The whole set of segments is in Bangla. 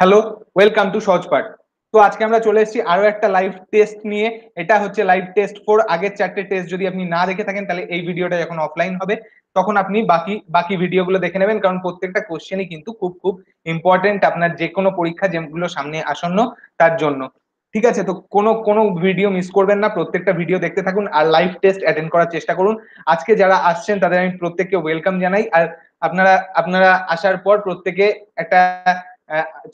হ্যালো ওয়েলকাম টু সহজ পাঠ তো আজকে আমরা চলে এসেছি আরও একটা লাইভ টেস্ট নিয়ে। এটা হচ্ছে লাইভ টেস্ট ফোর আগের চারটে টেস্ট যদি আপনি না দেখে থাকেন, তাহলে এই ভিডিওটা যখন অফলাইন হবে, তখন আপনি বাকি বাকি ভিডিওগুলো দেখে নেবেন, কারণ প্রত্যেকটা কোশ্চেনই কিন্তু খুব খুব ইম্পর্টেন্ট আপনার যে কোনো পরীক্ষা যেগুলো সামনে আসন্ন তার জন্য। ঠিক আছে? তো কোনো কোনো ভিডিও মিস করবেন না, প্রত্যেকটা ভিডিও দেখতে থাকুন আর লাইভ টেস্ট অ্যাটেন্ড করার চেষ্টা করুন। আজকে যারা আসছেন, তাদের আমি প্রত্যেককে ওয়েলকাম জানাই। আর আপনারা আপনারা আসার পর প্রত্যেকে একটা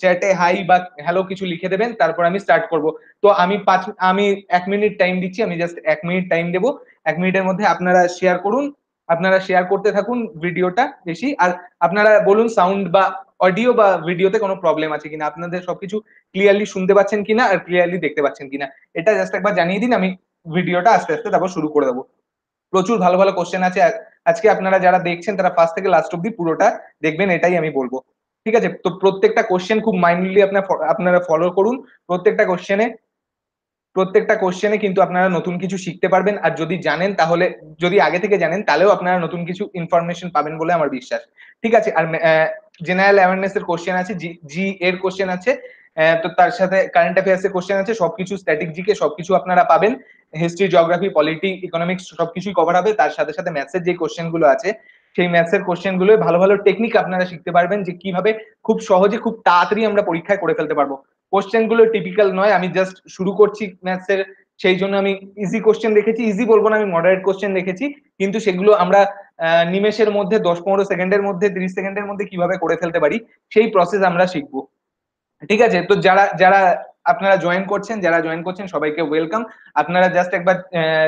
চ্যাটে হাই বা হ্যালো কিছু লিখে দেবেন, তারপর আমি স্টার্ট করব। তো আমি পাঁচ, আমি এক মিনিট টাইম দিচ্ছি, আমি জাস্ট এক মিনিট টাইম দেবো। এক মিনিটের মধ্যে আপনারা শেয়ার করুন, আপনারা শেয়ার করতে থাকুন ভিডিওটা বেশি। আর আপনারা বলুন সাউন্ড বা অডিও বা ভিডিওতে কোনো প্রবলেম আছে কিনা, আপনাদের সবকিছু ক্লিয়ারলি শুনতে পাচ্ছেন কিনা আর ক্লিয়ারলি দেখতে পাচ্ছেন কিনা। এটা জাস্ট একবার জানিয়ে দিন, আমি ভিডিওটা আস্তে আস্তে তারপর শুরু করে দেবো। প্রচুর ভালো ভালো কোশ্চেন আছে। আজকে আপনারা যারা দেখছেন, তারা ফার্স্ট থেকে লাস্ট অব্দি পুরোটা দেখবেন, এটাই আমি বলব। ঠিক আছে? তো প্রত্যেকটা কোশ্চেন খুব মাইন্ডলি আপনার আপনারা ফলো করুন। প্রত্যেকটা কোশ্চেনে প্রত্যেকটা কোশ্চেনে কিন্তু আপনারা নতুন কিছু শিখতে পারবেন। আর যদি জানেন তাহলে, যদি আগে থেকে জানেন, তাহলেও আপনারা নতুন কিছু ইনফরমেশন পাবেন বলে আমার বিশ্বাস। ঠিক আছে? আর জেনারেল অ্যাওয়ারনেস এর কোশ্চেন আছে, জি এর কোশ্চেন আছে তো তার সাথে কারেন্ট অ্যাফেয়ার্স এর কোশ্চেন আছে, সবকিছু স্ট্যাটিক জিকে সবকিছু আপনারা পাবেন। হিস্ট্রি জিওগ্রাফি পলিটি ইকোনমিক্স সবকিছুই কভার হবে। তার সাথে সাথে ম্যাথসের যে কোশ্চেনগুলো আছে সেই ম্যাথসের কোশ্চেনগুলো ভালো ভালো টেকনিক আপনারা শিখতে পারবেন যে কীভাবে খুব সহজে, খুব তাড়াতাড়ি আমরা পরীক্ষায় করে ফেলতে পারব। কোশ্চেনগুলো টিপিক্যাল নয়, আমি জাস্ট শুরু করছি ম্যাথসের সেই জন্য আমি ইজি কোশ্চেন দেখেছি ইজি বলব না, আমি মডারেট কোশ্চেন দেখেছি, কিন্তু সেগুলো আমরা নিমেষের মধ্যে, দশ পনেরো সেকেন্ডের মধ্যে, তিরিশ সেকেন্ডের মধ্যে কীভাবে করে ফেলতে পারি, সেই প্রসেস আমরা শিখব। ঠিক আছে? তো যারা যারা আপনারা জয়েন করছেন, যারা জয়েন করছেন সবাইকে ওয়েলকাম আপনারা জাস্ট একবার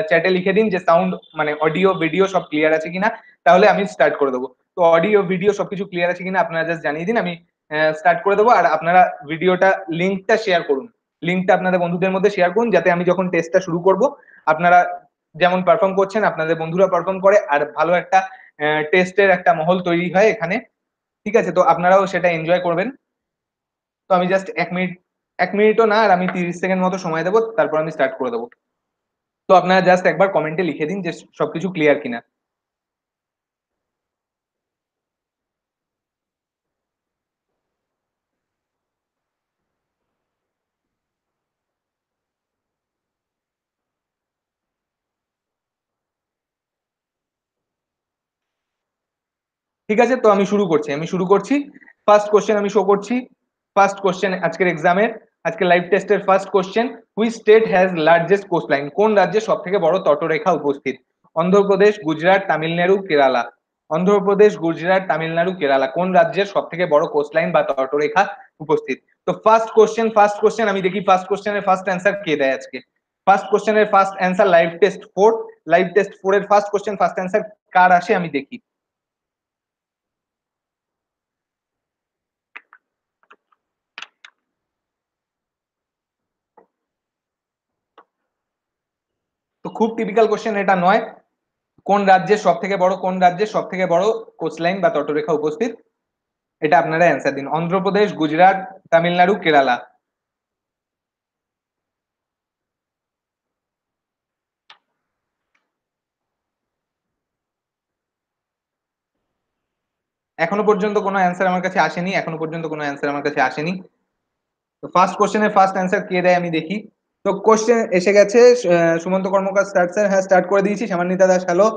চ্যাটে লিখে দিন যে সাউন্ড মানে অডিও ভিডিও সব ক্লিয়ার আছে কিনা, তাহলে আমি স্টার্ট করে দেবো। তো অডিও ভিডিও সবকিছু ক্লিয়ার আছে কিনা, আপনারা জাস্ট জানিয়ে দিন, আমি স্টার্ট করে দেবো। আর আপনারা ভিডিওটা লিঙ্কটা শেয়ার করুন। লিঙ্কটা আপনাদের বন্ধুদের মধ্যে শেয়ার করুন, যাতে আমি যখন টেস্টটা শুরু করব, আপনারা যেমন পারফর্ম করছেন, আপনাদের বন্ধুরা পারফর্ম করে, আর ভালো একটা টেস্টের একটা মহল তৈরি হয় এখানে। ঠিক আছে, তো আপনারাও সেটা এনজয় করবেন। তো আমি জাস্ট এক মিনিট এক মিনিটও না, আর আমি তিরিশ সেকেন্ড মতো সময় দেবো, তারপর আমি স্টার্ট করে দেবো। তো আপনারা জাস্ট একবার কমেন্টে লিখে দিন যে সবকিছু ক্লিয়ার কিনা। ঠিক আছে, তো আমি শুরু করছি, আমি শুরু করছি। ফার্স্ট কোশ্চেন আমি শো করছি। ফার্স্ট কোশ্চেন আজকের এক্সামের আজকে লাইভ টেস্টের first question which state has largest coastline কোন রাজ্যে সব থেকে বড় তটরেখা উপস্থিত? অন্ধ্রপ্রদেশ, গুজরাট, তামিলনাড়ু, কেরালা। অন্ধ্রপ্রদেশ, গুজরাট, তামিলনাড়ু, কেরালা। কোন রাজ্যের সব থেকে বড় কোস্টলাইন বা তটরেখা উপস্থিত? তো ফার্স্ট কোশ্চেন ফার্স্ট কোশ্চেন আমি দেখি ফার্স্ট কোশ্চেনের ফার্স্ট অ্যান্সার কে দেয় আজকে? ফার্স্ট কোশ্চেনের first answer live test four live test four এর ফার্স্ট কোশ্চেন ফার্স্ট অ্যান্সার কার আসে আমি দেখি। তো খুব টিপিক্যাল কোশ্চেন এটা নয়, কোন রাজ্যের সব থেকে বড়, কোন রাজ্যের সব থেকে বড় কোস্টলাইন বা তটরেখা উপস্থিত? এটা আপনারা অ্যান্সার দিন। অন্ধ্রপ্রদেশ, গুজরাট, তামিলনাড়ু, কেরালা। এখনও পর্যন্ত কোনো অ্যান্সার আমার কাছে আসেনি, এখনও পর্যন্ত কোনো অ্যান্সার আমার কাছে আসেনি। তো ফার্স্ট কোশ্চেনের ফার্স্ট অ্যান্সার কে দেয় আমি দেখি। তো কোশ্চেন এসে গেছে সুমন্ত কর্মকার স্টার্ট স্যার হ্যাঁ স্টার্ট করে দিয়েছি। শ্যামান্বিতা দাস হ্যালো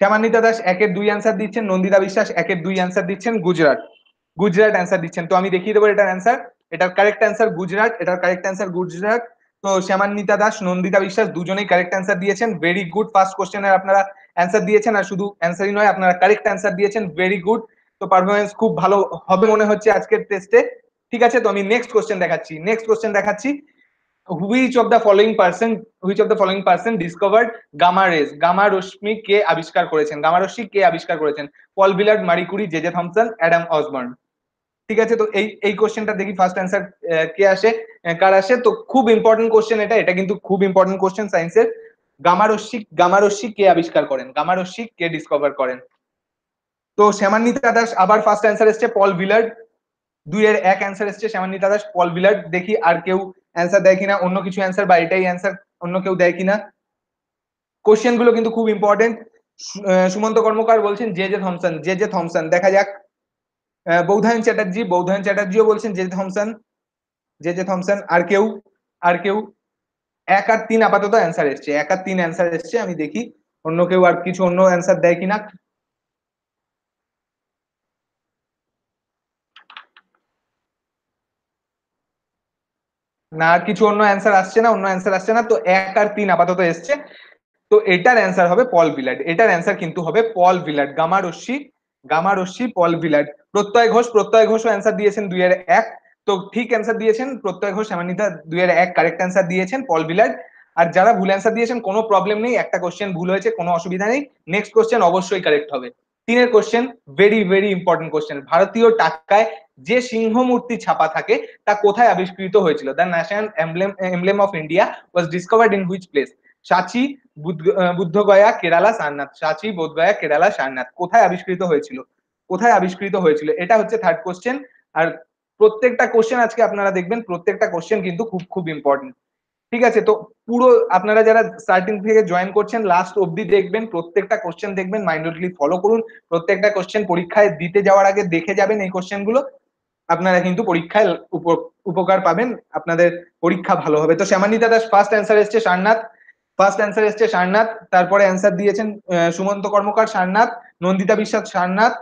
শ্যামান্বিতা দাস একের দুই অ্যান্সার দিচ্ছেন, নন্দিতা বিশ্বাস একের দুই অ্যান্সার দিচ্ছেন, গুজরাট। গুজরাট অ্যান্সার দিচ্ছেন। তো আমি দেখিয়ে দেবো এটার অ্যান্সার এটার কারেক্ট অ্যান্সার গুজরাট, এটার কারেক্ট অ্যান্সার গুজরাট। তো শ্যামান্বিতা দাস, নন্দিতা বিশ্বাস দুজনেই কারেক্ট অ্যান্সার দিয়েছেন। ভেরি গুড ফার্স্ট কোশ্চেনের আপনারা অ্যান্সার দিয়েছেন। আর শুধু অ্যান্সারই নয়, আপনারা কারেক্ট অ্যান্সার দিয়েছেন। ভেরি গুড তো পারফরমেন্স খুব ভালো হবে মনে হচ্ছে আজকের টেস্টে ঠিক আছে, তো আমি নেক্সট কোশ্চেন দেখাচ্ছি। নেক্সট কোশ্চেন দেখাচ্ছি। Which of the following person which of the following person discovered gamma rays gamma রশ্মি কে আবিষ্কার করেছেন? গামা রশ্মি কে আবিষ্কার করেছেন? Paul Villard Marie Curie J J Thomson Adam Osborne ঠিক আছে? তো এই এই কোশ্চেনটা দেখি ফার্স্ট অ্যান্সার কে আসে? কার আসে? তো খুব ইম্পর্টেন্ট কোশ্চেন এটা। এটা কিন্তু খুব ইম্পর্টেন্ট কোশ্চেন সায়েন্সের গামা রশ্মি কে আবিষ্কার করেন? গামা রশ্মি কে ডিসকভার করেন? তো শ্যামান্বিতা দাস আবার ফার্স্ট অ্যান্সার এসছে পল বিলার্ড দুইয়ের এক অ্যান্সার এসছে শ্যামান্বিতা দাস পল বিলার্ড দেখি আর কেউ অ্যান্সার দেয় কিনা, অন্য কিছু অ্যান্সার বা এটাই অ্যান্সার অন্য কেউ দেয় কিনা? কোশ্চেনগুলো কিন্তু খুব ইম্পর্টেন্ট সুমন্ত কর্মকার বলছেন J J Thomson J J Thomson দেখা যাক। বৌধায়ন চ্যাটার্জি, বৌধায়ন চ্যাটার্জিও বলছেন J J Thomson J J Thomson আর কেউ আর কেউ। এক আর তিন আপাতত অ্যান্সার এসছে, এক আর তিন অ্যান্সার এসছে, আমি দেখি। অন্য কেউ আর কিছু অন্য অ্যান্সার দেয় কিনা? না আর কিছু অন্য অ্যান্সার আসছে না, অন্য অ্যান্সার আসছে না, তো এক আর তিন আপাতত এসছে। তো এটার অ্যান্সার হবে পল ভিলাড এটার অ্যান্সার কিন্তু হবে পল ভিলাড গামা রশ্মি গামা রশ্মি পল ভিলাড প্রত্যয় ঘোষ, প্রত্যয় ঘোষও অ্যান্সার দিয়েছেন দুইয়ের এক। তো ঠিক অ্যান্সার দিয়েছেন, প্রত্যয় ঘোষ শ্যামানিতা দুইয়ের এক কারেক্ট অ্যান্সার দিয়েছেন পল ভিলাড আর যারা ভুল অ্যান্সার দিয়েছেন, কোনো প্রবলেম নেই, একটা কোশ্চেন ভুল হয়েছে, কোনো অসুবিধা নেই। নেক্সট কোশ্চেন অবশ্যই কারেক্ট হবে। তিনের question very very important question ভারতীয় টাকায় যে সিংহ মূর্তি ছাপা থাকে, তা কোথায় আবিষ্কৃত হয়েছিল? The national emblem of India was discovered in which place সাচি Bodh Gaya, Kerala, Sarnath. সাচি Bodh Gaya Kerala, Sarnath. কোথায় আবিষ্কৃত হয়েছিল? কোথায় আবিষ্কৃত হয়েছিল? এটা হচ্ছে থার্ড কোশ্চেন আর প্রত্যেকটা কোশ্চেন আজকে আপনারা দেখবেন, প্রত্যেকটা কোশ্চেন কিন্তু খুব খুব ইম্পর্টেন্ট ঠিক আছে? তো পুরো আপনারা যারা স্টার্টিং থেকে জয়েন করছেন লাস্ট অবধি দেখবেন, প্রত্যেকটা কোশ্চেন দেখবেন মাইন্ডলি ফলো করুন। প্রত্যেকটা কোশ্চেন পরীক্ষায় দিতে যাওয়ার আগে দেখে যাবেন এই কোশ্চেনগুলো। আপনারা কিন্তু পরীক্ষায় উপকার পাবেন, আপনাদের পরীক্ষা ভালো হবে। তো শ্যামানিতা দাস ফার্স্ট অ্যান্সার এসছে সারনাথ। ফার্স্ট অ্যান্সার এসছে সারনাথ। তারপরে অ্যান্সার দিয়েছেন সুমন্ত কর্মকার, সারনাথ। নন্দিতা বিশ্বাস, সারনাথ।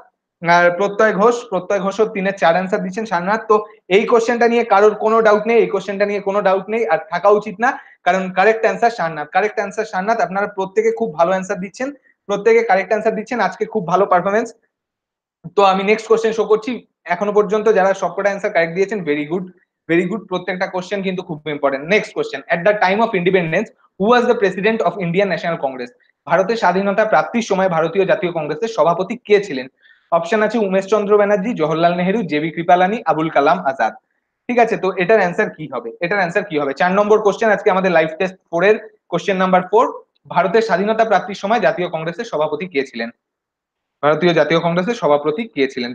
আর প্রত্যয় ঘোষ, প্রত্যয় ঘোষও তিনের চার অ্যান্সার দিচ্ছেন সারনাথ। তো এই কোশ্চেনটা নিয়ে কারোর কোনো ডাউট নেই, এই কোশ্চেনটা নিয়ে কোনো ডাউট নেই, আর থাকা উচিত না। কারণ correct answer Sarnath. Correct answer Sarnath, আপনারা প্রত্যেকে খুব ভালো অ্যান্সার দিচ্ছেন। প্রত্যেকে কারেক্ট অ্যান্সার দিচ্ছেন। আজকে খুব ভালো পারফরমেন্স তো আমি নেক্সট কোশ্চেন শো করছি। এখনও পর্যন্ত যারা সবকটা অ্যান্সার কারেক্ট দিয়েছেন ভেরি গুড ভেরি গুড প্রত্যেকটা কোশ্চেন কিন্তু খুব important next question at the time of independence who was the president of Indian National Congress ভারতের স্বাধীনতা প্রাপ্তির সময় ভারতীয় জাতীয় কংগ্রেসের সভাপতি কে ছিলেন? অপশন আছে উমেশ চন্দ্র ব্যানার্জি, জওহরলাল নেহেরু জেবি কৃপালানি, আবুল কালাম আজাদ। ঠিক আছে, তো এটার অ্যান্সার কি হবে? এটার অ্যান্সার কি হবে? চার নম্বর কোশ্চেন আজকে আমাদের লাইফ টেস্ট ফোর এর কোশ্চেন নাম্বার ফোর ভারতের স্বাধীনতা প্রাপ্তির সময় জাতীয় কংগ্রেসের সভাপতি কে ছিলেন? ভারতীয় জাতীয় কংগ্রেসের সভাপতি কে ছিলেন?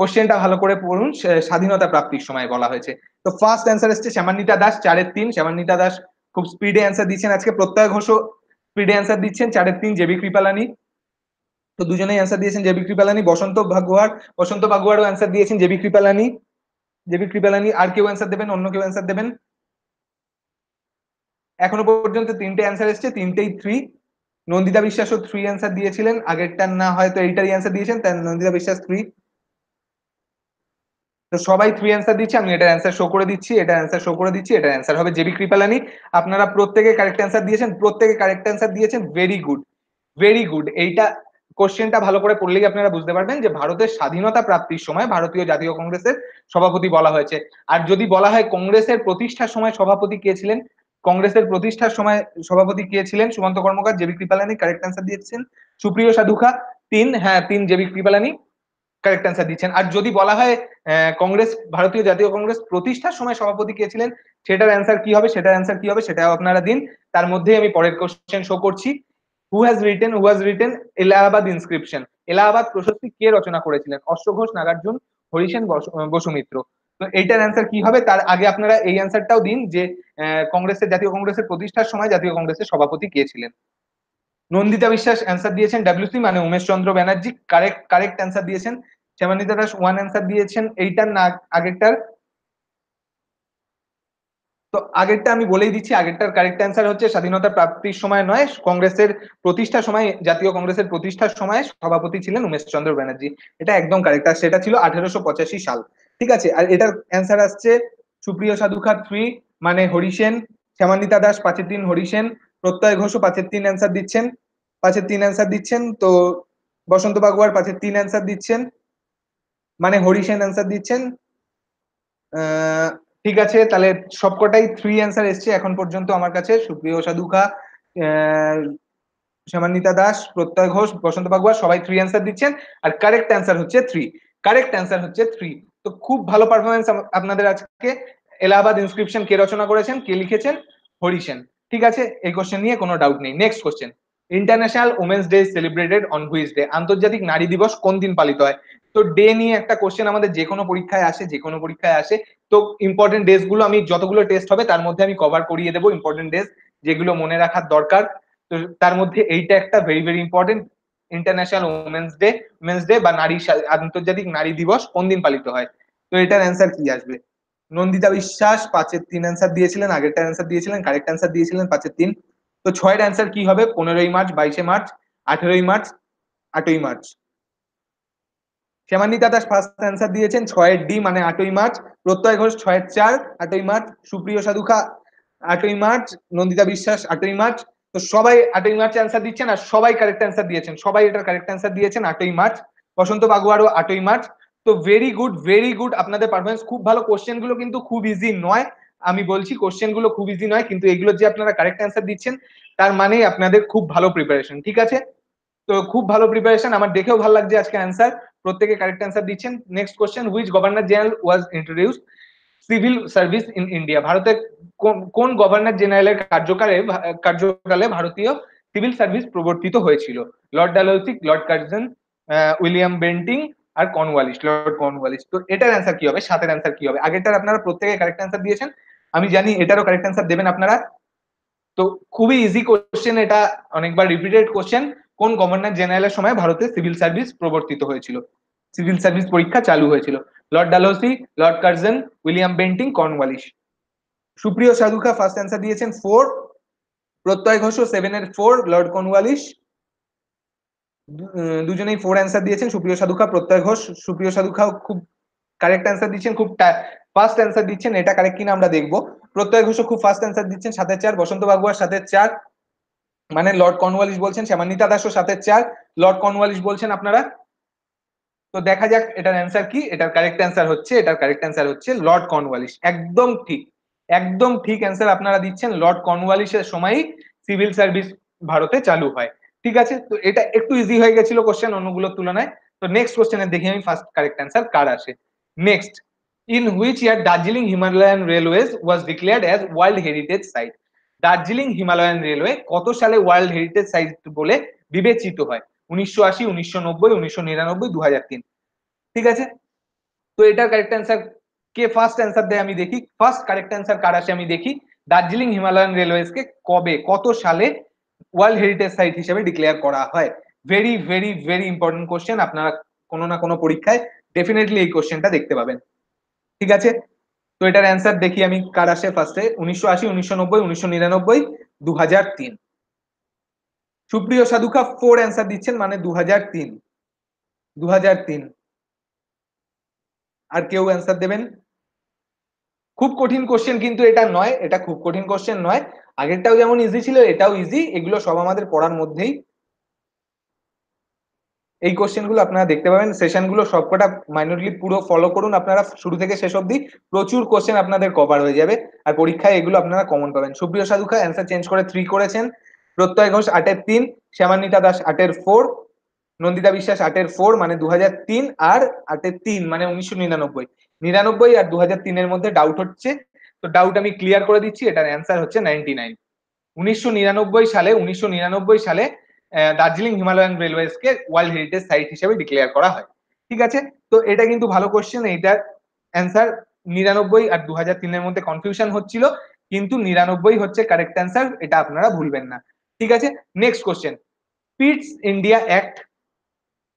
কোশ্চেনটা ভালো করে পড়ুন স্বাধীনতা প্রাপ্তির সময় বলা হয়েছে। তো ফার্স্ট অ্যান্সার এসছে শ্যামান্বিতা দাস, চারের তিন। শ্যামান্বিতা দাস খুব স্পিডে অ্যান্সার দিচ্ছেন আজকে। প্রত্যয় ঘোষ স্পিডে অ্যান্সার দিচ্ছেন, চারের তিন জেবি কৃপালানি। তো দুজনেই অ্যান্সার দিয়েছেন জেবি কৃপালানি, বসন্ত ভাগুয়ার, বসন্ত ভাগুয়ারও অ্যান্সার দিয়েছেন J B Kripalani. J B Kripalani, আর কেউ অ্যান্সার দেবেন, অন্য কেউ অ্যান্সার দেবেন? এখনও পর্যন্ত তিনটে অ্যান্সার এসছে, তিনটেই থ্রি নন্দিতা বিশ্বাসও থ্রি অ্যান্সার দিয়েছিলেন, আগেরটার না হয়তো এইটারই অ্যান্সার দিয়েছেন, তাই নন্দিতা বিশ্বাস থ্রি তো সবাই থ্রি অ্যান্সার দিচ্ছে, আমি এটা অ্যান্সার শো করে দিচ্ছি, এটা অ্যান্সার শো করে দিচ্ছি, এটা অ্যান্সার হবে জেবি কৃপালানি আপনারা প্রত্যেকে কারেক্ট অ্যান্সার দিয়েছেন, প্রত্যেকে কারেক্ট অ্যান্সার দিয়েছেন ভেরি গুড ভেরি গুড এইটা কোশ্চেনটা ভালো করে পড়লেই আপনারা বুঝতে পারবেন যে ভারতের স্বাধীনতা প্রাপ্তির সময় ভারতীয় জাতীয় কংগ্রেসের সভাপতি বলা হয়েছে। আর যদি বলা হয় কংগ্রেসের প্রতিষ্ঠার সময় সভাপতি কে ছিলেন? কংগ্রেসের প্রতিষ্ঠার সময় সভাপতি কে ছিলেন? Sumanta Karmakar J B Kripalani correct answer দিয়েছেন। সুপ্রিয় সাধুখা, তিন হ্যাঁ তিন জেবি কৃপালানি কারেক্ট অ্যান্সার দিচ্ছেন। আর যদি বলা হয় কংগ্রেস, ভারতীয় জাতীয় কংগ্রেস প্রতিষ্ঠার সময় সভাপতি কে ছিলেন, সেটার অ্যান্সার কি হবে, সেটার অ্যান্সার কি হবে, সেটাও আপনারা দিন। তার মধ্যে আমি পরের কোশ্চেন শো করছি। Who has written who has written Allahabad inscription Allahabad প্রশস্তি কে রচনা করেছিলেন? অশ্বঘোষ নাগার্জুন হরিসেন বসুমিত্র। তো এইটার অ্যান্সার কি হবে? তার আগে আপনারা এই অ্যান্সারটাও দিন যে কংগ্রেসের, জাতীয় কংগ্রেসের প্রতিষ্ঠার সময় জাতীয় কংগ্রেসের সভাপতি কে ছিলেন। নন্দিতা বিশ্বাস অ্যান্সার দিয়েছেন ডাব্লিউসি মানে Umesh Chandra Banerjee. Correct correct answer দিয়েছেন। শ্যামানিতা দাস ওয়ান অ্যান্সার দিয়েছেন, এইটার না, আগেরটার। তো আগেরটা আমি বলেই দিচ্ছি, আগেরটার কারেক্ট অ্যান্সার হচ্ছে স্বাধীনতা প্রাপ্তির সময় নয়, কংগ্রেসের প্রতিষ্ঠার সময়, জাতীয় কংগ্রেসের প্রতিষ্ঠার সময় সভাপতি ছিলেন উমেশ চন্দ্র ব্যানার্জি। এটা একদম কারেক্ট আর সেটা ছিল আঠারোশো পঁচাশি সাল। ঠিক আছে, আর এটার অ্যান্সার আসছে সুপ্রিয় সাধুখা থ্রি মানে হরিসেন শ্যামানিতা দাস পাঁচের তিন হরিসেন প্রত্যয় ঘোষ পাঁচের তিন অ্যান্সার দিচ্ছেন। পাঁচের তিন অ্যান্সার দিচ্ছেন, তো বসন্ত বাগুয়ার পাঁচের তিন অ্যান্সার দিচ্ছেন। মানে হরিসেন অ্যান্সার দিচ্ছেন। ঠিক আছে, তাহলে সবকটাই থ্রি অ্যান্সার এসছে এখন পর্যন্ত আমার কাছে। সুপ্রিয় সাধুখা শ্যামান্বিতা দাস, প্রত্যয় ঘোষ, বসন্ত বাগুয়া, সবাই থ্রি অ্যান্সার দিচ্ছেন। আর কারেক্ট অ্যান্সার হচ্ছে থ্রি কারেক্ট অ্যান্সার হচ্ছে থ্রি তো খুব ভালো পারফরমেন্স আপনাদের আজকে। এলাহাবাদ ইনস্ক্রিপশন কে রচনা করেছেন, কে লিখেছেন? হরিসেন ঠিক আছে, এই কোশ্চেন নিয়ে কোনো ডাউট নেই। Next question international women's day celebrated on which day আন্তর্জাতিক নারী দিবস কোন দিন পালিত হয়? তো ডে নিয়ে একটা কোশ্চেন আমাদের যে কোনো পরীক্ষায় আসে যে কোনো পরীক্ষায় আসে। তো ইম্পর্টেন্ট ডেজগুলো আমি যতগুলো টেস্ট হবে, তার মধ্যে আমি কভার করিয়ে দেবো ইম্পর্টেন্ট ডেজ যেগুলো মনে রাখার দরকার। তো তার মধ্যে এইটা একটা very very important international women's day women's day বা নারী আন্তর্জাতিক নারী দিবস কোন দিন পালিত হয়? তো এটার অ্যান্সার কি আসবে? নন্দিতা বিশ্বাস পাঁচের তিন অ্যান্সার দিয়েছিলেন, আগেরটা অ্যান্সার দিয়েছিলেন, কারেক্ট অ্যান্সার দিয়েছিলেন পাঁচের তিন। তো ছয়ের অ্যান্সার কি হবে? পনেরোই মার্চ, বাইশে মার্চ, আঠেরোই মার্চ, আটই March. Shyamanwita Das first answer দিয়েছেন ছয়ের ডি মানে আটই মার্চ, প্রত্যয় ঘোষ ছয়ের চার, আটই মার্চ, সুপ্রিয় সাধুখা, আটই মার্চ, নন্দিতা বিশ্বাস, আটই মার্চ। তো সবাই আটই মার্চ অ্যান্সার দিচ্ছেন আর সবাই কারেক্ট অ্যান্সার দিয়েছেন। সবাই এটার কারেক্ট অ্যান্সার দিয়েছেন আটই মার্চ। বসন্ত বাগুয়ারও আটই মার্চ। তো ভেরি গুড ভেরি গুড আপনাদের পারফরমেন্স খুব ভালো কোশ্চেনগুলো কিন্তু খুব ইজি নয়। আমি বলছি কোশ্চেনগুলো খুব ইজি নয়, কিন্তু এগুলো যে আপনারা কারেক্ট অ্যান্সার দিচ্ছেন, তার মানে আপনাদের খুব ভালো প্রিপারেশন ঠিক আছে? তো খুব ভালো প্রিপারেশন আমার দেখেও ভালো লাগছে আজকে অ্যান্সার প্রত্যেকে কারেক্ট অ্যান্সার দিচ্ছেন। Next question which governor general was introduce civil service in India ভারতের কোন গভর্নর জেনারেলের কার্যকালে কার্যকালে ভারতীয় সিভিল সার্ভিস প্রবর্তিত হয়েছিল? Lord Dalhousie lord Curzon William Bentinck আর কর্নওয়ালিস লর্ড কর্নওয়ালিস তো এটার অ্যান্সার কি হবে? সাতের অ্যান্সার কি হবে? আগেরটার আপনারা প্রত্যেকে কারেক্ট অ্যান্সার দিয়েছেন। আমি জানি এটারও কারেক্ট অ্যান্সার দেবেন আপনারা। তো খুবই ইজি কোশ্চেন এটা, অনেকবার রিপিটেড কোশ্চেন কোন গভর্নর জেনারেলের সময় ভারতে সিভিল সার্ভিস প্রবর্তিত হয়েছিল? সিভিল সার্ভিস পরীক্ষা চালু হয়েছিল। Lord Dalhousie, lord Curzon, William Bentinck Cornwallis Supriya Sadhukha first answer দিয়েছেন ফোর প্রত্যয় ঘোষ সেভেন এর ফোর লর্ড কর্নওয়ালিস দুজনেই ফোর অ্যান্সার দিয়েছেন, সুপ্রিয় সাধুখা, প্রত্যয় ঘোষ। সুপ্রিয় সাধুখাও খুব কারেক্ট অ্যান্সার দিচ্ছেন, খুব ফার্স্ট অ্যান্সার দিচ্ছেন, এটা কারেক্ট কিনা আমরা দেখব। প্রত্যয় ঘোষ খুব ফার্স্ট অ্যান্সার দিচ্ছেন সাথে চার, বসন্ত বাগুয়ার সাথে চার। মানে লর্ড কর্নওয়ালিস বলছেন, শ্যামান্বিতা দাসও সাথে চার। লর্ড কর্নওয়ালিস বলছেন আপনারা? তো দেখা যাক এটার অ্যান্সার কি, এটার কারেক্ট অ্যান্সার হচ্ছে, এটার কারেক্ট অ্যান্সার হচ্ছে লর্ড কর্নওয়ালিস একদম ঠিক একদম ঠিক অ্যান্সার আপনারা দিচ্ছেন, লর্ড কর্নওয়ালিসের সময়ই সিভিল সার্ভিস ভারতে চালু হয়। ঠিক আছে? তো এটা একটু ইজি হয়ে গেছিল কোশ্চেন অন্যগুলোর তুলনায়। তো নেক্সট কোশ্চেনে দেখি আমি ফার্স্ট কারেক্ট অ্যান্সার কার আসে। Next in which year Darjeeling Himalayan railways was declared as world heritage site Darjeeling Himalayan railway কত সালে ওয়ার্ল্ড হেরিটেজ সাইট বলে বিবেচিত হয়? উনিশশো আশি, উনিশশো নব্বই, উনিশশো নিরানব্বই দু হাজার তিন। ঠিক আছে? তো এটার কারেক্ট অ্যান্সার কে ফার্স্ট অ্যান্সার দেয় আমি দেখি। ফার্স্ট কারেক্ট অ্যান্সার কার আসে আমি দেখি? দার্জিলিং হিমালয়ান রেলওয়েজ কে কবে, কত সালে ওয়ার্ল্ড হেরিটেজ সাইট হিসেবে ডিক্লেয়ার করা হয়? Very very very important question আপনারা কোনো না কোনো পরীক্ষায় ডেফিনেটলি এই কোশ্চেনটা দেখতে পাবেন। ঠিক আছে? তো এটার অ্যান্সার দেখি আমি কার আসে ফার্স্টে উনিশশো আশি, উনিশশো নব্বই, উনিশশো নিরানব্বই দু হাজার তিন। সুপ্রিয় সাধুখা ফোর অ্যান্সার দিচ্ছেন মানে দু হাজার তিন। দু হাজার তিন। আর কেউ অ্যান্সার দেবেন? খুব কঠিন কোশ্চেন কিন্তু এটা নয়, এটা খুব কঠিন কোশ্চেন নয়। আগেরটাও যেমন ইজি ছিল, এটাও ইজি এগুলো সব আমাদের পড়ার মধ্যেই এই কোশ্চেনগুলো আপনারা দেখতে পাবেন। সেশনগুলো সবকটা মাইনরলি পুরো ফলো করুন। আপনারা শুরু থেকে শেষ অবধি প্রচুর কোশ্চেন আপনাদের কভার হয়ে যাবে। আর পরীক্ষায় এগুলো আপনারা কমন পাবেন। সুপ্রিয় সাধুখা অ্যান্সার চেঞ্জ করে থ্রি করেছেন। প্রত্যয় ঘোষ আটের তিন, শ্যামান্বিতা দাস আটের ফোর নন্দিতা বিশ্বাস আটের ফোর মানে দু তিন আর আটের তিন মানে উনিশশো নিরানব্বই। নিরানব্বই আর দু তিনের মধ্যে ডাউট হচ্ছে। তো ডাউট আমি ক্লিয়ার করে দিচ্ছি, এটার অ্যান্সার হচ্ছে নাইনটি নাইন উনিশশো নিরানব্বই সালে, উনিশশো নিরানব্বই সালে দার্জিলিং হিমালয়ান রেলওয়েজ কে ওয়ার্ল্ড হেরিটেজ সাইট হিসেবে ডিক্লেয়ার করা হয়। ঠিক আছে? তো এটা কিন্তু ভালো কোশ্চেন এইটার অ্যান্সার নিরানব্বই আর দু হাজার তিনের মধ্যে কনফিউশন হচ্ছিল, কিন্তু নিরানব্বই হচ্ছে কারেক্ট অ্যান্সার এটা আপনারা ভুলবেন না। ঠিক আছে? Next question Pitt's India act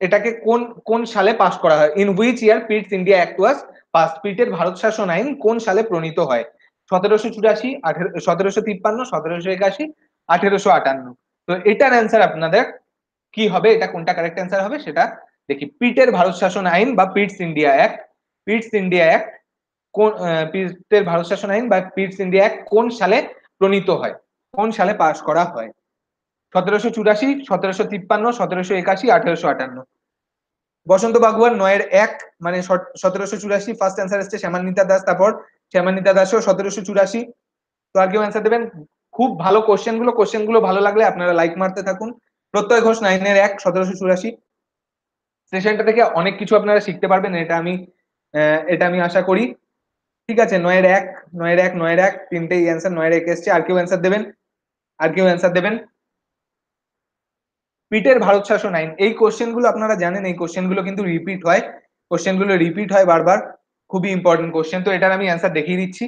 এটাকে কোন কোন সালে পাস করা হয়? In which year Pitt's India act was pass পিটের Bharat শাসন আইন কোন সালে প্রণীত হয়? সতেরোশো চুরাশি, আঠেরো, সতেরোশো তিপ্পান্ন, সতেরোশো একাশি, আঠেরোশো আটান্ন। তো এটার অ্যান্সার আপনাদের কি হবে? এটা কোনটা কারেক্ট অ্যান্সার হবে সেটা দেখি। পিটের ভারত শাসন আইন বা Pitt's India act Pitt's India act কোন পিটের ভারত শাসন আইন বা পিটস ইন্ডিয়া অ্যাক্ট কোন সালে প্রণীত হয়? কোন সালে পাশ করা হয়? সতেরোশো চুরাশি, সতেরোশো তিপ্পান্ন, সতেরোশো একাশি, আঠেরোশো আটান্ন। বসন্ত বাগুয়ার নয়ের এক মানে সতেরোশো চুরাশি ফার্স্ট অ্যান্সার এসছে শ্যামান্বিতা দাস, তারপর শ্যামান্বিতা দাসও সতেরোশো চুরাশি। তো আর কেউ অ্যান্সার দেবেন? খুব ভালো কোশ্চেনগুলো কোশ্চেনগুলো ভালো লাগলে আপনারা লাইক মারতে থাকুন। প্রত্যয় ঘোষ নাইনের এক, সতেরোশো চুরাশি। সেশনটা থেকে অনেক কিছু আপনারা শিখতে পারবেন, এটা আমি এটা আমি আশা করি। ঠিক আছে, নয়ের এক নয়ের এক নয়ের এক, তিনটেই অ্যান্সার নয়ের এক এসছে। আর কেউ অ্যান্সার দেবেন? আর কেউ অ্যান্সার দেবেন? পিটের ভারত শাসন আইন। এই কোশ্চেনগুলো আপনারা জানেন, এই কোশ্চেনগুলো কিন্তু রিপিট হয়। কোশ্চেনগুলো রিপিট হয় বারবার। খুবই ইম্পর্টেন্ট কোশ্চেন তো এটার আমি অ্যান্সার দেখিয়ে দিচ্ছি।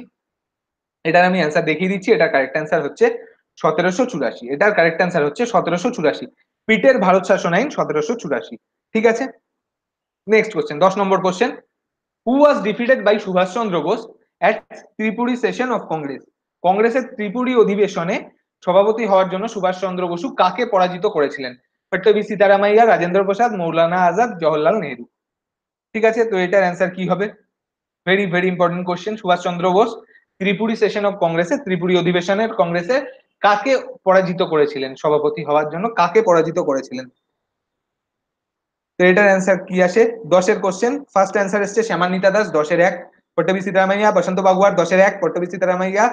এটার আমি অ্যান্সার দেখিয়ে দিচ্ছি, এটার কারেক্ট অ্যান্সার হচ্ছে সতেরোশো চুরাশি। এটার কারেক্ট অ্যান্সার হচ্ছে সতেরোশো চুরাশি। পিটের ভারত শাসন আইন সতেরোশো চুরাশি। ঠিক আছে? নেক্সট কোশ্চেন দশ number question who was defeated by Subhash Chandra Bose at Tripuri session of Congress কংগ্রেসের ত্রিপুরি অধিবেশনে সভাপতি হওয়ার জন্য সুভাষচন্দ্র বসু কাকে পরাজিত করেছিলেন? পট্টবি সীতারামাইয়া, রাজেন্দ্র প্রসাদ, মৌলানা আজাদ, জওহরলাল নেহরু। ঠিক আছে? তো এটার অ্যান্সার কি হবে? Very very important question Subhashchandra Bose Tripuri session of কংগ্রেসে ত্রিপুরি অধিবেশনের কংগ্রেসে কাকে পরাজিত করেছিলেন? সভাপতি হওয়ার জন্য কাকে পরাজিত করেছিলেন? তো এটার অ্যান্সার কি আসে? দশের কোশ্চেন ফার্স্ট অ্যান্সার এসছে শ্যামান্বিতা দাস, দশের এক পট্টবি সীতারামাইয়া বসন্ত বাগুয়ার, দশের এক পট্টবি সীতারামাইয়া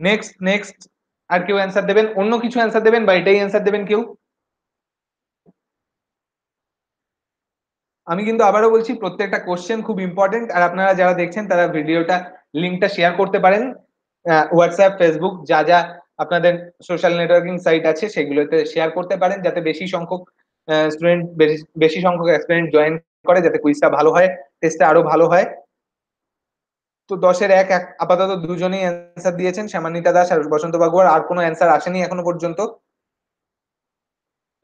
নেক্সট নেক্সট আর কেউ অ্যান্সার দেবেন? অন্য কিছু অ্যান্সার দেবেন বা এটাই অ্যান্সার দেবেন কেউ? আমি কিন্তু আবারও বলছি, প্রত্যেকটা কোশ্চেন খুব ইম্পর্টেন্ট আর আপনারা যারা দেখছেন, তারা ভিডিওটা লিঙ্কটা শেয়ার করতে পারেন। হোয়াটসঅ্যাপ ফেসবুক যা যা আপনাদের সোশ্যাল নেটওয়ার্কিং সাইট আছে, সেগুলোতে শেয়ার করতে পারেন, যাতে বেশি সংখ্যক স্টুডেন্ট বেশি সংখ্যক স্টুডেন্ট জয়েন করে, যাতে কুইজটা ভালো হয় টেস্টটা আরও ভালো হয়। তো দশের এক এক, আপাতত দুজনেই অ্যান্সার দিয়েছেন, শ্যামান্বিতা দাস আর বসন্ত বাগুয়ার আর কোনো অ্যান্সার আসেনি এখনও পর্যন্ত।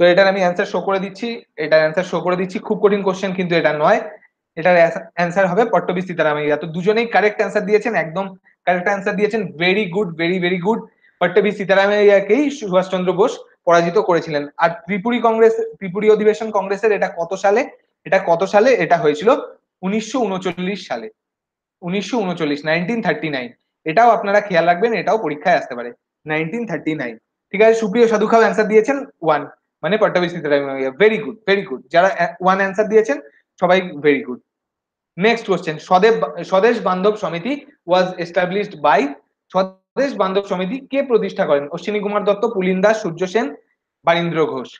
তো এটার আমি অ্যান্সার শো করে দিচ্ছি, এটার অ্যান্সার শো করে দিচ্ছি, খুব কঠিন কোশ্চেন কিন্তু এটা নয়। এটার অ্যান্সার হবে পট্টবি সীতারামাইয়া। তো দুজনেই কারেক্ট অ্যান্সার দিয়েছেন, একদম কারেক্ট অ্যান্সার দিয়েছেন। Very good very very good Pattabhi সীতারামাইয়াকেই Subhash Chandra Bose পরাজিত করেছিলেন। আর ত্রিপুরি কংগ্রেস, ত্রিপুরি অধিবেশন কংগ্রেসের এটা কত সালে? এটা কত সালে? এটা হয়েছিল উনিশশো উনচল্লিশ সালে। উনিশশো এটাও আপনারা খেয়াল রাখবেন, এটাও পরীক্ষায় আসতে পারে। নাইনটিন ঠিক আছে, সুপ্রিয় সাধু খাও অ্যান্সার দিয়েছেন ওয়ান মানে Pattabhi Sitaramayya. Very good very good যারা ওয়ান অ্যান্সার দিয়েছেন সবাই ভেরি গুড নেক্সট কোশ্চেন স্বদেব, স্বদেশ বান্ধব সমিতি ওয়াজ এস্টাবলিশড বাই স্বদেশ বান্ধব সমিতি কে প্রতিষ্ঠা করেন? অশ্বিনী কুমার দত্ত, পুলিন দাস, সূর্য সেন, বারীন্দ্র ঘোষ।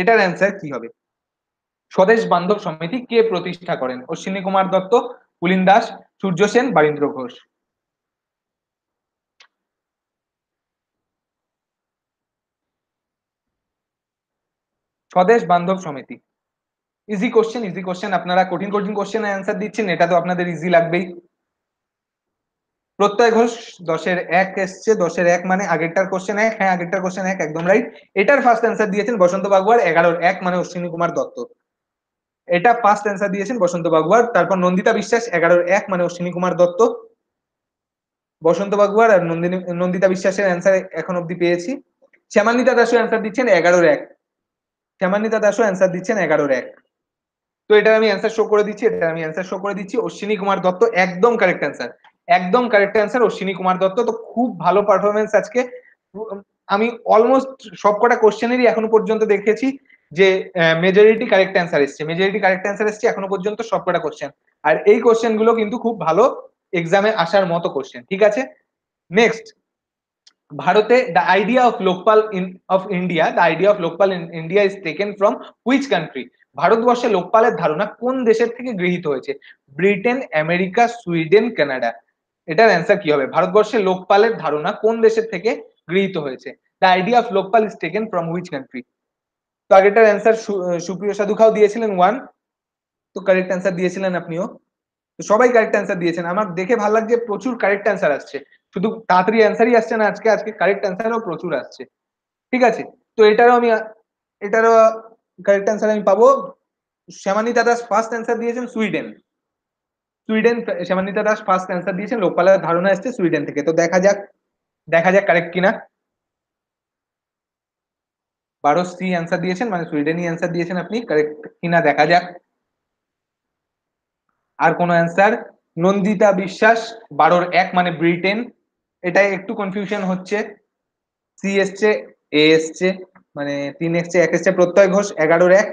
এটার অ্যান্সার কি হবে? স্বদেশ বান্ধব সমিতি কে প্রতিষ্ঠা করেন? অশ্বিনী কুমার দত্ত, পুলিন দাস, সূর্য সেন, বারীন্দ্র ঘোষ। স্বদেশ বান্ধব সমিতি। ইজি কোশ্চেন ইজি কোশ্চেন আপনারা কঠিন কঠিন কোশ্চেন অ্যান্সার দিচ্ছেন, এটা তো আপনাদের ইজি লাগবেই। প্রত্যয় ঘোষ, দশের এক এসছে, দশের এক মানে আগেরটার কোশ্চেন এক হ্যাঁ আগেরটার কোশ্চেন এক, একদম রাইট এটার ফার্স্ট অ্যান্সার দিয়েছেন বসন্ত বাগুয়ার, এগারোর এক মানে অশ্বিনী কুমার দত্ত। এটা ফার্স্ট অ্যান্সার দিয়েছেন বসন্ত বাগুয়ার, তারপর নন্দিতা বিশ্বাস, এগারোর এক মানে অশ্বিনী কুমার দত্ত। বসন্ত বাগুয়ার আর নন্দিনী, নন্দিতা বিশ্বাসের অ্যান্সার এখন অব্দি পেয়েছি। শ্যামান্বিতা দাসও অ্যান্সার দিচ্ছেন এগারোর এক। শ্যামান্বিতা দাসও অ্যান্সার দিচ্ছেন এগারোর এক। তো এটা আমি অ্যান্সার শো করে দিচ্ছি, এটা আমি অ্যান্সার শো করে দিচ্ছি, অশ্বিনী কুমার দত্ত একদম কারেক্ট অ্যান্সার একদম কারেক্ট অ্যান্সার অশ্বিনী কুমার দত্ত তো খুব ভালো পারফরমেন্স আজকে। আমি অলমোস্ট সবকটা কোশ্চেনেরই এখনও পর্যন্ত দেখেছি যে মেজরিটি কারেক্ট অ্যান্সার এসছে। মেজরিটি কারেক্ট অ্যান্সার এসছে, এখনও পর্যন্ত সবকটা কোশ্চেন আর এই কোশ্চেনগুলো কিন্তু খুব ভালো এক্সামে আসার মতো কোশ্চেন ঠিক আছে? নেক্সট ভারতে the idea of Lokpal in of India the idea of Lokpal in India is taken from which country ভারতবর্ষে লোকপালের ধারণা কোন দেশের থেকে গৃহীত হয়েছে? Britain, America, Sweden, Canada. এটার অ্যান্সার কি হবে? ভারতবর্ষে লোকপালের ধারণা কোন দেশের থেকে গৃহীত হয়েছে? The idea of Lokpal is taken from which country তো আগেটার অ্যান্সার সুপ্রিয় সাধু খাও দিয়েছিলেন ওয়ান তো কারেক্ট অ্যান্সার দিয়েছিলেন আপনিও। তো সবাই কারেক্ট অ্যান্সার দিয়েছেন। আমার দেখে ভালো লাগছে, প্রচুর কারেক্ট অ্যান্সার আসছে। শুধু তাড়াতাড়ি অ্যান্সারই আসছে না আজকে আজকে কারেক্ট অ্যান্সারও প্রচুর আসছে। ঠিক আছে? তো এটারও আমি এটারও কারেক্ট অ্যান্সার আমি পাবো। শ্যামানিতা দাস ফার্স্ট অ্যান্সার দিয়েছেন Sweden. Sweden Shyamanita Das first answer দিয়েছেন, লোকপালের ধারণা এসছে সুইডেন থেকে। তো দেখা যাক দেখা যাক কারেক্ট কিনা। বারো সি অ্যান্সার দিয়েছেন মানে সুইডেনই অ্যান্সার দিয়েছেন আপনি কারেক্ট কিনা দেখা যাক। আর কোন অ্যান্সার নন্দিতা বিশ্বাস, বারোর এক মানে ব্রিটেন। এটাই একটু কনফিউশন হচ্ছে। সি এসছে, এ এসছে। মানে তিন এসছে এক এসছে প্রত্যয় ঘোষ, এগারোর এক।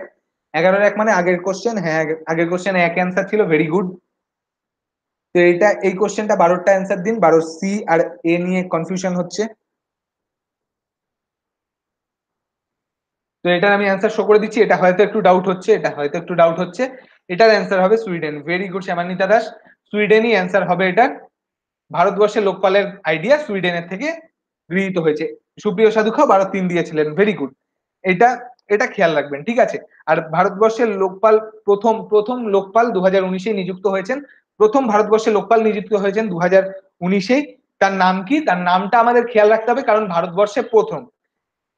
এগারোর এক মানে আগের কোশ্চেন হ্যাঁ আগের কোশ্চেন এক অ্যান্সার ছিল ভেরি গুড তো এইটা, এই কোশ্চেনটা বারোটা অ্যান্সার দিন, বারো সি আর এ নিয়ে কনফিউশন হচ্ছে। তো এটার আমি অ্যান্সার শো করে দিচ্ছি, এটা হয়তো একটু ডাউট হচ্ছে, এটা হয়তো একটু ডাউট হচ্ছে। এটার অ্যান্সার হবে Sweden very good Shyamanita Das. সুইডেনই answer হবে এটা। ভারতবর্ষের লোকপালের আইডিয়া সুইডেনের থেকে গৃহীত হয়েছে। সুপ্রিয় সাধু খাও বারো তিন দিয়েছিলেন। ভেরি গুড এটা এটা খেয়াল রাখবেন, ঠিক আছে? আর ভারতবর্ষের লোকপাল প্রথম প্রথম লোকপাল দু হাজার উনিশে নিযুক্ত হয়েছেন। প্রথম ভারতবর্ষের লোকপাল নিযুক্ত হয়েছেন দু হাজার উনিশেই। তার নাম কি? তার নামটা আমাদের খেয়াল রাখতে হবে, কারণ ভারতবর্ষে প্রথম।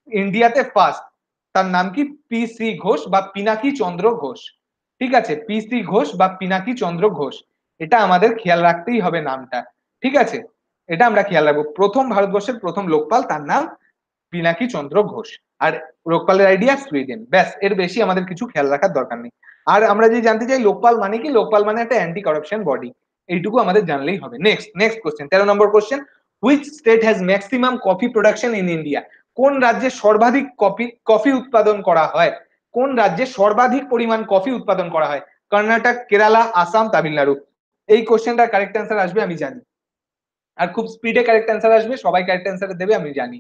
ইন্ডিয়াতে ফার্স্ট তার নাম কি? পি সি ঘোষ বা পিনাকি চন্দ্র ঘোষ। ঠিক আছে? পি সি ঘোষ বা পিনাকি চন্দ্র ঘোষ। এটা আমাদের খেয়াল রাখতেই হবে নামটা। ঠিক আছে? এটা আমরা খেয়াল রাখব। প্রথম ভারতবর্ষের প্রথম লোকপাল তার নাম পিনাকি চন্দ্র ঘোষ। আর লোকপালের আইডিয়া সুইডেন। ব্যাস, এর বেশি আমাদের কিছু খেয়াল রাখার দরকার নেই। আর আমরা যদি জানতে চাই, লোকপাল মানে কি? লোকপাল মানে একটা অ্যান্টি করাপশন বডি এইটুকু আমাদের জানলেই হবে। নেক্সট নেক্সট কোশ্চেন তেরো number question which state has maximum coffee production in India কোন রাজ্যে সর্বাধিক কফি কফি উৎপাদন করা হয়? কোন রাজ্যে সর্বাধিক পরিমাণ কফি উৎপাদন করা হয়? কর্ণাটক, কেরালা, আসাম, তামিলনাড়ু। এই কোশ্চেনটার কারেক্ট অ্যান্সার আসবে, আমি জানি। আর খুব স্পিডে কারেক্ট অ্যান্সার আসবে, সবাই কারেক্ট অ্যান্সার দেবে, আমি জানি।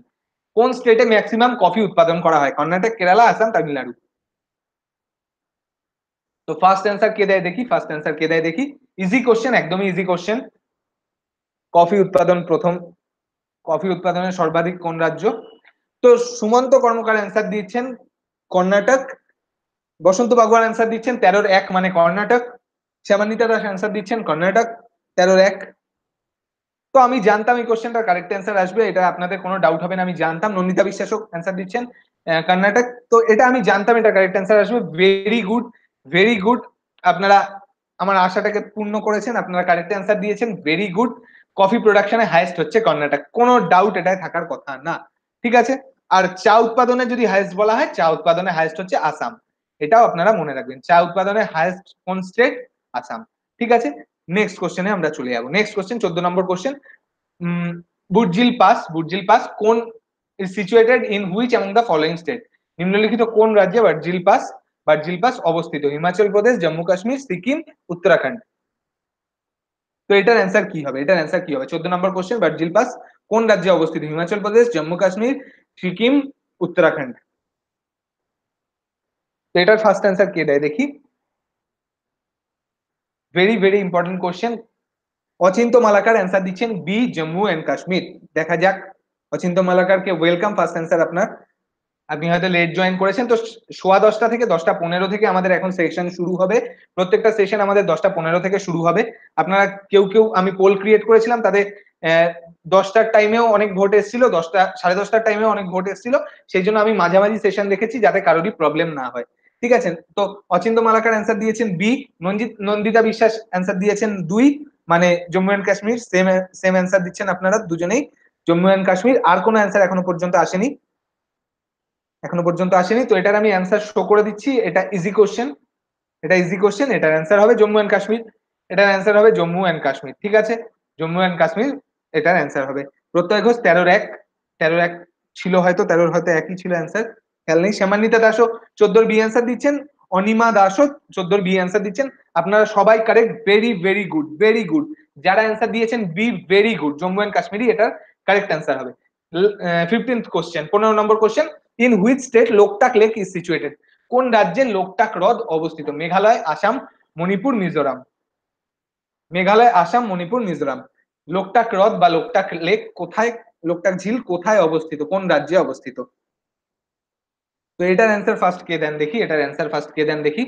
কোন স্টেটে ম্যাক্সিমাম কফি উৎপাদন করা হয়? কর্ণাটক, কেরালা, আসাম, তামিলনাড়ু। তো ফার্স্ট অ্যান্সার কে দেয় দেখি? ফার্স্ট অ্যান্সার কে দেয় দেখি? ইজি কোশ্চেন একদমই ইজি কোশ্চেন কফি উৎপাদন প্রথম। কফি উৎপাদনের সর্বাধিক কোন রাজ্য? তো সুমন্ত কর্মকার অ্যান্সার দিচ্ছেন কর্ণাটক। বসন্ত বাগুয়ার অ্যান্সার দিচ্ছেন তেরোর এক মানে কর্ণাটক। শ্যামানিতা দাস অ্যান্সার দিচ্ছেন কর্ণাটক, তেরোর এক। তো আমি জানতাম এই কোশ্চেনটার কারেক্ট অ্যান্সার আসবে, এটা আপনাদের কোনো ডাউট হবে না, আমি জানতাম। নন্দিতা বিশ্বাসক অ্যান্সার দিচ্ছেন কর্ণাটক। তো এটা আমি জানতাম এটা কারেক্ট অ্যান্সার আসবে। ভেরি গুড ভেরি গুড আপনারা আমার আশাটাকে পূর্ণ করেছেন, আপনারা কারেক্ট অ্যান্সার দিয়েছেন। ভেরি গুড কফি প্রোডাকশনে হাইয়েস্ট হচ্ছে কর্ণাটক। কোনো ডাউট এটাই থাকার কথা না। ঠিক আছে? আর চা উৎপাদনে যদি হাইয়েস্ট বলা হয়, চা উৎপাদনে হাইয়েস্ট হচ্ছে আসাম। এটাও আপনারা মনে রাখবেন। চা উৎপাদনে হাইয়েস্ট কোন স্টেট আসাম। ঠিক আছে? নেক্সট কোশ্চেনে আমরা চলে যাব। নেক্সট কোশ্চেন চোদ্দ number question Burzil pass Burzil pass কোন situated in which among the following state নিম্নলিখিত কোন রাজ্যে বার্জিল পাস বার্জিল পাস অবস্থিত? হিমাচল প্রদেশ, জম্মু কাশ্মীর, সিকিম, উত্তরাখণ্ড? তো এটার অ্যান্সার কি হবে? এটার অ্যান্সার কি হবে? চোদ্দ নম্বর কোশ্চেন বার্জিল পাস কোন রাজ্যে অবস্থিত? হিমাচল প্রদেশ, জম্মু কাশ্মীর, সিকিম, উত্তরাখণ্ড? তো এটার ফার্স্ট অ্যান্সার কে দেয় দেখি? Very very important question Achinta Malakar answer দিচ্ছেন বি জম্মু অ্যান্ড কাশ্মীর দেখা যাক অচিন্ত মালাকারকে ওয়েলকাম ফার্স্ট অ্যান্সার আপনার। আপনি হয়তো লেট জয়েন করেছেন, তো সোয়া দশটা থেকে দশটা পনেরো থেকে আমাদের এখন সেশন শুরু হবে। প্রত্যেকটা সেশন আমাদের দশটা পনেরো থেকে শুরু হবে। আপনারা কেউ কেউ, আমি পোল ক্রিয়েট করেছিলাম তাদের দশটার টাইমেও অনেক ভোট এসেছিল, দশটা, সাড়ে দশটার টাইমেও অনেক ভোট এসেছিল। সেই জন্য আমি মাঝামাঝি সেশন রেখেছি যাতে কারোরই প্রবলেম না হয়। ঠিক আছে? তো অচিন্ত মালাকার অ্যান্সার দিয়েছেন বি নন্দিত নন্দিতা বিশ্বাস অ্যান্সার দিয়েছেন দুই মানে Jammu and Kashmir same same answer দিচ্ছেন আপনারা দুজনেই। জম্মু অ্যান্ড কাশ্মীর, আর কোনো অ্যান্সার এখনও পর্যন্ত আসেনি। এখনও পর্যন্ত আসেনি, তো এটার আমি অ্যান্সার শো করে দিচ্ছি। এটা ইজি কোশ্চেন এটা ইজি কোশ্চেন এটার অ্যান্সার হবে জম্মু অ্যান্ড কাশ্মীর, এটার অ্যান্সার হবে জম্মু অ্যান্ড কাশ্মীর, ঠিক আছে? জম্মু অ্যান্ড কাশ্মীর, এটার অ্যান্সার হবে। প্রত্যয় ঘোষ তেরোর এক তেরোর এক ছিল হয়তো, তেরোর হয়তো একই ছিল অ্যান্সার খেয়াল নেই? শ্যামান্বিতা দাসও চোদ্দোর বি অ্যান্সার দিচ্ছেন, অনিমা দাসও চোদ্দোর বি অ্যান্সার দিচ্ছেন। আপনারা সবাই correct very very good very good যারা অ্যান্সার দিয়েছেন B very good Jammu and কাশ্মীরই এটার কারেক্ট অ্যান্সার হবে। ফিফটিন্থ কোশ্চেন পনেরো number question in which state Loktak lake is situated কোন রাজ্যে লোকটাক হ্রদ অবস্থিত? মেঘালয়, আসাম, মণিপুর, মিজোরাম। মেঘালয়, আসাম, মণিপুর, মিজোরাম। লোকটাক হ্রদ বা লোকটাক লেক কোথায় লোকটাক ঝিল কোথায় অবস্থিত? কোন রাজ্যে অবস্থিত? তো এটার অ্যান্সার ফার্স্ট কে দেন দেখি, এটার অ্যান্সার ফার্স্ট কে দেন দেখি।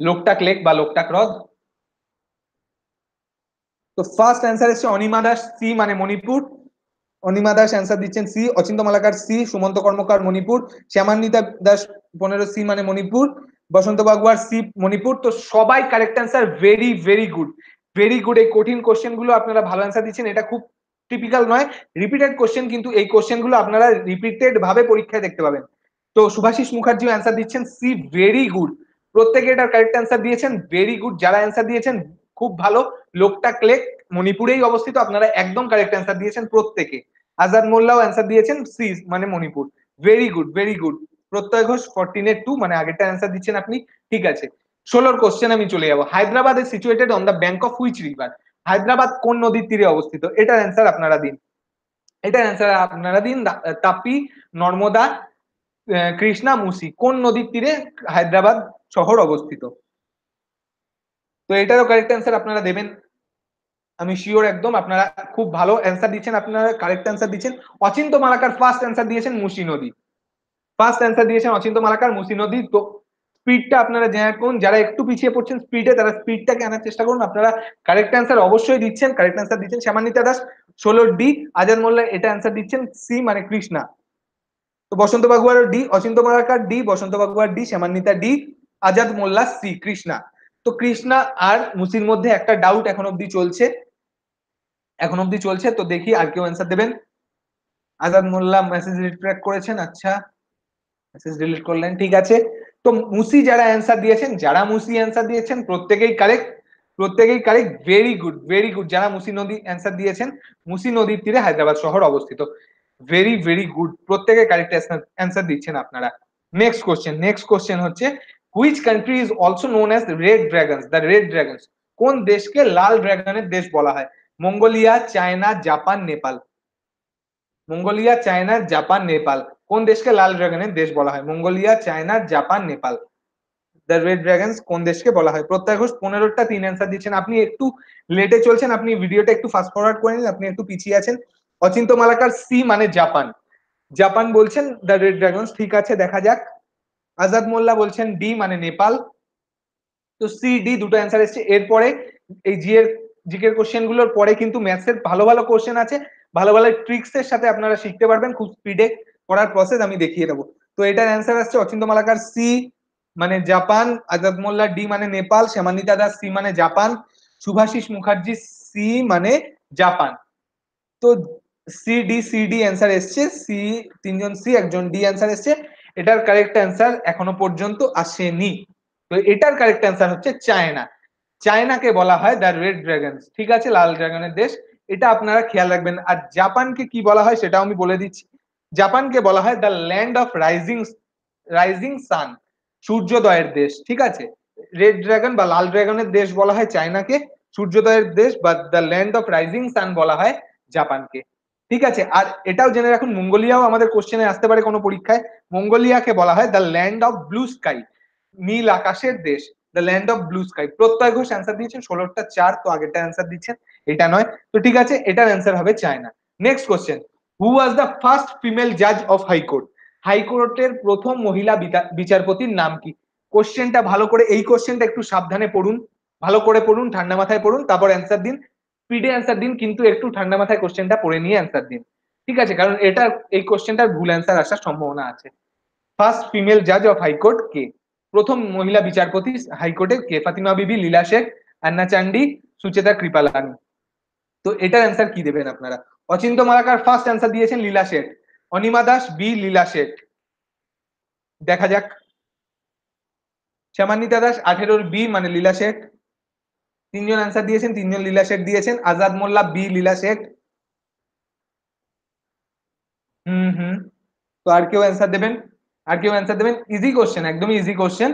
লোকটাক লেক বা লোকটাক হ্রদ। তো ফার্স্ট অ্যান্সার এসছে অনিমা দাস সি মানে মণিপুর। অনিমা দাস অ্যান্সার দিচ্ছেন সি অচিন্ত মালাকার সি সুমন্ত কর্মকার মণিপুর। শ্যামান্বিতা দাস পনেরো সি মানে মণিপুর। বসন্ত বাগুয়ার সি মণিপুর। তো সবাই correct answer very very good very good এই কঠিন কোশ্চেনগুলো আপনারা ভালো অ্যান্সার দিচ্ছেন। এটা খুব টিপিক্যাল নয়। রিপিটেড কোশ্চেন কিন্তু এই কোশ্চেনগুলো আপনারা রিপিটেড ভাবে পরীক্ষায় দেখতে পাবেন। তো সুভাষিস মুখার্জি অ্যান্সার দিচ্ছেন, সি ভেরি গুড প্রত্যেকে এটার কারেক্ট অ্যান্সার দিয়েছেন ভেরি গুড যারা অ্যান্সার দিয়েছেন, খুব ভালো। লোকটা ক্লেক, মণিপুরেই অবস্থিত, আপনারা একদম কারেক্ট অ্যান্সার দিয়েছেন প্রত্যেকে। আজাদ মোল্লাও অ্যান্সার দিয়েছেন, সি মানে Manipur. Very good very good Pratyay Ghosh fourteen এর টু মানে আগেরটা অ্যান্সার দিচ্ছেন আপনি। ঠিক আছে। ষোলোর কোশ্চেন আমি চলে যাব। Hyderabad is situated on the bank of which river Hyderabad কোন নদীর তীরে অবস্থিত? এটার অ্যান্সার আপনারা দিন। এটার অ্যান্সার আপনারা দিন তাপি, নর্মদা কৃষ্ণা মুসি কোন নদীর তীরে হায়দ্রাবাদ শহর অবস্থিত? তো এটারও কারেক্ট অ্যান্সার আপনারা দেবেন। আমি শিওর একদম, আপনারা খুব ভালো অ্যান্সার দিচ্ছেন, আপনারা কারেক্ট অ্যান্সার দিচ্ছেন। অচিন্ত মালাকার ফার্স্ট অ্যান্সার দিয়েছেন মুসি নদী। ফার্স্ট অ্যান্সার দিয়েছেন অচিন্ত মালাকার মুসি নদী। তো স্পিডটা আপনারা করুন যারা একটু পিছিয়ে পড়ছেন স্পিডে তারা স্পিডটাকে আনার চেষ্টা করুন। আপনারা কারেক্ট অ্যান্সার অবশ্যই দিচ্ছেন কারেক্ট অ্যান্সার দিচ্ছেন শ্যামান্বিতা দাস ষোলো ডি, আজাদ মোল্লা এটা অ্যান্সার দিচ্ছেন সি মানে কৃষ্ণা। তো Basanta Baguar D, Achinta Malakar D, Basanta Baguar D, Shyamanwita D, Azad Mollah C Krishna. তো কৃষ্ণা আর মুসির মধ্যে একটা ডাউট এখন অব্দি চলছে। এখন অব্দি চলছে, তো দেখি আর কেউ অ্যান্সার দেবেন। আজাদ মোল্লা মেসেজ রিট্র্যাক্ট করেছেন আচ্ছা। মেসেজ ডিলিট করলেন, ঠিক আছে। তো মুসি যারা অ্যান্সার দিয়েছেন, যারা মুসি অ্যান্সার দিয়েছেন, প্রত্যেকেই কারেক্ট প্রত্যেকেই correct very good very good যারা মুসি নদী অ্যান্সার দিয়েছেন, মুসি নদীর তীরে হায়দ্রাবাদ শহর অবস্থিত। ভেরি ভেরি গুড প্রত্যেকে কারেক্ট অ্যান্সার দিচ্ছেন আপনারা। নেক্সট কোশ্চেন নেক্সট কোশ্চেন হচ্ছে which country is also known as red dragons the red dragons কোন দেশকে লাল ড্রাগনের দেশ বলা হয়? Mongolia, China, Japan, Nepal. Mongolia, China, Japan, Nepal. কোন দেশকে লাল ড্রাগনের দেশ বলা হয়? Mongolia, China, Japan, Nepal. The red dragons কোন দেশকে বলা হয়? প্রত্যয় ঘোষ পনেরোটা তিন অ্যান্সার দিচ্ছেন। আপনি একটু লেটে চলছেন, আপনি ভিডিওটা একটু ফাস্ট ফরওয়ার্ড করে নিন, আপনি একটু পিছিয়ে আছেন। অচিন্ত মালাকার সি মানে জাপান। জাপান বলছেন দ্য রেড ড্রাগনস, ঠিক আছে, দেখা যাক। আজাদ মোল্লা বলছেন ডি মানে নেপাল। তো সি, ডি দুটো অ্যান্সার এসছে। এরপরে এই জি এর জিকের কোশ্চেনগুলোর পরে কিন্তু ম্যাথসের ভালো ভালো কোশ্চেন আছে। ভালো ভালো ট্রিক্স এর সাথে আপনারা শিখতে পারবেন। খুব স্পিডে করার প্রসেস আমি দেখিয়ে দেবো। তো এটার অ্যান্সার আসছে অচিন্ত মালাকার সি মানে জাপান, আজাদ মোল্লা ডি মানে নেপাল শ্যামানিতা দাস সি মানে জাপান, শুভাশিস মুখার্জি সি মানে জাপান। তো C D C D answer এসছে। সি তিনজন সি একজন ডি অ্যান্সার এসছে। এটার কারেক্ট অ্যান্সার এখনও পর্যন্ত আসেনি। তো এটার কারেক্ট অ্যান্সার হচ্ছে চায়না চায়নাকে বলা হয় দ্য রেড ড্রাগন ঠিক আছে, লাল ড্রাগনের দেশ। এটা আপনারা খেয়াল রাখবেন। আর জাপানকে কি বলা হয় সেটাও আমি বলে দিচ্ছি। জাপানকে বলা হয় the land of rising rising sun সূর্যোদয়ের দেশ। ঠিক আছে? রেড ড্রাগন বা লাল ড্রাগনের দেশ বলা হয় চায়নাকে সূর্যোদয়ের দেশ বা the land of rising sun বলা হয় জাপানকে ঠিক আছে, আর এটাও জেনে রাখুন, মঙ্গোলিয়াও আমাদের কোশ্চেনে আসতে পারে কোনো পরীক্ষায়। মঙ্গোলিয়াকে বলা হয় the land of blue sky নীল আকাশের দেশ the land of blue sky Pratyay Ghosh answer দিয়েছেন, ষোলোটা চার তো আগেরটা অ্যান্সার দিচ্ছেন, এটা নয়। তো ঠিক আছে, এটার অ্যান্সার হবে China. Next question who was the first female জাজ অফ হাইকোর্ট হাইকোর্টের প্রথম মহিলা বিচারপতির নাম কি? কোশ্চেনটা ভালো করে, এই কোশ্চেনটা একটু সাবধানে পড়ুন, ভালো করে পড়ুন, ঠান্ডা মাথায় পড়ুন, তারপর অ্যান্সার দিন। স্পিডে অ্যান্সার দিন, কিন্তু একটু ঠান্ডা মাথায় কোশ্চেনটা পড়ে নিয়ে অ্যান্সার দিন। ঠিক আছে? কারণ এটা, এই কোশ্চেনটার ভুল অ্যান্সার আসার সম্ভাবনা আছে। ফার্স্ট ফিমেল জাজ অফ হাইকোর্ট কে? প্রথম মহিলা বিচারপতি হাইকোর্টের কে? ফাতিমা বিবি, লীলা শেখ, আন্না চান্ডি, সুচেতা কৃপালানি। তো এটার অ্যান্সার কি দেবেন আপনারা? অচিন্ত মালাকার ফার্স্ট অ্যান্সার দিয়েছেন লীলা শেঠ অনিমা দাস, বি, লীলা শেঠ দেখা যাক। শ্যামান্বিতা দাস, আঠেরোর বি মানে লীলা শেঠ তিনজন অ্যান্সার দিয়েছেন, তিনজন লীলা শেঠ দিয়েছেন। আজাদ মোল্লা, বি লীলা শেঠ। হুম হুম। তো আর কেউ অ্যান্সার দেবেন? আর কেউ অ্যান্সার দেবেন? ইজি কোশ্চেন একদমই ইজি কোশ্চেন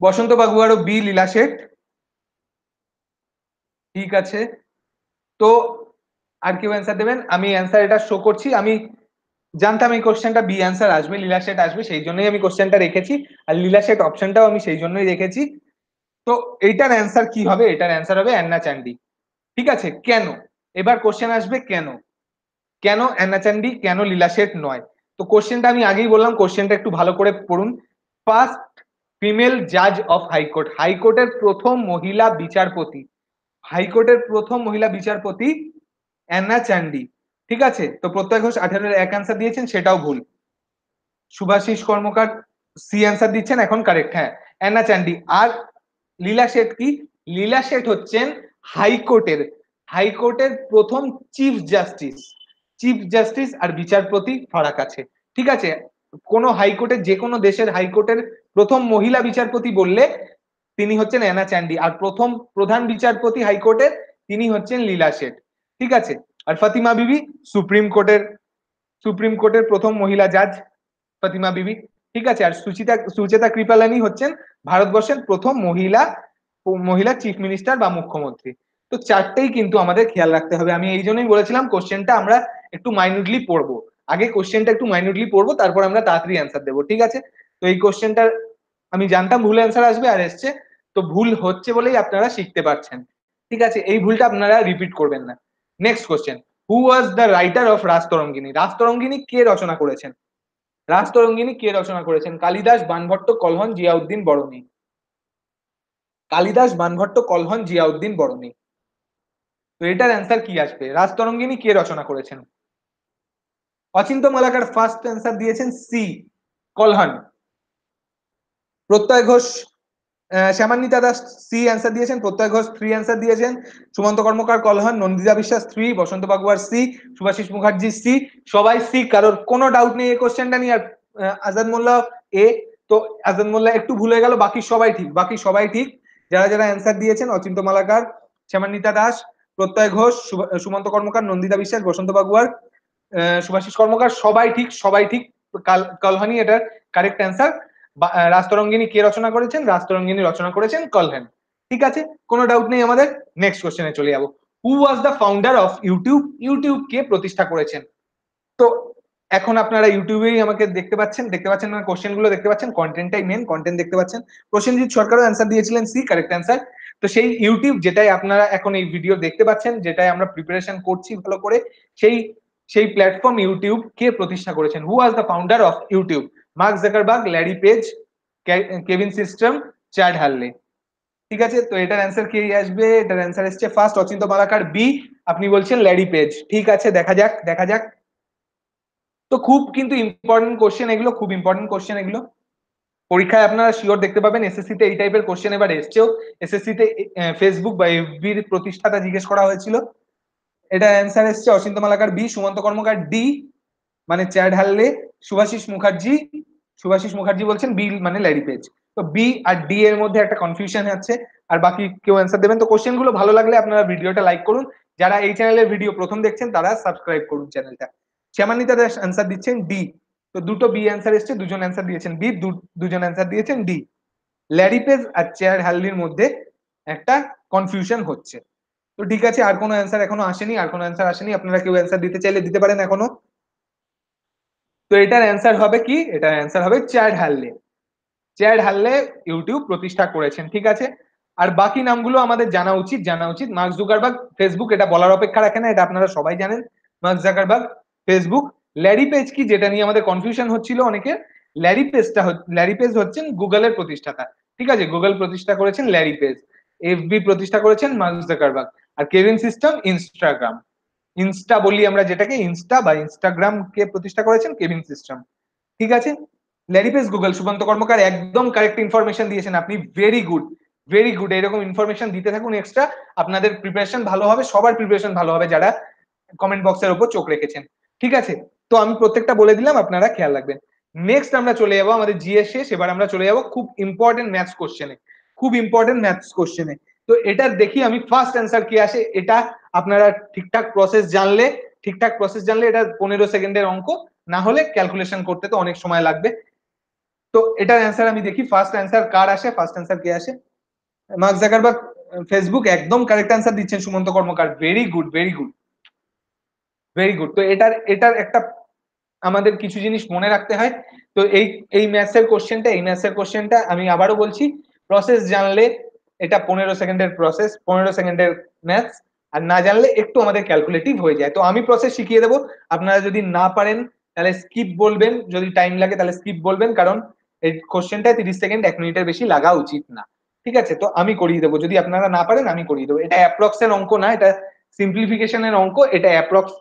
বসন্ত বাবু বাগুয়ারও বি লীলা শেঠ। ঠিক আছে। তো আর কেউ অ্যান্সার দেবেন? আমি অ্যান্সার এটা শো করছি। আমি জানতাম এই কোশ্চেনটা বি অ্যান্সার আসবে, লীলা সেট আসবে, সেই জন্যই আমি কোশ্চেনটা রেখেছি। আর লীলা সেট অপশনটাও আমি সেই জন্যই রেখেছি। তো এইটার অ্যান্সার কি হবে? এটার অ্যান্সার হবে অ্যান্না চান্ডি ঠিক আছে? কেন? এবার কোশ্চেন আসবে কেন? কেন অ্যান্না চান্ডি কেন লীলা শেঠ নয়? তো কোশ্চেনটা আমি আগেই বললাম কোশ্চেনটা একটু ভালো করে পড়ুন। ফার্স্ট ফিমেল জাজ অফ হাইকোর্ট হাইকোর্টের প্রথম মহিলা বিচারপতি। হাইকোর্টের প্রথম মহিলা বিচারপতি অ্যান্না চান্ডি ঠিক আছে? তো প্রত্যয় ঘোষ আঠারোর এক অ্যান্সার দিয়েছেন, সেটাও ভুল। সুভাষিস কর্মকার সি অ্যান্সার দিচ্ছেন, এখন কারেক্ট হ্যাঁ। অ্যান্না চান্ডি আর লীলা শেঠ কি? লীলা শেঠ হচ্ছেন হাইকোর্টের হাইকোর্টের প্রথম চিফ জাস্টিস চিফ জাস্টিস আর বিচারপতি ফারাক আছে। ঠিক আছে? কোন হাইকোর্টের যে কোনো দেশের হাইকোর্টের প্রথম মহিলা বিচারপতি বললে তিনি হচ্ছেন অ্যানা চ্যান্ডি আর প্রথম প্রধান বিচারপতি হাইকোর্টের তিনি হচ্ছেন লীলা শেঠ ঠিক আছে? আর ফাতিমা বিবি সুপ্রিম কোর্টের সুপ্রিম কোর্টের প্রথম মহিলা জাজ ফাতিমা বিবি। ঠিক আছে? আর সুচিতা, সুচেতা কৃপালানি হচ্ছেন ভারতবর্ষের প্রথম মহিলা মহিলা চিফ মিনিস্টার বা মুখ্যমন্ত্রী। তো চারটেই কিন্তু আমাদের খেয়াল রাখতে হবে। আমি এই জন্যই বলেছিলাম কোশ্চেনটা আমরা একটু মাইনুটলি পড়ব। আগে কোশ্চেনটা একটু মাইনুটলি পড়ব, তারপর আমরা তাড়াতাড়ি অ্যান্সার দেবো। ঠিক আছে? তো এই কোশ্চেনটার আমি জানতাম ভুল অ্যান্সার আসবে আর এসছে। তো ভুল হচ্ছে বলেই আপনারা শিখতে পারছেন। ঠিক আছে? এই ভুলটা আপনারা রিপিট করবেন না। Next question who was the writer of Rajatarangini Rajatarangini কে রচনা করেছেন? রাজতরঙ্গিনী কে রচনা করেছেন? কালিদাস বানভট্ট কলহন জিয়াউদ্দিন বরণী। কালিদাস বানভট্ট কলহন জিয়াউদ্দিন বরণী। তো এটার অ্যান্সার কি আসবে? রাজতরঙ্গিনী কে রচনা করেছেন? অচিন্ত মালাকার ফার্স্ট অ্যান্সার দিয়েছেন C, Kalhana. Pratyay Ghosh Shyamanwita Das C answer দিয়েছেন, প্রত্যয় ঘোষ থ্রি অ্যান্সার দিয়েছেন, Sumanta Karmakar Kalhana, Nandita Biswas three Basanta Baguar C Subhasis Mukherjee C সবাই সি কারোর কোনো ডাউট নেই এই কোশ্চেনটা নিয়ে, আর আজাদ মোল্লা এ তো আজাদ মোল্লা একটু ভুলে গেল, বাকি সবাই ঠিক, বাকি সবাই ঠিক। যারা যারা অ্যান্সার দিয়েছেন, অচিন্ত মালাকার শ্যামান্বিতা দাস, প্রত্যয় ঘোষ সুমন্ত কর্মকার, নন্দিতা বিশ্বাস, বসন্ত বাগুয়ার সুভাষিস কর্মকার, সবাই ঠিক সবাই ঠিক কলহানি এটার কারেক্ট অ্যান্সার রাস্তরঙ্গিনী কে রচনা করেছেন? রাস্তরঙ্গিনী রচনা করেছেন কলহেন। ঠিক আছে? কোনো ডাউট নেই আমাদের? নেক্সট কোশ্চেনে চলে যাব। Who was the founder of YouTube YouTube কে প্রতিষ্ঠা করেছেন? তো, এখন আপনারা ইউটিউবেই আমাকে দেখতে পাচ্ছেন দেখতে পাচ্ছেন মানে কোশ্চেনগুলো দেখতে পাচ্ছেন কন্টেন্টটাই মেন কন্টেন্ট দেখতে পাচ্ছেন। প্রসেনজিৎ সরকারও অ্যান্সার দিয়েছিলেন সি কারেক্ট অ্যান্সার তো সেই ইউটিউব যেটাই আপনারা এখন এই ভিডিও দেখতে পাচ্ছেন, যেটাই আমরা প্রিপারেশন করছি ভালো করে, সেই সেই প্ল্যাটফর্ম ইউটিউব কে প্রতিষ্ঠা করেছেন। Who was the founder of YouTube Mark Zuckerberg Larry Page Kevin Systrom Chad Hurley ঠিক আছে? তো এটার অ্যান্সার কি আসবে? এটার অ্যান্সার এসছে ফার্স্ট অচিন্ত মালাকার বি আপনি বলছেন ল্যারি পেজ ঠিক আছে, দেখা যাক দেখা যাক। তো খুব কিন্তু ইম্পর্টেন্ট কোশ্চেন এগুলো, খুব ইম্পর্টেন্ট কোশ্চেন এগুলো। পরীক্ষায় আপনারা শিওর দেখতে পাবেন এসএসসি তে এই টাইপের কোশ্চেন এবার এসছেও এসএসসি তে ফেসবুক বা এফবির প্রতিষ্ঠাতা জিজ্ঞেস করা হয়েছিল। এটা অ্যান্সার এসছে অচিন্ত মালাকার বি সুমন্ত কর্মকার ডি মানে চ্যাড হারলে সুভাষিস মুখার্জি সুভাষিস মুখার্জি বলছেন বি মানে ল্যারি পেজ তো বি আর ডি এর মধ্যে একটা কনফিউশন আছে, আর বাকি কেউ অ্যান্সার দেবেন। তো কোশ্চেনগুলো ভালো লাগলে আপনারা ভিডিওটা লাইক করুন। যারা এই চ্যানেলের ভিডিও প্রথম দেখছেন, তারা সাবস্ক্রাইব করুন চ্যানেলটা শ্যামান্বিতা দাস অ্যান্সার দিচ্ছেন ডি তো দুটো বি অ্যান্সার এসছে, দুজন অ্যান্সার দিয়েছেন বি দুজন অ্যান্সার দিয়েছেন ডি ল্যারি পেজ আর চেয়ার হ্যালির মধ্যে একটা কনফিউশন হচ্ছে। তো ঠিক আছে, আর কোনো অ্যান্সার এখনও আসেনি, আর কোনো অ্যান্সার আসেনি। আপনারা কেউ অ্যান্সার দিতে চাইলে দিতে পারেন এখনও। তো এটার অ্যান্সার হবে কি? এটার অ্যান্সার হবে চ্যাড হারলে চ্যাড হারলে ইউটিউব প্রতিষ্ঠা করেছেন, ঠিক আছে? আর বাকি নামগুলো আমাদের জানা উচিত জানা উচিত। মার্ক জুকারবার্গ ফেসবুক এটা বলার অপেক্ষা রাখে না, এটা আপনারা সবাই জানেন। Mark Zuckerberg Facebook Larry Page কি যেটা নিয়ে আমাদের কনফিউশন হচ্ছিল অনেকের ল্যারি পেজটা ল্যারি পেজ হচ্ছেন গুগলের প্রতিষ্ঠাতা। ঠিক আছে? গুগল প্রতিষ্ঠা করেছেন ল্যারি পেজ। এফবি প্রতিষ্ঠা করেছেন মার্ক জাকারবার্গ। আর কেভিন সিস্টেম, ইনস্টাগ্রাম। ইনস্টা বলি আমরা যেটাকে ইনস্টা বা ইনস্টাগ্রাম কে প্রতিষ্ঠা করেছেন কেভিন সিস্টেম ঠিক আছে? ল্যারিপেস গুগল সুকান্ত কর্মকার একদম কারেক্ট ইনফরমেশন দিয়েছেন। আপনি ভেরি গুড ভেরি গুড এরকম ইনফরমেশন দিতে থাকুন এক্সট্রা আপনাদের প্রিপারেশন ভালো হবে, সবার প্রিপারেশন ভালো হবে যারা কমেন্ট বক্সের উপর চোখ রেখেছেন। ঠিক আছে? তো আমি প্রত্যেকটা বলে দিলাম, আপনারা খেয়াল রাখবেন। নেক্সট আমরা চলে যাব আমাদের জিএস শেষ, এবার আমরা চলে যাব খুব ইম্পর্টেন্ট ম্যাথস কোশ্চেনে খুব ইম্পর্টেন্ট ম্যাথস কোশ্চেনে তো এটা দেখি আমি ফার্স্ট অ্যান্সার কি আসে, এটা আপনারা ঠিকঠাক প্রসেস জানলে, ঠিকঠাক প্রসেস জানলে এটা পনেরো সেকেন্ডের অঙ্ক, না হলে ক্যালকুলেশন করতে তো অনেক সময় লাগবে। তো এটার অ্যান্সার আমি দেখি ফার্স্ট অ্যান্সার কার আসে ফার্স্ট অ্যান্সার কে আসে? মার্ক জাকারবার্গ ফেসবুক একদম কারেক্ট অ্যান্সার দিচ্ছেন Sumanta Karmakar. Very good very good very good তো এটার এটার একটা আমাদের কিছু জিনিস মনে রাখতে হয়। তো এই এই ম্যাথসের কোশ্চেনটা এই ম্যাথসের কোশ্চেনটা আমি আবারও বলছি প্রসেস জানলে এটা পনেরো সেকেন্ডের প্রসেস পনেরো সেকেন্ডের ম্যাথস আর না জানলে একটু আমাদের ক্যালকুলেটিভ হয়ে যায়। তো আমি প্রসেস শিখিয়ে দেবো। আপনারা যদি না পারেন, তাহলে স্কিপ বলবেন। যদি টাইম লাগে, তাহলে স্কিপ বলবেন। কারণ এই কোশ্চেনটা তিরিশ সেকেন্ড এক মিনিটের বেশি লাগা উচিত না। ঠিক আছে? তো আমি করিয়ে দেবো। যদি আপনারা না পারেন, আমি করিয়ে দেবো। এটা অ্যাপ্রক্সের অঙ্ক না, এটা সিম্পলিফিকেশনের অঙ্ক। এটা অ্যাপ্রক্স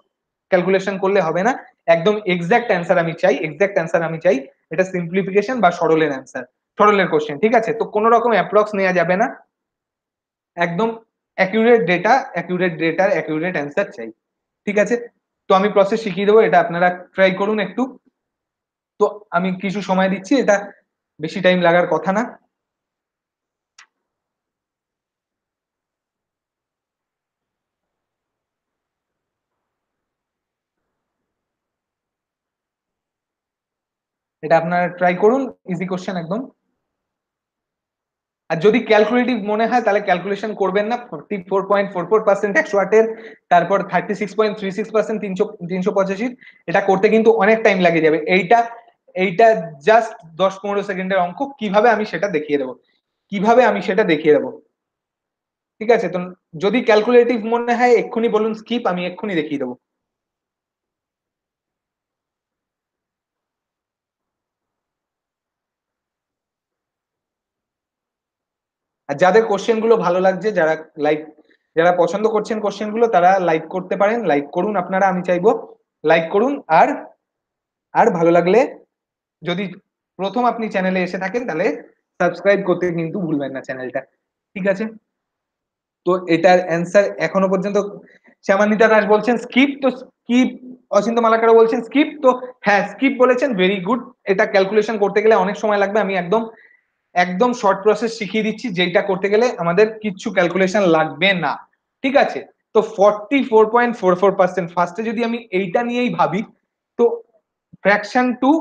ক্যালকুলেশন করলে হবে না। একদম এক্সাক্ট অ্যান্সার আমি চাই। এক্সাক্ট অ্যান্সার আমি চাই। এটা সিম্পলিফিকেশন বা সরলের অ্যান্সার সরলের কোশ্চেন ঠিক আছে? তো কোনো রকম অ্যাপ্রক্স নেওয়া যাবে না। একদম অ্যাকিউরেট ডেটা অ্যাকিউরেট ডেটার অ্যাকিউরেট অ্যান্সার চাই। ঠিক আছে? তো আমি প্রসেস শিখিয়ে দেবো, এটা আপনারা ট্রাই করুন একটু। তো আমি কিছু সময় দিচ্ছি, এটা বেশি টাইম লাগার কথা না। এটা আপনারা ট্রাই করুন ইজি কোশ্চেন একদম। আর যদি ক্যালকুলেটিভ মনে হয়, তাহলে ক্যালকুলেশন করবেন না। Forty four point four four percent একশো আটের তারপর thirty six point three six percent তিনশো তিনশো পঁচাশির এটা করতে কিন্তু অনেক টাইম লাগে যাবে। এইটা এইটা জাস্ট দশ পনেরো সেকেন্ডের অঙ্ক। কীভাবে আমি সেটা দেখিয়ে দেবো? কীভাবে আমি সেটা দেখিয়ে দেবো? ঠিক আছে? তো যদি ক্যালকুলেটিভ মনে হয়, এক্ষুনি বলুন স্কিপ আমি এক্ষুনি দেখিয়ে দেবো। আর যাদের কোশ্চেনগুলো ভালো লাগছে, যারা লাইক যারা পছন্দ করছেন কোশ্চেনগুলো, তারা লাইক করতে পারেন। লাইক করুন আপনারা, আমি চাইব লাইক করুন। আর আর ভালো লাগলে যদি প্রথম আপনি চ্যানেলে এসে থাকেন, তাহলে সাবস্ক্রাইব করতে কিন্তু ভুলবেন না চ্যানেলটা ঠিক আছে? তো এটার অ্যান্সার এখনও পর্যন্ত শ্যামানিতা দাস বলছেন স্কিপ তো স্কিপ অচিন্ত মালাকারা বলছেন স্কিপ তো হ্যাঁ স্কিপ বলেছেন ভেরি গুড এটা ক্যালকুলেশন করতে গেলে অনেক সময় লাগবে, আমি একদম একদম শর্ট প্রসেস শিখিয়ে দিচ্ছি যেটা করতে গেলে আমাদের কিচ্ছু ক্যালকুলেশন লাগবে না। ঠিক আছে? তো forty four point four four percent ফার্স্টে যদি আমি এইটা নিয়েই ভাবি, তো fraction to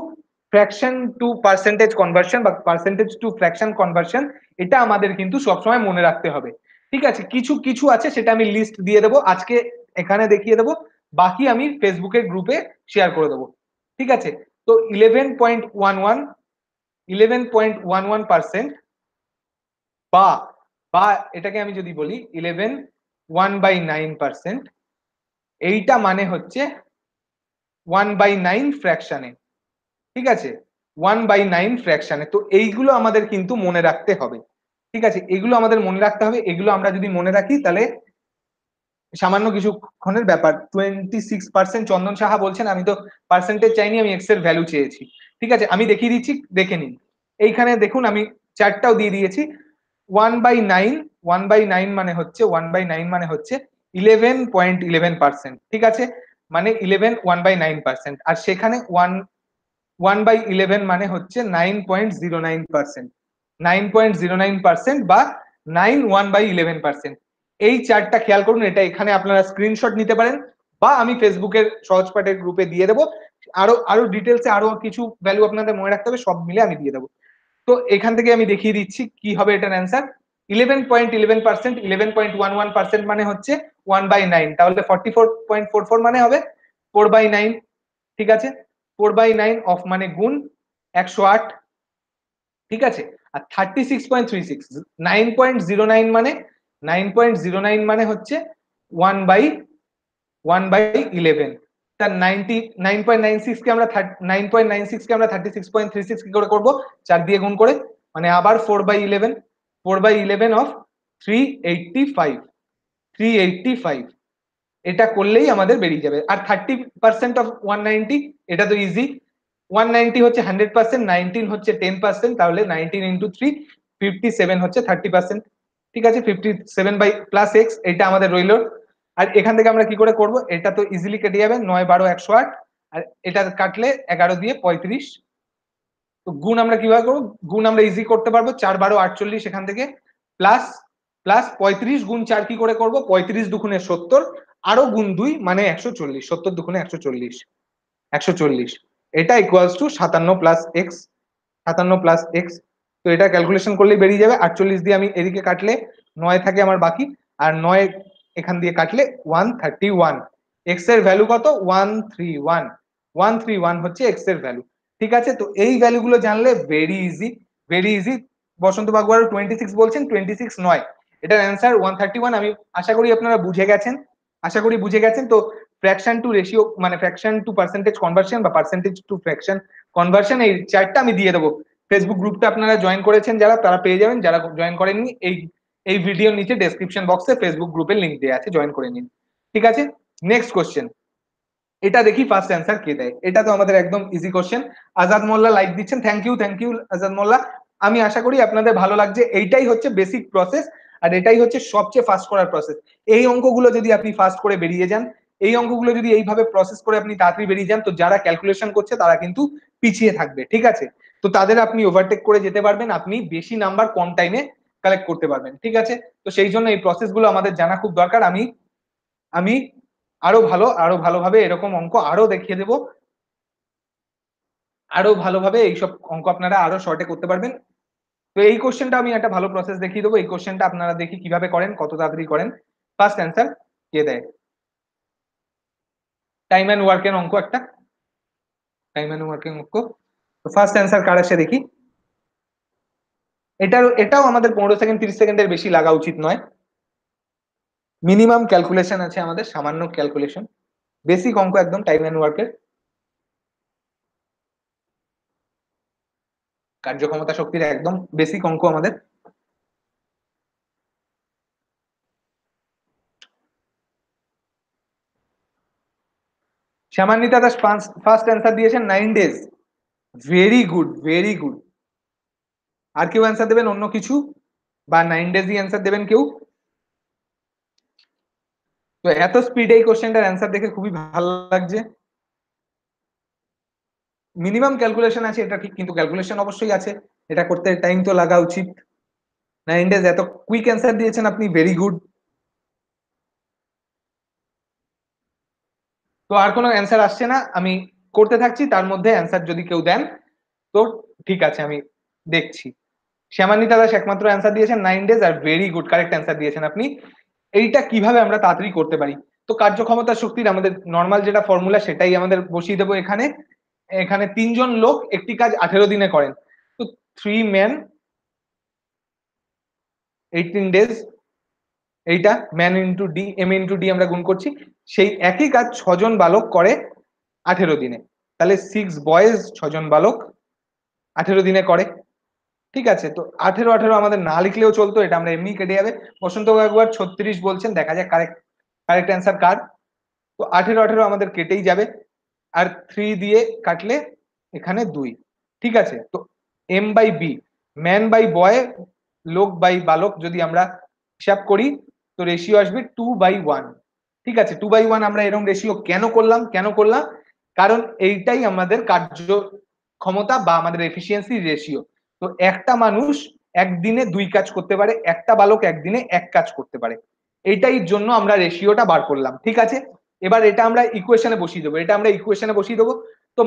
fraction to percentage conversion বা পার্সেন্টেজ টু ফ্র্যাকশন কনভার্সন এটা আমাদের কিন্তু সবসময় মনে রাখতে হবে। ঠিক আছে? কিছু কিছু আছে সেটা আমি লিস্ট দিয়ে দেবো, আজকে এখানে দেখিয়ে দেবো, বাকি আমি ফেসবুকের গ্রুপে শেয়ার করে দেবো। ঠিক আছে? তো eleven point one one eleven point one one percent বা বা এটাকে আমি যদি বলি eleven one by nine percent এইটা মানে হচ্ছে ওয়ান বাই নাইন ফ্র্যাকশনে ঠিক আছে? ওয়ান বাই নাইন ফ্র্যাকশনে তো এইগুলো আমাদের কিন্তু মনে রাখতে হবে, ঠিক আছে? এগুলো আমাদের মনে রাখতে হবে, এগুলো আমরা যদি মনে রাখি তাহলে সামান্য কিছুক্ষণের ব্যাপার twenty six percent Chandan Saha বলছেন, আমি তো পার্সেন্টেজ চাইনি, আমি এক্সের ভ্যালু চেয়েছি। ঠিক আছে? আমি দেখিয়ে দিচ্ছি, দেখে নিন। এইখানে দেখুন, আমি চারটাও দিয়ে দিয়েছি। One by nine one by nine মানে হচ্ছে ওয়ান বাই নাইন মানে হচ্ছে ইলেভেন পয়েন্ট ইলেভেন পার্সেন্ট ঠিক আছে? মানে eleven one by nine percent আর সেখানে ওয়ান ওয়ান বাই ইলেভেন মানে হচ্ছে nine point zero nine percent nine point zero nine percent বা nine one by eleven percent এই চারটা খেয়াল করুন, এটা এখানে আপনারা স্ক্রিনশট নিতে পারেন বা আমি ফেসবুকের সহজ পাঠের গ্রুপে দিয়ে দেবো। আরও আরও ডিটেলসে আরও কিছু ভ্যালু আপনাদের মনে রাখতে হবে, সব মিলে আমি দিয়ে দেবো। তো এখান থেকে আমি দেখিয়ে দিচ্ছি কি হবে এটার answer eleven point eleven percent eleven point one one percent মানে হচ্ছে ওয়ান বাই নাইন তাহলে forty four point four four মানে হবে ফোর বাই নাইন ঠিক আছে? ফোর বাই নাইন অফ মানে গুণ একশো আট, ঠিক আছে? আর thirty six point three six nine point zero nine মানে নাইন পয়েন্ট জিরো নাইন মানে হচ্ছে one by one by eleven তার ninety nine point nine six কে আমরা নাইন পয়েন্ট নাইন সিক্স কে আমরা thirty six point three six কি করে করব? চার দিয়ে গুণ করে মানে আবার four by eleven four by eleven of three eighty five three eighty five এটা করলেই আমাদের বেরিয়ে যাবে। আর thirty percent of one ninety এটা তো ইজি ওয়ান নাইনটি হচ্ছে হান্ড্রেড পার্সেন্ট নাইনটিন হচ্ছে টেন পার্সেন্ট তাহলে nineteen into three fifty seven হচ্ছে থার্টি পার্সেন্ট ঠিক আছে? Fifty seven by plus X এটা আমাদের রইল আর এখান থেকে আমরা কি করে করব? এটা তো ইজিলি কেটে যাবে, নয়, বারো, একশো আট। আর এটা কাটলে এগারো দিয়ে পঁয়ত্রিশ। তো গুণ আমরা কীভাবে করব? গুণ আমরা ইজি করতে পারব, চার, বারো, আটচল্লিশ এখান থেকে। প্লাস প্লাস পঁয়ত্রিশ গুণ চার কি করে করব? পঁয়ত্রিশ দুখুনে সত্তর, আরও গুণ দুই মানে একশো চল্লিশ। সত্তর দুখুনে একশো চল্লিশ। একশো চল্লিশ। এটা ইকুয়ালস টু সাতান্ন প্লাস এক্স সাতান্ন প্লাস এক্স তো এটা ক্যালকুলেশন করলেই বেরিয়ে যাবে। আটচল্লিশ দিয়ে আমি এদিকে কাটলে নয় থাকে আমার বাকি। আর নয় এখান দিয়ে কাটলে ওয়ান থার্টি ওয়ান এক্সের ভ্যালু কত? One three one one three one হচ্ছে এক্সের ভ্যালু ঠিক আছে? তো এই ভ্যালুগুলো জানলে very easy very easy Basanta Baguar twenty six বলছেন টোয়েন্টি সিক্স নয়। এটার অ্যান্সার ওয়ান থার্টি ওয়ান আমি আশা করি আপনারা বুঝে গেছেন। আশা করি বুঝে গেছেন। তো ফ্র্যাকশন টু রেশিও মানে ফ্র্যাকশন টু পার্সেন্টেজ কনভার্সন বা পার্সেন্টেজ টু ফ্র্যাকশন কনভার্সন এই চারটা আমি দিয়ে দেবো। ফেসবুক গ্রুপটা আপনারা জয়েন করেছেন যারা, তারা পেয়ে যাবেন। যারা জয়েন করেননি, এই এই ভিডিওর নিচে ডেসক্রিপশন বক্সে ফেসবুক গ্রুপের লিঙ্ক দেওয়া আছে জয়েন করে নিন। ঠিক আছে? নেক্সট কোশ্চেন এটা দেখি ফার্স্ট অ্যান্সার কে দেয়? এটা তো আমাদের একদম easy question Azad Molla like দিচ্ছেন। Thank you thank you Azad Molla. আমি আশা করি আপনাদের ভালো লাগছে। এইটাই হচ্ছে বেসিক প্রসেস আর এটাই হচ্ছে সবচেয়ে ফাস্ট করার প্রসেস এই অঙ্কগুলো যদি আপনি ফাস্ট করে বেরিয়ে যান, এই অঙ্কগুলো যদি এইভাবে প্রসেস করে আপনি তাড়াতাড়ি বেরিয়ে যান, তো যারা ক্যালকুলেশন করছে তারা কিন্তু পিছিয়ে থাকবে। ঠিক আছে? তো তাদের আপনি ওভারটেক করে যেতে পারবেন। আপনি বেশি নাম্বার কম টাইমে কালেক্ট করতে পারবেন, ঠিক আছে? তো সেই জন্য এই প্রসেসগুলো আমাদের জানা খুব দরকার। আমি আমি আরও ভালো, আরও ভালোভাবে এরকম অঙ্ক আরও দেখিয়ে দেব। আরও ভালোভাবে এইসব অঙ্ক আপনারা আরও শর্টে করতে পারবেন। তো এই কোশ্চেনটা আমি একটা ভালো প্রসেস দেখিয়ে দেবো। এই কোশ্চেনটা আপনারা দেখি কীভাবে করেন, কত তাড়াতাড়ি করেন। ফার্স্ট অ্যান্সার কে দেয়? টাইম অ্যান্ড ওয়ার্কের অঙ্ক একটা। টাইম অ্যান্ড ওয়ার্কের অঙ্ক। তো ফার্স্ট অ্যান্সার কার আসে দেখি। এটার এটাও আমাদের পনেরো সেকেন্ড তিরিশ সেকেন্ডের বেশি লাগা উচিত নয়। মিনিমাম ক্যালকুলেশন আছে আমাদের, সামান্য ক্যালকুলেশন বেসিক অঙ্ক একদম টাইম অ্যান্ড ওয়ার্কের কার্যক্ষমতা শক্তির একদম বেসিক অঙ্ক আমাদের। শ্যামান্বিতা দাস ফার্স্ট অ্যান্সার দিয়েছেন nine days very good very good আর কেউ অ্যান্সার দেবেন অন্য কিছু? বা নাইন ডেজই অ্যান্সার দেবেন কেউ? তো এত স্পিডে এই কোশ্চেনটার অ্যান্সার দেখে খুবই ভালো লাগছে। মিনিমাম ক্যালকুলেশন আছে, এটা ঠিক, কিন্তু ক্যালকুলেশন অবশ্যই আছে। এটা করতে টাইম তো লাগা উচিত। নাইন ডেজ এত কুইক অ্যান্সার দিয়েছেন আপনি ভেরি গুড তো আর কোনো অ্যান্সার আসছে না, আমি করতে থাকছি, তার মধ্যে অ্যান্সার যদি কেউ দেন, তো ঠিক আছে, আমি দেখছি। শ্যামান্বিতা দাস একমাত্র অ্যান্সার দিয়েছেন নাইন ডেজ আর ভেরি গুড কারেক্ট অ্যান্সার দিয়েছেন আপনি। এইটা কীভাবে আমরা তাড়াতাড়ি করতে পারি? তো কার্যক্ষমতা শক্তির আমাদের নর্মাল যেটা ফর্মুলা সেটাই আমাদের বসিয়ে দেবো এখানে। এখানে তিনজন লোক একটি কাজ আঠেরো দিনে করেন। তো থ্রি ম্যান এইটিন ডেজ এইটা man into D M into D আমরা গুণ করছি। সেই একই কাজ ছজন বালক করে আঠেরো দিনে। তাহলে সিক্স বয়েজ ছজন বালক আঠেরো দিনে করে। ঠিক আছে, তো আঠেরো আঠেরো আমাদের না লিখলেও চলতো, এটা আমরা এমনি কেটে যাবে। বসন্ত একবার ছত্রিশ বলছেন, দেখা যাক কারেক্ট কারেক্ট অ্যান্সার কার। তো আঠেরো আঠেরো আমাদের কেটেই যাবে, আর থ্রি দিয়ে কাটলে এখানে দুই। ঠিক আছে, তো M by B man by boy লোক বাই বালক যদি আমরা হিসাব করি, তো রেশিও আসবে টু বাই ওয়ান ঠিক আছে টু বাই ওয়ান আমরা এরকম রেশিও কেন করলাম কেন করলাম? কারণ এইটাই আমাদের কার্য ক্ষমতা বা আমাদের এফিসিয়েন্সি রেশিও তো একটা মানুষ একদিনে দুই কাজ করতে পারে, একটা বালক একদিনে এক কাজ করতে পারে। এইটাই জন্য আমরা রেশিওটা বার করলাম, ঠিক আছে? এবার এটা আমরা ইকুয়েশনে বসিয়ে দেবো, এটা আমরা ইকুয়েশনে বসিয়ে দেবো। তো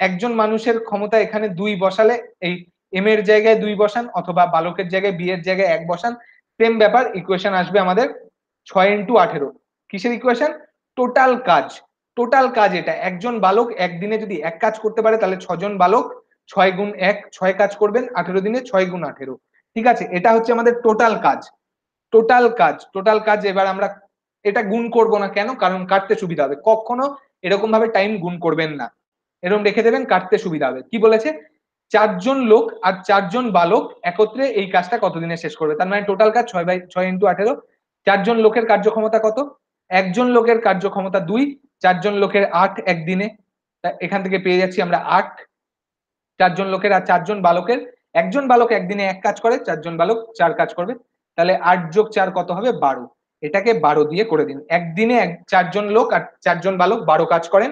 একজন মানুষের ক্ষমতা এখানে দুই বসালে, এই এম এর জায়গায় দুই বসান অথবা বালকের জায়গায় বি এর জায়গায় এক বসান সেম ব্যাপার ইকুয়েশন আসবে আমাদের ছয় ইন্টু আঠেরো। কিসের ইকুয়েশন টোটাল কাজ। টোটাল কাজ এটা, একজন বালক একদিনে যদি এক কাজ করতে পারে, তাহলে ছজন বালক ছয় গুণ এক, ছয় কাজ করবেন, আঠেরো দিনে ছয় গুণ আঠেরো। ঠিক আছে? এটা হচ্ছে আমাদের টোটাল কাজ। টোটাল কাজ টোটাল কাজ এবার আমরা এটা গুণ করব না কেন? কারণ কাটতে সুবিধা হবে। কখনো এরকম ভাবে টাইম গুণ করবেন না। এরকম রেখে দেবেন, কাটতে সুবিধা হবে। কি বলেছে? চারজন লোক আর চারজন বালক একত্রে এই কাজটা কতদিনে শেষ করবে? তার মানে টোটাল কাজ ছয় বাই, ছয় ইন্টু আঠেরো। চারজন লোকের কার্যক্ষমতা কত? একজন লোকের কার্যক্ষমতা দুই, চারজন লোকের আট একদিনে। এখান থেকে পেয়ে যাচ্ছি আমরা আট। চারজন লোকের আর চারজন বালকের। একজন বালক একদিনে এক কাজ করে, চারজন বালক চার কাজ করবে। তাহলে আট যোগ চার কত হবে? বারো। এটাকে বারো দিয়ে করে দিন। একদিনে এক, চারজন লোক আর চারজন বালক বারো কাজ করেন।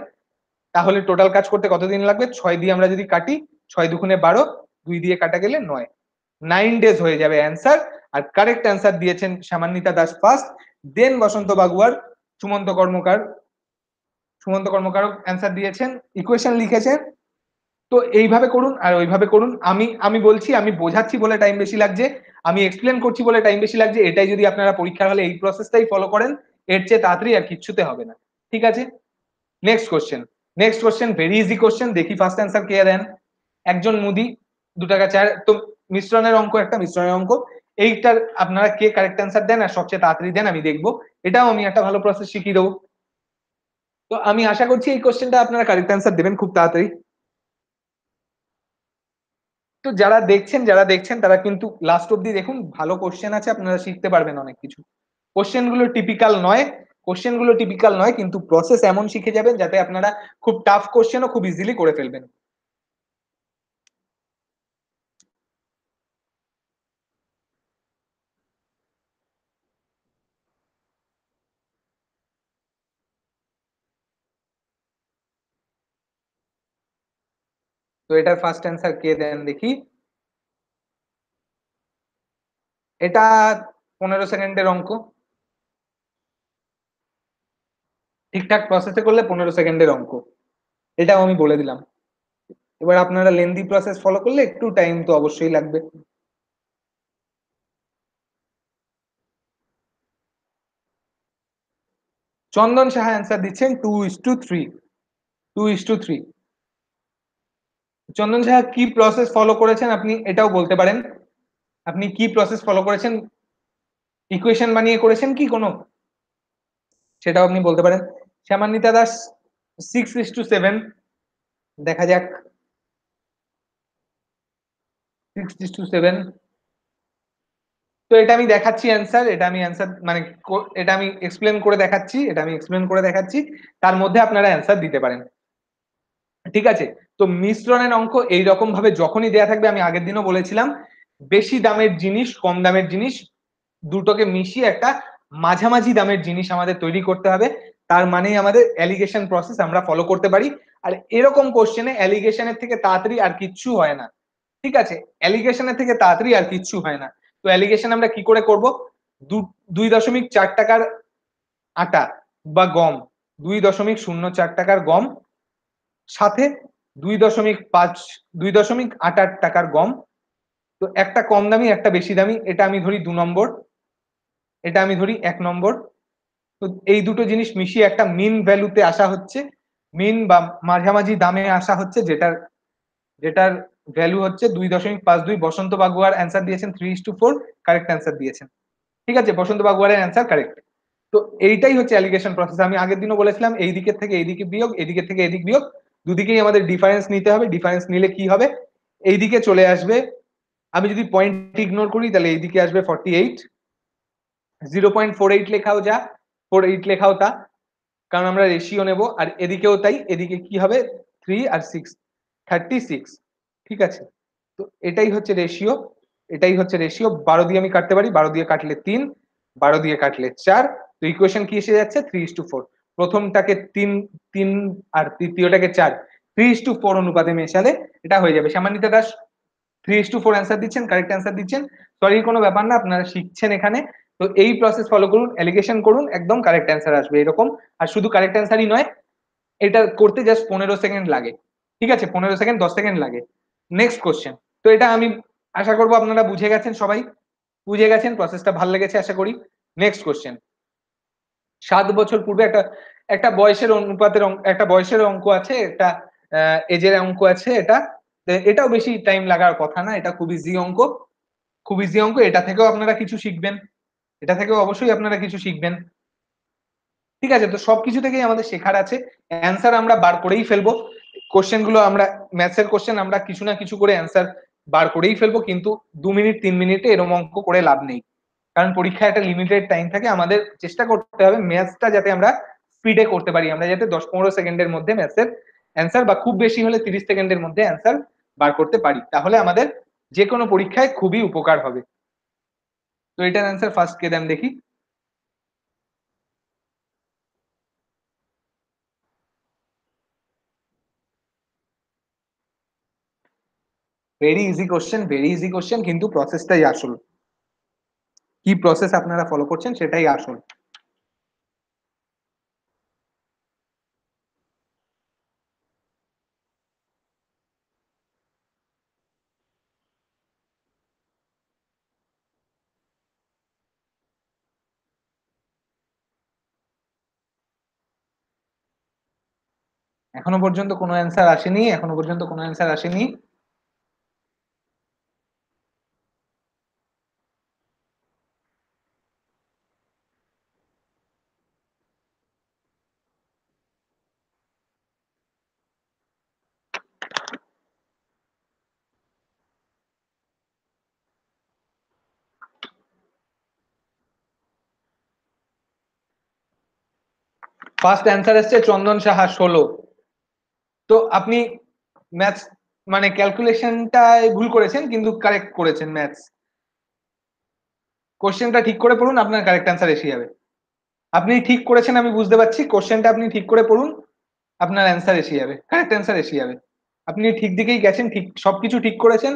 তাহলে টোটাল কাজ করতে কতদিন লাগবে? ছয় দিয়ে আমরা যদি কাটি, ছয় দুগুণে বারো, দুই দিয়ে কাটা গেলে নয়। নাইন ডেজ হয়ে যাবে অ্যান্সার। আর কারেক্ট অ্যান্সার দিয়েছেন Samanwita Das first. Then Basanta Baguar, Sumanta Karmakar Sumanta Karmakar answer দিয়েছেন। ইকুয়েশন লিখেছেন। তো এইভাবে করুন আর ওইভাবে করুন। আমি আমি বলছি, আমি বোঝাচ্ছি বলে টাইম বেশি লাগছে, আমি এক্সপ্লেন করছি বলে টাইম বেশি লাগছে, এটাই যদি আপনারা পরীক্ষার হলে এই প্রসেসটাই ফলো করেন, এর চেয়ে তাড়াতাড়ি আর কিচ্ছুতে হবে না। ঠিক আছে? Next question next question very easy question দেখি ফার্স্ট অ্যান্সার কে দেন। একজন মুদি, দু টাকা চার, তো মিশ্রণের অঙ্ক একটা, মিশ্রণের অঙ্ক। এইটার আপনারা কে কারেক্ট অ্যান্সার দেন আর সবচেয়ে তাড়াতাড়ি দেন, আমি দেখব। এটাও আমি একটা ভালো প্রসেস শিখিয়ে দেবো। তো আমি আশা করছি এই কোশ্চেনটা আপনারা কারেক্ট অ্যান্সার দেবেন খুব তাড়াতাড়ি। তো যারা দেখছেন যারা দেখছেন, তারা কিন্তু লাস্ট অব্দি দেখুন, ভালো কোশ্চেন আছে, আপনারা শিখতে পারবেন অনেক কিছু। কোশ্চেনগুলো টিপিক্যাল নয় কোশ্চেনগুলো টিপিক্যাল নয়, কিন্তু প্রসেস এমন শিখে যাবেন যাতে আপনারা খুব টাফ কোশ্চেনও খুব ইজিলি করে ফেলবেন। তো এটার ফার্স্ট অ্যান্সার কে দেন দেখি। এটা পনেরো সেকেন্ডের অঙ্ক। ঠিকঠাক প্রসেসে করলে পনেরো সেকেন্ডের অঙ্ক। এটাও আমি বলে দিলাম। এবার আপনারা লেন্দি প্রসেস ফলো করলে একটু টাইম তো অবশ্যই লাগবে। চন্দন সাহা অ্যান্সার দিচ্ছেন two is to three two is to three Chandan Saha, কি প্রসেস ফলো করেছেন? আপনি এটাও বলতে পারেন। আপনি কি প্রসেস ফলো করেছেন? ইকুয়েশন বানিয়ে করেছেন কি কোনো? সেটাও আপনি বলতে পারেন। Shyamanwita Das six is to seven দেখা যাক। সিক্স ইস টু সেভেন তো এটা আমি দেখাচ্ছি অ্যান্সার এটা আমি অ্যান্সার মানে এটা আমি এক্সপ্লেন করে দেখাচ্ছি, এটা আমি এক্সপ্লেন করে দেখাচ্ছি। তার মধ্যে আপনারা অ্যান্সার দিতে পারেন। ঠিক আছে? তো মিশ্রণের অঙ্ক এইরকম ভাবে যখনই দেয়া থাকবে, আমি আগের দিনও বলেছিলাম, বেশি দামের জিনিস, কম দামের জিনিস দুটোকে মিশিয়ে একটা মাঝামাঝি দামের জিনিস আমাদের তৈরি করতে হবে। তার মানেই আমাদের অ্যালিগেশন প্রসেস আমরা ফলো করতে পারি। আর এরকম কোশ্চেনে অ্যালিগেশনের থেকে তাড়াতাড়ি আর কিচ্ছু হয় না। ঠিক আছে? অ্যালিগেশনের থেকে তাড়াতাড়ি আর কিচ্ছু হয় না। তো অ্যালিগেশন আমরা কি করে করব? দুই দশমিক চার টাকার আটা বা গম, দুই দশমিক শূন্য চার টাকার গম, সাথে দুই দশমিক পাঁচ, দুই দশমিক আট আট টাকার গম। তো একটা কম দামি, একটা বেশি দামি, এটা আমি ধরি দু নম্বর। এটা আমি ধরি এক নম্বর। তো এই দুটো জিনিস মিশিয়ে একটা মিন ভ্যালুতে আসা হচ্ছে। মিন বা মাঝামাঝি দামে আসা হচ্ছে, যেটার যেটার ভ্যালু হচ্ছে দুই দশমিক পাঁচ দুই। বসন্ত বাগুয়ার অ্যান্সার দিয়েছেন three is to four, correct answer দিয়েছেন। ঠিক আছে, বসন্ত বাগুয়ারের অ্যান্সার কারেক্ট। তো এইটাই হচ্ছে অ্যালিগেশন প্রসেস। আমি আগের দিনও বলেছিলাম, এই দিকের থেকে এই দিকে বিয়োগ এদিকের থেকে এদিক বিয়োগ। দুদিকেই আমাদের ডিফারেন্স নিতে হবে ডিফারেন্স নিলে কি হবে? এইদিকে চলে আসবে, আমি যদি পয়েন্ট ইগনোর করি, তাহলে এইদিকে আসবে forty eight zero point four eight লেখাও যা ফোর এইট লেখাও তা। কারণ আমরা রেশিও নেব, আর এদিকেও তাই, এদিকে কি হবে? থ্রি আর সিক্স থার্টি সিক্স ঠিক আছে? তো এটাই হচ্ছে রেশিও এটাই হচ্ছে রেশিও বারো দিয়ে আমি কাটতে পারি, বারো দিয়ে কাটলে তিন, বারো দিয়ে কাটলে চার। তো ইকুয়েশন কি এসে যাচ্ছে? থ্রি ইস টু ফোর প্রথমটাকে তিন তিন আর তৃতীয়টাকে চার। থ্রি টু ফোর অনুপাতে মেশালে এটা হয়ে যাবে। Samanwita Das three is to four answer দিচ্ছেন কারেক্ট অ্যান্সার দিচ্ছেন। সরি কোনো ব্যাপার না, আপনারা শিখছেন এখানে। তো এই প্রসেস ফলো করুন অ্যালিগেশন করুন, একদম কারেক্ট অ্যান্সার আসবে এরকম। আর শুধু কারেক্ট অ্যান্সারই নয়, এটা করতে জাস্ট পনেরো সেকেন্ড লাগে। ঠিক আছে, পনেরো সেকেন্ড দশ সেকেন্ড লাগে। নেক্সট কোশ্চেন তো এটা আমি আশা করব আপনারা বুঝে গেছেন সবাই। বুঝে গেছেন প্রসেসটা ভালো লেগেছে, আশা করি। নেক্সট কোশ্চেন সাত বছর পূর্বে একটা একটা বয়সের অনুপাতের একটা বয়সের অঙ্ক আছে একটা এজের অঙ্ক আছে এটা এটাও বেশি টাইম লাগার কথা না, এটা খুব ইজি অঙ্ক, খুব ইজি অঙ্ক, এটা থেকেও আপনারা কিছু শিখবেন, এটা থেকেও অবশ্যই আপনারা কিছু শিখবেন। ঠিক আছে, তো সবকিছু থেকেই আমাদের শেখার আছে অ্যান্সার আমরা বার করেই ফেলব কোশ্চেনগুলো আমরা ম্যাথসের কোশ্চেন আমরা কিছু না কিছু করে অ্যান্সার বার করেই ফেলব, কিন্তু দু মিনিট, তিন মিনিটে এরম অঙ্ক করে লাভ নেই। কারণ পরীক্ষায় একটা লিমিটেড টাইম থাকে, আমাদের চেষ্টা করতে হবে ম্যাথসটা যাতে আমরা স্পিডে করতে পারি। আমরা যাতে দশ পনেরো সেকেন্ডের মধ্যে ম্যাথসের অ্যান্সার বা খুব বেশি হলে তিরিশ সেকেন্ডের মধ্যে অ্যান্সার বার করতে পারি। তাহলে আমাদের যে কোনো পরীক্ষায় খুবই উপকার হবে। তো এটার অ্যান্সার ফার্স্ট কে দেন দেখি। Very easy question very easy question কিন্তু প্রসেসটাই আসল। কি প্রসেস আপনারা ফলো করছেন সেটাই আসল। এখনও পর্যন্ত কোনো অ্যান্সার আসেনি, এখনও পর্যন্ত কোনো অ্যান্সার আসেনি। ফার্স্ট অ্যান্সার এসছে চন্দন সাহা ষোলো। তো আপনি ম্যাথস মানে ক্যালকুলেশনটায় ভুল করেছেন, কিন্তু কারেক্ট করেছেন ম্যাথস কোশ্চেনটা ঠিক করে পড়ুন, আপনার কারেক্ট অ্যান্সার এসে যাবে। আপনি ঠিক করেছেন, আমি বুঝতে পারছি কোশ্চেনটা আপনি ঠিক করে পড়ুন, আপনার অ্যান্সার এসে যাবে কারেক্ট অ্যান্সার এসে যাবে। আপনি ঠিক দিকেই গেছেন, ঠিক, সবকিছু ঠিক করেছেন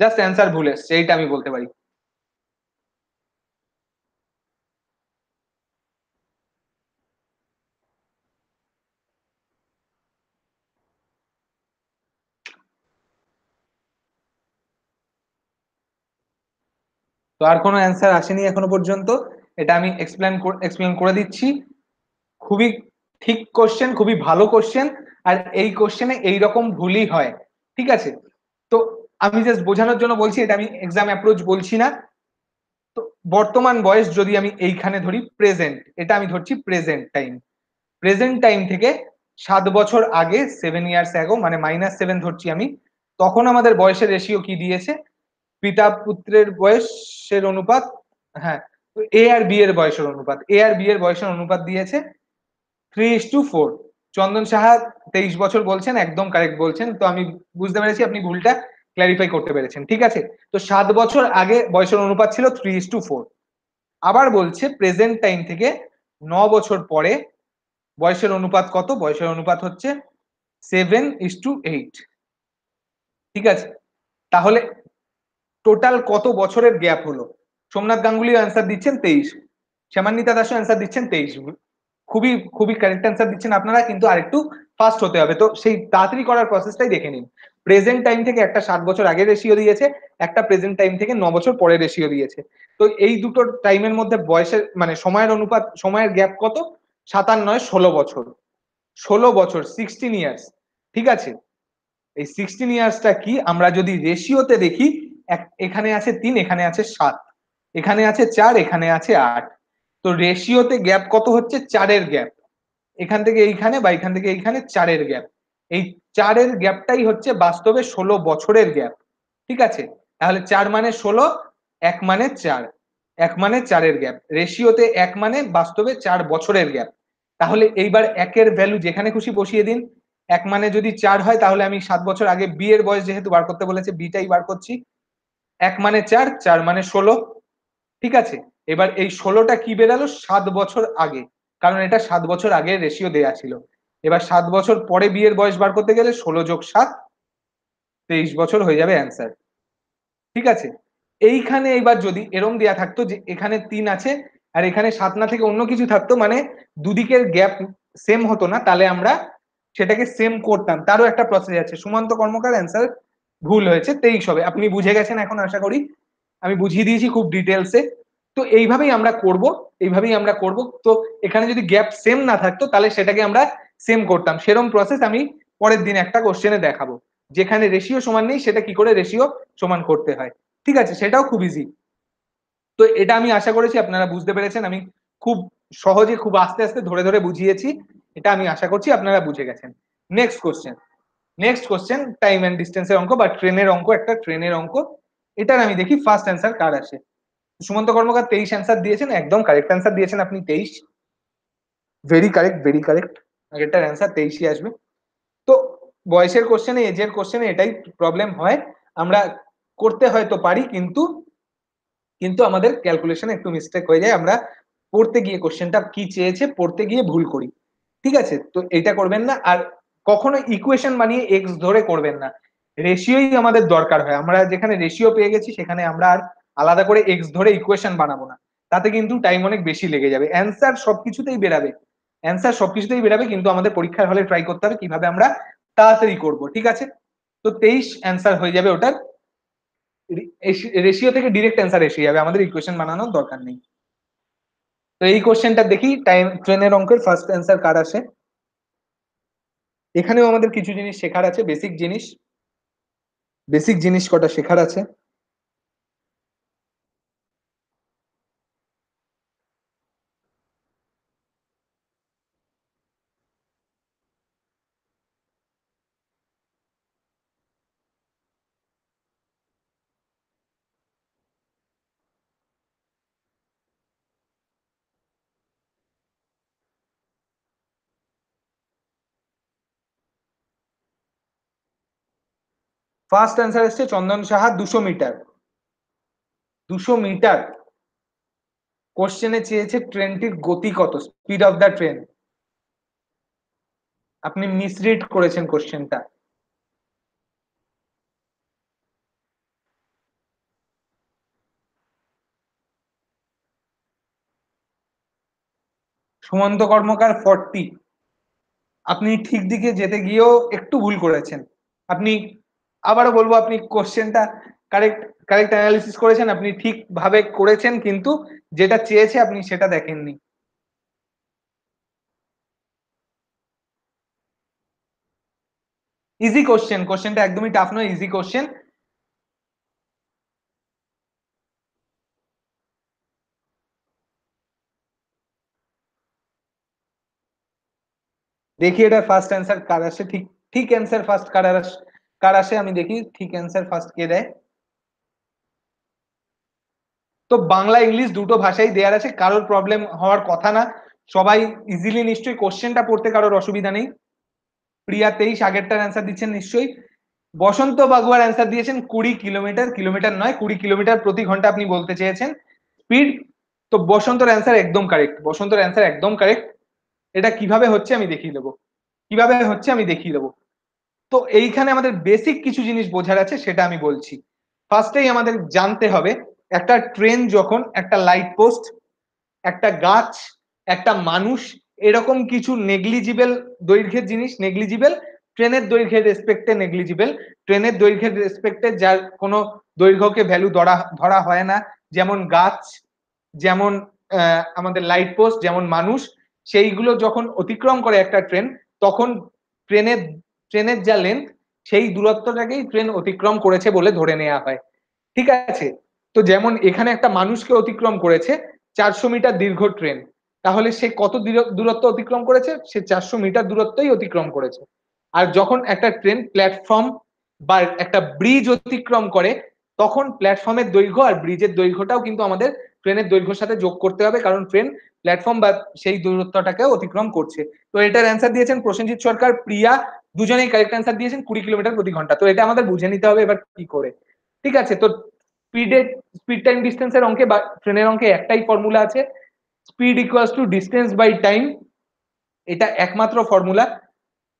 জাস্ট অ্যান্সার ভুল এসছে, এইটা আমি বলতে পারি। তো আর কোনো অ্যান্সার আসেনি এখনও পর্যন্ত। এটা আমি এক্সপ্লেন এক্সপ্লেন করে দিচ্ছি। খুবই ঠিক কোশ্চেন খুবই ভালো কোশ্চেন আর এই কোশ্চেনে এইরকম ভুলই হয়, ঠিক আছে? তো আমি জাস্ট বোঝানোর জন্য বলছি, এটা আমি এক্সাম অ্যাপ্রোচ বলছি না। তো বর্তমান বয়স যদি আমি এইখানে ধরি প্রেজেন্ট এটা আমি ধরছি প্রেজেন্ট টাইম প্রেজেন্ট টাইম থেকে সাত বছর আগে সেভেন ইয়ার্স অ্যাগো মানে মাইনাস সেভেন ধরছি আমি, তখন আমাদের বয়সের রেশিও কি দিয়েছে? পিতা পুত্রের বয়সের অনুপাত হ্যাঁ এ আর বি এর বয়সের অনুপাত। এ আর বি এর বয়সের অনুপাত দিয়েছে three is to four Chandan Saha তেইশ বছর বলছেন, একদম কারেক্ট বলছেন। তো আমি বুঝতে পেরেছি, আপনি ভুলটা ক্ল্যারিফাই করতে পেরেছেন, ঠিক আছে? তো সাত বছর আগে বয়সের অনুপাত ছিল থ্রি ইস টু ফোর আবার বলছে প্রেজেন্ট টাইম থেকে ন বছর পরে বয়সের অনুপাত কত? বয়সের অনুপাত হচ্ছে সেভেন ইস টু এইট ঠিক আছে? তাহলে টোটাল কত বছরের গ্যাপ হলো? সোমনাথ গাঙ্গুলি অ্যান্সার দিচ্ছেন তেইশ। শ্যামান্বিতা দাসও অ্যান্সার দিচ্ছেন তেইশ। খুবই খুবই কারেক্ট অ্যান্সার দিচ্ছেন আপনারা, কিন্তু আরেকটু ফাস্ট হতে হবে। তো সেই তাড়াতাড়ি করার প্রসেসটাই দেখে নিন। প্রেজেন্ট টাইম থেকে একটা সাত বছর আগে রেশিও দিয়েছে, একটা প্রেজেন্ট টাইম থেকে ন বছর পরে রেশিও দিয়েছে। তো এই দুটো টাইমের মধ্যে বয়সের মানে সময়ের অনুপাত, সময়ের গ্যাপ কত? সাতান্ন, ষোলো বছর। ষোলো বছর সিক্সটিন ইয়ার্স ঠিক আছে? এই সিক্সটিন ইয়ার্সটা কি? আমরা যদি রেশিওতে দেখি এখানে আছে তিন, এখানে আছে সাত। এখানে আছে চার, এখানে আছে আট। তো রেশিওতে গ্যাপ কত হচ্ছে? চারের গ্যাপ এখান থেকে এইখানে বা এখান থেকে এইখানে চারের গ্যাপ এই চারের গ্যাপটাই হচ্ছে বাস্তবে ষোলো বছরের গ্যাপ ঠিক আছে? তাহলে চার মানে ষোলো, এক মানে চার। এক মানে চারের গ্যাপ রেশিওতে এক মানে বাস্তবে চার বছরের গ্যাপ তাহলে এইবার একের ভ্যালু যেখানে খুশি বসিয়ে দিন। এক মানে যদি চার হয়, তাহলে আমি সাত বছর আগে বি এর বয়স যেহেতু বার করতে বলেছে বিটাই বার করছি। এক মানে চার চার মানে ষোলো। ঠিক আছে? এবার এই ষোলোটা কি বেরালো? সাত বছর আগে। কারণ এটা সাত বছর আগে রেশিও দেয়া ছিল। এবার সাত বছর পরে বিয়ের বয়স বার করতে গেলে ষোলো যোগ সাত, তেইশ বছর হয়ে যাবে অ্যান্সার ঠিক আছে? এইখানে এইবার যদি এরম দেয়া থাকতো যে এখানে তিন আছে আর এখানে সাত না থেকে অন্য কিছু থাকতো মানে দুদিকের গ্যাপ সেম হতো না, তাহলে আমরা সেটাকে সেম করতাম। তারও একটা প্রসেস আছে। সুমন্ত কর্মকার অ্যান্সার ভুল হয়েছে, তেইশ হবে। আপনি বুঝে গেছেন এখন, আশা করি। আমি বুঝিয়ে দিয়েছি খুব ডিটেলসে। তো এইভাবেই আমরা করব, এইভাবেই আমরা করব। তো এখানে যদি গ্যাপ সেম না থাকতো, তাহলে সেটাকে আমরা সেম করতাম। সেরম প্রসেস আমি পরের দিন একটা কোশ্চেনে দেখাবো। যেখানে রেশিও সমান নেই, সেটা কি করে রেশিও সমান করতে হয়? ঠিক আছে, সেটাও খুব ইজি তো এটা আমি আশা করেছি, আপনারা বুঝতে পেরেছেন। আমি খুব সহজে, খুব আস্তে আস্তে ধরে ধরে বুঝিয়েছি। এটা আমি আশা করছি আপনারা বুঝে গেছেন। Next question next question time and ডিস্টেন্সের অঙ্ক বা ট্রেনের অঙ্ক, একটা ট্রেনের অঙ্ক। এটার আমি দেখি ফার্স্ট অ্যান্সার কার আসে? সুমন্ত কর্মকার তেইশ অ্যান্সার দিয়েছেন, একদম কারেক্ট অ্যান্সার দিয়েছেন আপনি তেইশ। ভেরি কারেক্ট ভেরি কারেক্ট আগেরটার অ্যান্সার তেইশই আসবে। তো বয়সের কোশ্চেনে এজের কোশ্চেনে এটাই প্রবলেম হয়। আমরা করতে হয়তো পারি, কিন্তু কিন্তু আমাদের ক্যালকুলেশনে একটু মিস্টেক হয়ে যায়। আমরা পড়তে গিয়ে কোশ্চেনটা কি চেয়েছে, পড়তে গিয়ে ভুল করি। ঠিক আছে? তো এটা করবেন না। আর কখনো ইকুয়েশন বানিয়ে এক্স ধরে করবেন না। রেশিওই আমাদের দরকার হয়। আমরা যেখানে রেশিও পেয়ে গেছি, সেখানে আমরা আর আলাদা করে এক্স ধরে ইকুয়েশন বানাবো না। তাতে কিন্তু টাইম অনেক বেশি লেগে যাবে। অ্যান্সার সবকিছুতেই বেরাবে। অ্যান্সার সবকিছুতেই বেরাবে, কিন্তু আমাদের পরীক্ষার হলে ট্রাই করতে হবে কীভাবে আমরা তাড়াতাড়ি করব, ঠিক আছে? তো তেইশ অ্যান্সার হয়ে যাবে ওটার। রেশিও থেকে ডিরেক্ট অ্যান্সার এসে যাবে। আমাদের ইকুয়েশন বানানোর দরকার নেই। তো এই কোশ্চেনটা দেখি। টাইম ট্রেনের অঙ্কের ফার্স্ট অ্যান্সার কার আসে? এখানেও আমাদের কিছু জিনিস শেখার আছে বেসিক জিনিস। বেসিক জিনিস কটা শেখার আছে। ফার্স্ট অ্যান্সার এসছে চন্দন সাহা দুশো মিটার। দুশো মিটার। কোশ্চেনে চেয়েছে ট্রেনটির গতি কত? স্পিড অফ দ্য ট্রেন আপনি মিসরিড করেছেন কোশ্চেনটা সুমন্ত কর্মকার ফর্টি আপনি ঠিক দিকে যেতে গিয়েও একটু ভুল করেছেন। আপনি আবারও বলব, আপনি কোশ্চেনটা কারেক্ট কারেক্ট অ্যানালিসিস করেছেন, আপনি ঠিকভাবে করেছেন, কিন্তু যেটা চেয়েছে আপনি সেটা দেখেননি। ইজি কোশ্চেন কোশ্চেনটা একদমই টাফ নয় ইজি কোশ্চেন দেখি এটা ফার্স্ট অ্যান্সার কার আসে, ঠিক ঠিক অ্যান্সার ফার্স্ট কার আসে। কার আসে আমি দেখি, ঠিক অ্যান্সার ফার্স্ট কে দেয়। তো বাংলা, ইংলিশ দুটো ভাষাই দেয়ার আছে, কারোর প্রবলেম হওয়ার কথা না। সবাই ইজিলি নিশ্চয়ই কোশ্চেনটা পড়তে কারোর অসুবিধা নেই। প্রিয়া তেইশ, আগেরটার অ্যান্সার দিচ্ছেন নিশ্চয়ই। বসন্ত বাগুয়ার অ্যান্সার দিয়েছেন কুড়ি কিলোমিটার কিলোমিটার নয়, কুড়ি কিলোমিটার প্রতি ঘণ্টা আপনি বলতে চেয়েছেন। স্পিড তো বসন্তর অ্যান্সার একদম কারেক্ট বসন্তর অ্যান্সার একদম কারেক্ট এটা কীভাবে হচ্ছে আমি দেখিয়ে দেবো। কীভাবে হচ্ছে আমি দেখিয়ে দেবো। তো এইখানে আমাদের বেসিক কিছু জিনিস বোঝার আছে, সেটা আমি বলছি। ফার্স্টেই আমাদের জানতে হবে, একটা ট্রেন যখন, একটা লাইট পোস্ট একটা গাছ, একটা মানুষ, এরকম কিছু নেগলিজিবল দৈর্ঘ্যের জিনিস নেগলিজিবল ট্রেনের দৈর্ঘ্যের রেসপেক্টে নেগলিজিবল ট্রেনের দৈর্ঘ্যের রেসপেক্টে যার কোনো দৈর্ঘ্যকে ভ্যালু ধরা ধরা হয় না, যেমন গাছ, যেমন আমাদের লাইট পোস্ট যেমন মানুষ, সেইগুলো যখন অতিক্রম করে একটা ট্রেন তখন ট্রেনের ট্রেনের যা লেন্থ সেই দূরত্বটাকেই ট্রেন অতিক্রম করেছে বলে ধরে নেওয়া হয়। ঠিক আছে? তো যেমন এখানে একটা মানুষকে অতিক্রম করেছে, চারশো মিটার দীর্ঘ ট্রেন তাহলে সে কত দূরত্ব অতিক্রম করেছে? সে চারশো মিটার দূরত্বই অতিক্রম করেছে। আর যখন একটা ট্রেন প্ল্যাটফর্ম বা একটা ব্রিজ অতিক্রম করে, তখন প্ল্যাটফর্মের দৈর্ঘ্য আর ব্রিজের দৈর্ঘ্যটাও কিন্তু আমাদের ট্রেনের দৈর্ঘ্যের সাথে যোগ করতে হবে, কারণ ট্রেন প্ল্যাটফর্ম বা সেই দূরত্বটাকে অতিক্রম করছে। তো এটার অ্যান্সার দিয়েছেন প্রসেনজিৎ সরকার, প্রিয়া, দুজনেই কারেক্ট অ্যান্সার দিয়েছেন কুড়ি কিলোমিটার প্রতি ঘণ্টা। তো এটা আমাদের বুঝে নিতে হবে এবার কি করে। ঠিক আছে, তো স্পিডের স্পিড টাইম ডিস্টেন্সের অঙ্কে বা ট্রেনের অঙ্কে একটাই ফর্মুলা আছে। Speed equals to distance by time এটা একমাত্র formula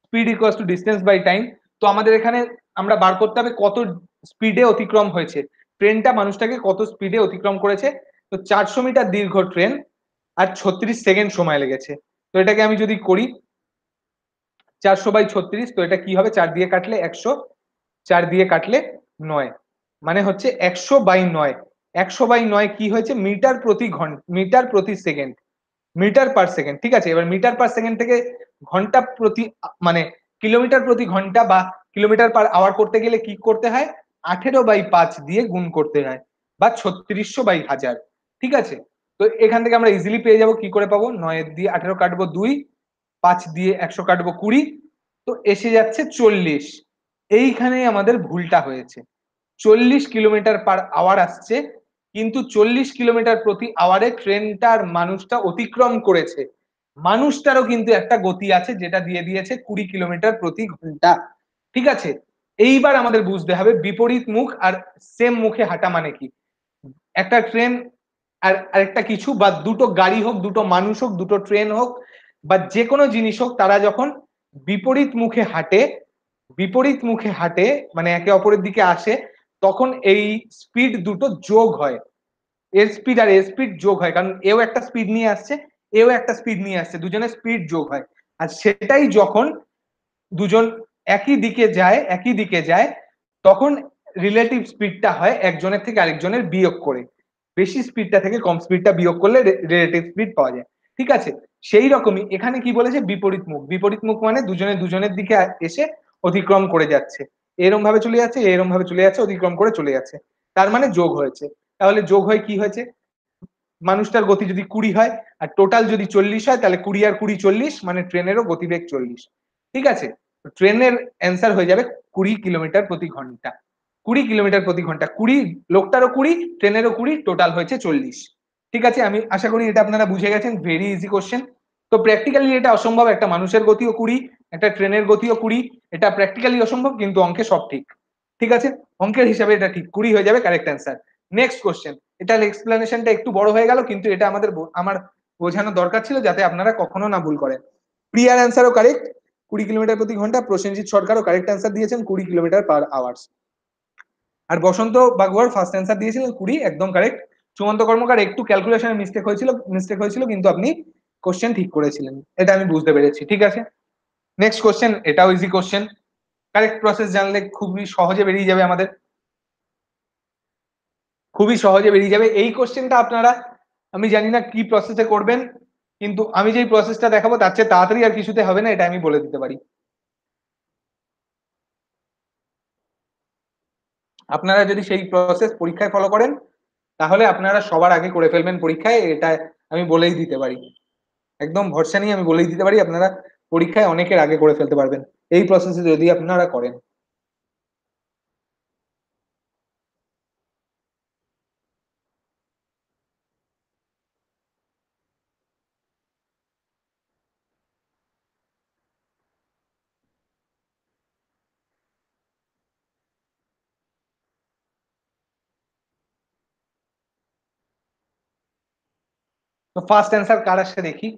speed equals to distance by time তো আমাদের এখানে আমরা বার করতে হবে কত স্পিডে অতিক্রম হয়েছে। ট্রেনটা মানুষটাকে কত স্পিডে অতিক্রম করেছে। তো চারশো মিটার দীর্ঘ ট্রেন আর ছত্রিশ সেকেন্ড সময় লেগেছে। তো এটাকে আমি যদি করি, চারশো বাই ছত্রিশ, তো এটা কি হবে? চার দিয়ে কাটলে একশো, চার দিয়ে কাটলে নয়। মানে হচ্ছে একশো বাই নয়। একশো বাই নয় কি হয়েছে? মিটার প্রতি ঘণ্টা মিটার প্রতি সেকেন্ড। মিটার পার সেকেন্ড, ঠিক আছে? এবার মিটার পার সেকেন্ড থেকে ঘণ্টা প্রতি মানে কিলোমিটার প্রতি ঘণ্টা বা কিলোমিটার পার আওয়ার করতে গেলে কি করতে হয়? আঠেরো বাই পাঁচ দিয়ে গুণ করতে হয়, বা ছত্রিশশো বাই হাজার, ঠিক আছে? তো এখান থেকে আমরা ইজিলি পেয়ে যাব, কি করে পাবো? নয়ের দিয়ে আঠেরো কাটবো দুই, পাঁচ দিয়ে একশো কাটবো কুড়ি, তো এসে যাচ্ছে চল্লিশ। এইখানে আমাদের ভুলটা হয়েছে। চল্লিশ কিলোমিটার পার আওয়ার আসছে, কিন্তু চল্লিশ কিলোমিটার প্রতি আওয়ারে ট্রেনটার মানুষটা অতিক্রম করেছে। মানুষটারও কিন্তু একটা গতি আছে, যেটা দিয়ে দিয়েছে কুড়ি কিলোমিটার প্রতি ঘণ্টা। ঠিক আছে? এইবার আমাদের বুঝতে হবে, বিপরীত মুখ আর সেম মুখে হাঁটা মানে কি? একটা ট্রেন আর আরেকটা কিছু, বা দুটো গাড়ি হোক, দুটো মানুষ হোক, দুটো ট্রেন হোক, বা যে কোনো জিনিস হোক, তারা যখন বিপরীত মুখে হাঁটে, বিপরীত মুখে হাঁটে মানে একে অপরের দিকে আসে, তখন এই স্পিড দুটো যোগ হয়। এর স্পিড আর এর স্পিড যোগ হয়, কারণ এও একটা স্পিড নিয়ে আসছে, এও একটা স্পিড নিয়ে আসছে, দুজনের স্পিড যোগ হয়। আর সেটাই যখন দুজন একই দিকে যায়, একই দিকে যায়, তখন রিলেটিভ স্পিডটা হয় একজনের থেকে আরেকজনের বিয়োগ করে। বেশি স্পিডটা থেকে কম স্পিডটা বিয়োগ করলে রিলেটিভ স্পিড পাওয়া যায়। ঠিক আছে? সেই রকমই এখানে কি বলেছে? বিপরীত মুখ। বিপরীত মুখ মানে দুজনে দুজনের দিকে এসে অতিক্রম করে যাচ্ছে। এরম ভাবে চলে যাচ্ছে, এরম ভাবে চলে যাচ্ছে, অতিক্রম করে চলে যাচ্ছে। তার মানে যোগ হয়েছে। তাহলে যোগ হয়ে কি হয়েছে? মানুষটার গতি যদি কুড়ি হয়, আর টোটাল যদি চল্লিশ হয়, তাহলে কুড়ি আর কুড়ি চল্লিশ মানে ট্রেনেরও গতিবেগ চল্লিশ। ঠিক আছে? ট্রেনের অ্যান্সার হয়ে যাবে কুড়ি কিলোমিটার প্রতি ঘণ্টা। কুড়ি কিলোমিটার প্রতি ঘণ্টা, কুড়ি লোকটারও কুড়ি, ট্রেনেরও কুড়ি টোটাল হয়েছে চল্লিশ। ঠিক আছে? আমি আশা করি এটা আপনারা বুঝে গেছেন ভেরি ইজি কোশ্চেন তো প্র্যাকটিক্যালি এটা অসম্ভব, একটা মানুষের গতিও কুড়ি, একটা ট্রেনের গতিও কুড়ি, এটা প্র্যাকটিক্যালি অসম্ভব, কিন্তু অঙ্কে সব ঠিক। ঠিক আছে? অঙ্কের হিসাবে এটা ঠিক, কুড়ি হয়ে যাবে কারেক্ট অ্যান্সার নেক্সট কোশ্চেন এটার এক্সপ্লেনেশনটা একটু বড় হয়ে গেল, কিন্তু এটা আমাদের আমার বোঝানো দরকার ছিল, যাতে আপনারা কখনো না ভুল করেন। প্রিয়ার অ্যান্সারও কারেক্ট কুড়ি কিলোমিটার প্রতি ঘণ্টা, প্রসেনজিৎ সরকারও কারেক্ট অ্যান্সার দিয়েছেন, কুড়ি কিলোমিটার পার আওয়ার্স আর বসন্ত বাগুয়ার ফার্স্ট অ্যান্সার দিয়েছিলেন কুড়ি, একদম কারেক্ট সুমন্ত কর্মকার একটু ক্যালকুলেশনের মিস্টেক হয়েছিল মিস্টেক হয়েছিল, কিন্তু আপনি কোশ্চেন ঠিক করেছিলেন। এটা আমি বুঝতে পেরেছি, ঠিক আছে? নেক্সট কোশ্চেন এটাও ইজি কোশ্চেন কারেক্ট প্রসেস জানলে খুবই সহজে বেরিয়ে যাবে আমাদের। খুবই সহজে বেরিয়ে যাবে। এই কোশ্চেনটা আপনারা, আমি জানি না কি প্রসেসে করবেন, কিন্তু আমি যেই প্রসেসটা দেখাবো, তার চেয়ে তাড়াতাড়ি আর কিছুতে হবে না, এটা আমি বলে দিতে পারি। আপনারা যদি সেই প্রসেস পরীক্ষায় ফলো করেন, তাহলে আপনারা সবার আগে করে ফেলবেন পরীক্ষায়, এটা আমি বলেই দিতে পারি। একদম ভরসা নিয়ে আমি বলেই দিতে পারি, আপনারা পরীক্ষায় অনেকের আগে করে ফেলতে পারবেন। এই প্রসেসে যদি আপনারা করেন। তো ফার্স্ট অ্যান্সার কার আসছে দেখি।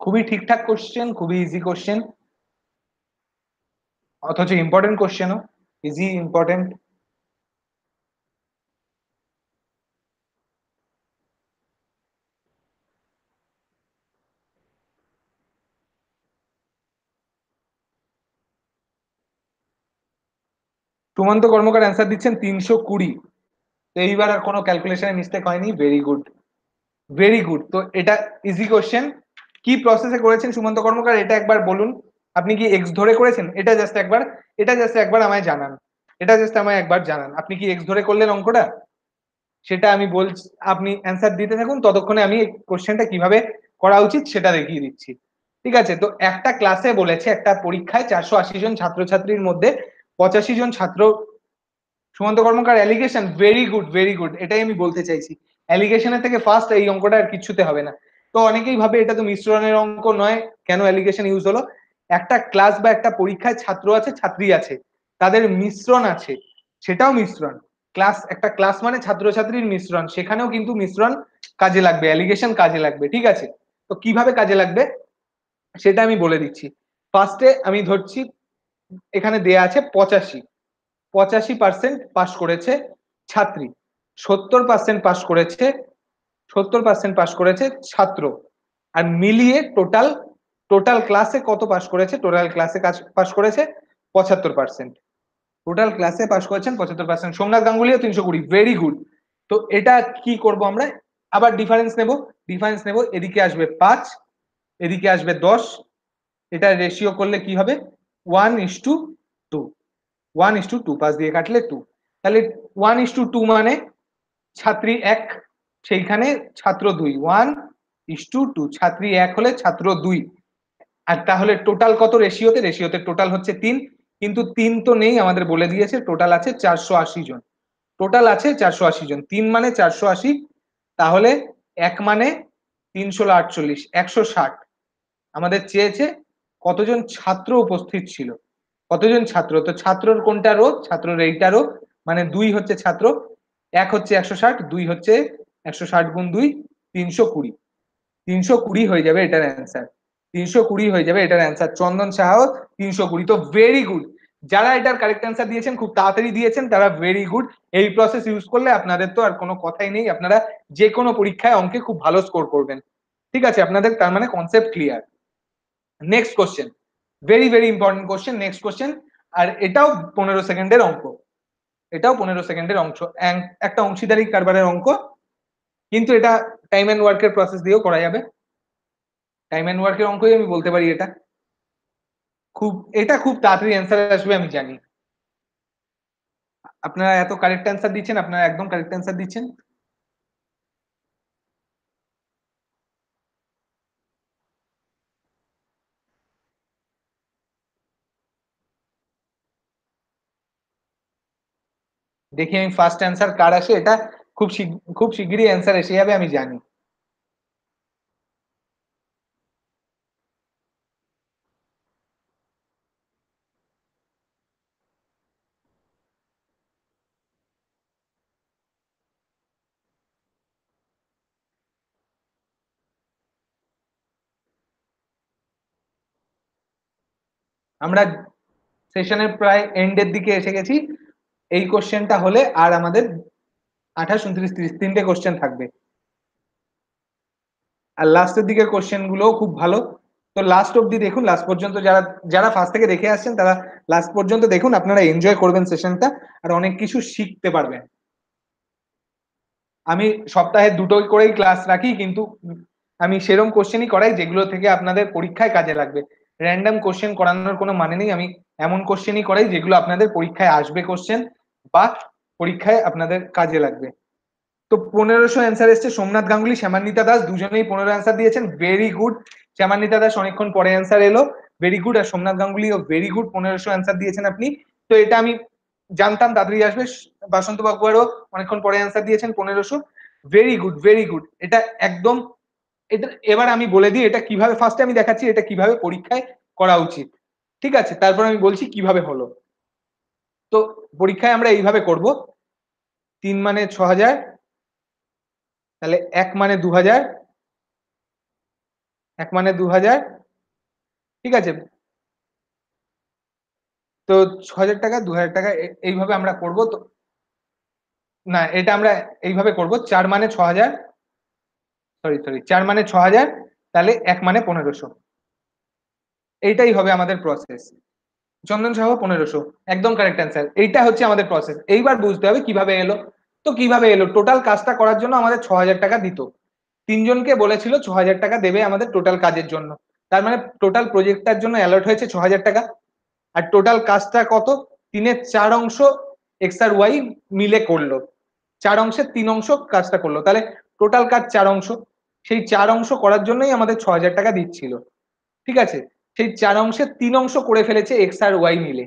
খুবই ঠিকঠাক কোশ্চেন খুবই ইজি কোশ্চেন অথচ important কোশ্চেনও easy important Sumanta Karmakar answer দিচ্ছেন তিনশো কুড়ি। এইবার আর কোনো ক্যালকুলেশনে মিস্টেক হয়নি। ভেরি গুড ভেরি গুড তো এটা ইজি কোশ্চেন কি প্রসেসে করেছেন সুমন্ত কর্মকার? এটা একবার বলুন। আপনি কি এক্স ধরে করেছেন? এটা জাস্ট একবার। এটা জাস্ট একবার আমায় জানান। এটা জাস্ট আমায় একবার জানান। আপনি কি এক্স ধরে করলেন অঙ্কটা? সেটা আমি বলছি, আপনি অ্যান্সার দিতে থাকুন। ততক্ষণে আমি কোশ্চেনটা কীভাবে করা উচিত সেটা দেখিয়ে দিচ্ছি। ঠিক আছে? তো একটা ক্লাসে বলেছে, একটা পরীক্ষায় চারশো আশি জন ছাত্রছাত্রীর মধ্যে পঁচাশি জন ছাত্র, Sumanta Karmakar alligation very good very good এটাই আমি বলতে চাইছি। অ্যালিগেশনের থেকে ফার্স্ট এই অঙ্কটা আর কিছুতে হবে না। তো অনেকেই ভাবে এটা তো মিশ্রণের অঙ্ক নয়, কেন অ্যালিগেশন ইউজ হলো? একটা ক্লাস বা একটা পরীক্ষায় ছাত্র আছে, ছাত্রী আছে, তাদের মিশ্রণ আছে, সেটাও মিশ্রণ। ক্লাস একটা ক্লাস মানে ছাত্রছাত্রীর মিশ্রণ, সেখানেও কিন্তু মিশ্রণ কাজে লাগবে অ্যালিগেশন কাজে লাগবে, ঠিক আছে? তো কীভাবে কাজে লাগবে? সেটা আমি বলে দিচ্ছি। ফার্স্টে আমি ধরছি এখানে দেয়া আছে পঁচাশি। পঁচাশি পার্সেন্ট পাশ করেছে ছাত্রী। সত্তর পার্সেন্ট পাশ করেছে, সত্তর পার্সেন্ট পাশ করেছে ছাত্র। আর মিলিয়ে টোটাল টোটাল ক্লাসে কত পাশ করেছে? টোটাল ক্লাসে কাজ পাশ করেছে পঁচাত্তর পার্সেন্ট টোটাল ক্লাসে পাশ করেছেন পঁচাত্তর পার্সেন্ট সোমনাথ গাঙ্গুলিও তিনশো কুড়ি। ভেরি গুড তো এটা কি করব আমরা? আবার ডিফারেন্স নেব ডিফারেন্স নেব। এদিকে আসবে পাঁচ, এদিকে আসবে দশ। এটা রেশিও করলে কি হবে? One is to two two one is to পাঁচ দিয়ে কাটলে টু তাহলে ওয়ান ইস টু টু মানে ছাত্রী এক, সেইখানে ছাত্র দুই। ওয়ান ইস টু টু ছাত্রী এক হলে ছাত্র দুই। আর তাহলে টোটাল কত রেশিওতে রেশিওতে টোটাল হচ্ছে তিন। কিন্তু তিন তো নেই, আমাদের বলে দিয়েছে টোটাল আছে চারশো আশি জন। টোটাল আছে চারশো আশি জন। তিন মানে চারশো আশি, তাহলে এক মানে তিনশো আটচল্লিশ, একশো ষাট। আমাদের চেয়েছে কতজন ছাত্র উপস্থিত ছিল? কতজন ছাত্র? তো ছাত্রর কোনটা রোগ ছাত্রর এইটা রোগ মানে দুই হচ্ছে ছাত্র, এক হচ্ছে একশো ষাট, দুই হচ্ছে একশো ষাট গুণ দুই, তিনশো কুড়ি। তিনশো কুড়ি হয়ে যাবে এটার অ্যান্সার তিনশো কুড়ি হয়ে যাবে এটার অ্যান্সার চন্দন সাহা, তিনশো কুড়ি। তো ভেরি গুড যারা এটার কারেক্ট অ্যান্সার দিয়েছেন, খুব তাড়াতাড়ি দিয়েছেন, তারা ভেরি গুড এই প্রসেস ইউজ করলে আপনাদের তো আর কোনো কথাই নেই। আপনারা যে কোনো পরীক্ষায় অঙ্কে খুব ভালো স্কোর করবেন। ঠিক আছে? আপনাদের তার মানে concept clear next question very very important question next question আর এটাও পনেরো সেকেন্ডের অঙ্ক। এটাও পনেরো সেকেন্ডের অংশ। একটা অংশীদারি কারবারের অঙ্ক। কিন্তু এটা টাইম অ্যান্ড ওয়ার্কের প্রসেস দিয়েও করা যাবে। টাইম অ্যান্ড ওয়ার্কের অঙ্কই আমি বলতে পারি এটা। খুব এটা খুব তাড়াতাড়ি অ্যান্সার আসবে, আমি জানি। আপনারা এত কারেক্ট অ্যান্সার দিচ্ছেন, আপনারা একদম কারেক্ট অ্যান্সার দিচ্ছেন। দেখি আমি ফার্স্ট অ্যান্সার কার আসে এটা খুব খুব শিগগিরই অ্যান্সার এসে যাবে আমি জানি আমরা সেশনের প্রায় এন্ডের দিকে এসে গেছি এই কোশ্চেনটা হলে আর আমাদের আঠাশ, উনত্রিশ, তিরিশ তিনটে কোশ্চেন থাকবে। আর লাস্টের দিকের কোশ্চেনগুলো খুব ভালো। তো লাস্ট অব্দি দেখুন লাস্ট পর্যন্ত যারা যারা ফার্স্ট থেকে দেখে আসছেন, তারা লাস্ট পর্যন্ত দেখুন, আপনারা এনজয় করবেন সেশনটা আর অনেক কিছু শিখতে পারবেন। আমি সপ্তাহে দুটোই করেই ক্লাস রাখি, কিন্তু আমি সেরম কোশ্চেনই করাই যেগুলো থেকে আপনাদের পরীক্ষায় কাজে লাগবে। র্যান্ডাম কোশ্চেন করানোর কোনো মানে নেই, আমি এমন কোশ্চেনই করাই যেগুলো আপনাদের পরীক্ষায় আসবে কোশ্চেন। বা পরীক্ষায় আপনাদের কাজে লাগবে। তো পনেরোশো অ্যান্সার এসছে সোমনাথ গাঙ্গুলি, শ্যামান্বিতা দাস, দুজনেই পনেরো অ্যান্সার দিয়েছেন। ভেরি গুড শ্যামান্বিতা দাস অনেকক্ষণ পরে অ্যান্সার এলো। ভেরি গুড আর সোমনাথ গাঙ্গুলিও ভেরি গুড পনেরোশো অ্যান্সার দিয়েছেন আপনি। তো এটা আমি জানতাম, তাড়াতাড়ি আসবে। বাসন্ত বাগুয়ারও অনেকক্ষণ পরে অ্যান্সার দিয়েছেন পনেরোশো। ভেরি গুড ভেরি গুড এটা একদম, এটা এবার আমি বলে দিই, এটা কীভাবে ফার্স্টে আমি দেখাচ্ছি, এটা কীভাবে পরীক্ষায় করা উচিত। ঠিক আছে? তারপর আমি বলছি কীভাবে হলো। তো পরীক্ষায় আমরা এইভাবে করব। তিন মানে ছ হাজার, তাহলে এক মানে দু হাজার, এক মানে দু হাজার, ঠিক আছে? তো ছ হাজার টাকা, দু হাজার টাকা এইভাবে আমরা করব তো। না, এটা আমরা এইভাবে করব, চার মানে ছ হাজার সরি সরি চার মানে ছ হাজার, তাহলে এক মানে পনেরোশো। এইটাই হবে আমাদের প্রসেস চন্দন সহ পনেরোশো। একদম কারেক্ট অ্যান্সার এইটা হচ্ছে আমাদের প্রসেস এইবার বুঝতে হবে কীভাবে এলো। তো কীভাবে এলো? টোটাল কাজটা করার জন্য আমাদের ছ হাজার টাকা দিত। তিনজনকে বলেছিল ছ হাজার টাকা দেবে আমাদের টোটাল কাজের জন্য। তার মানে টোটাল প্রজেক্টটার জন্য অ্যালার্ট হয়েছে ছ হাজার টাকা। আর টোটাল কাজটা কত? তিনের চার অংশ এক্স আর ওয়াই মিলে করল। চার অংশের তিন অংশ কাজটা করল। তাহলে টোটাল কাজ চার অংশ। সেই চার অংশ করার জন্যই আমাদের ছ হাজার টাকা দিচ্ছিল। ঠিক আছে? সেই চার অংশে তিন অংশ করে ফেলেছে এক্স আর ওয়াই মিলে।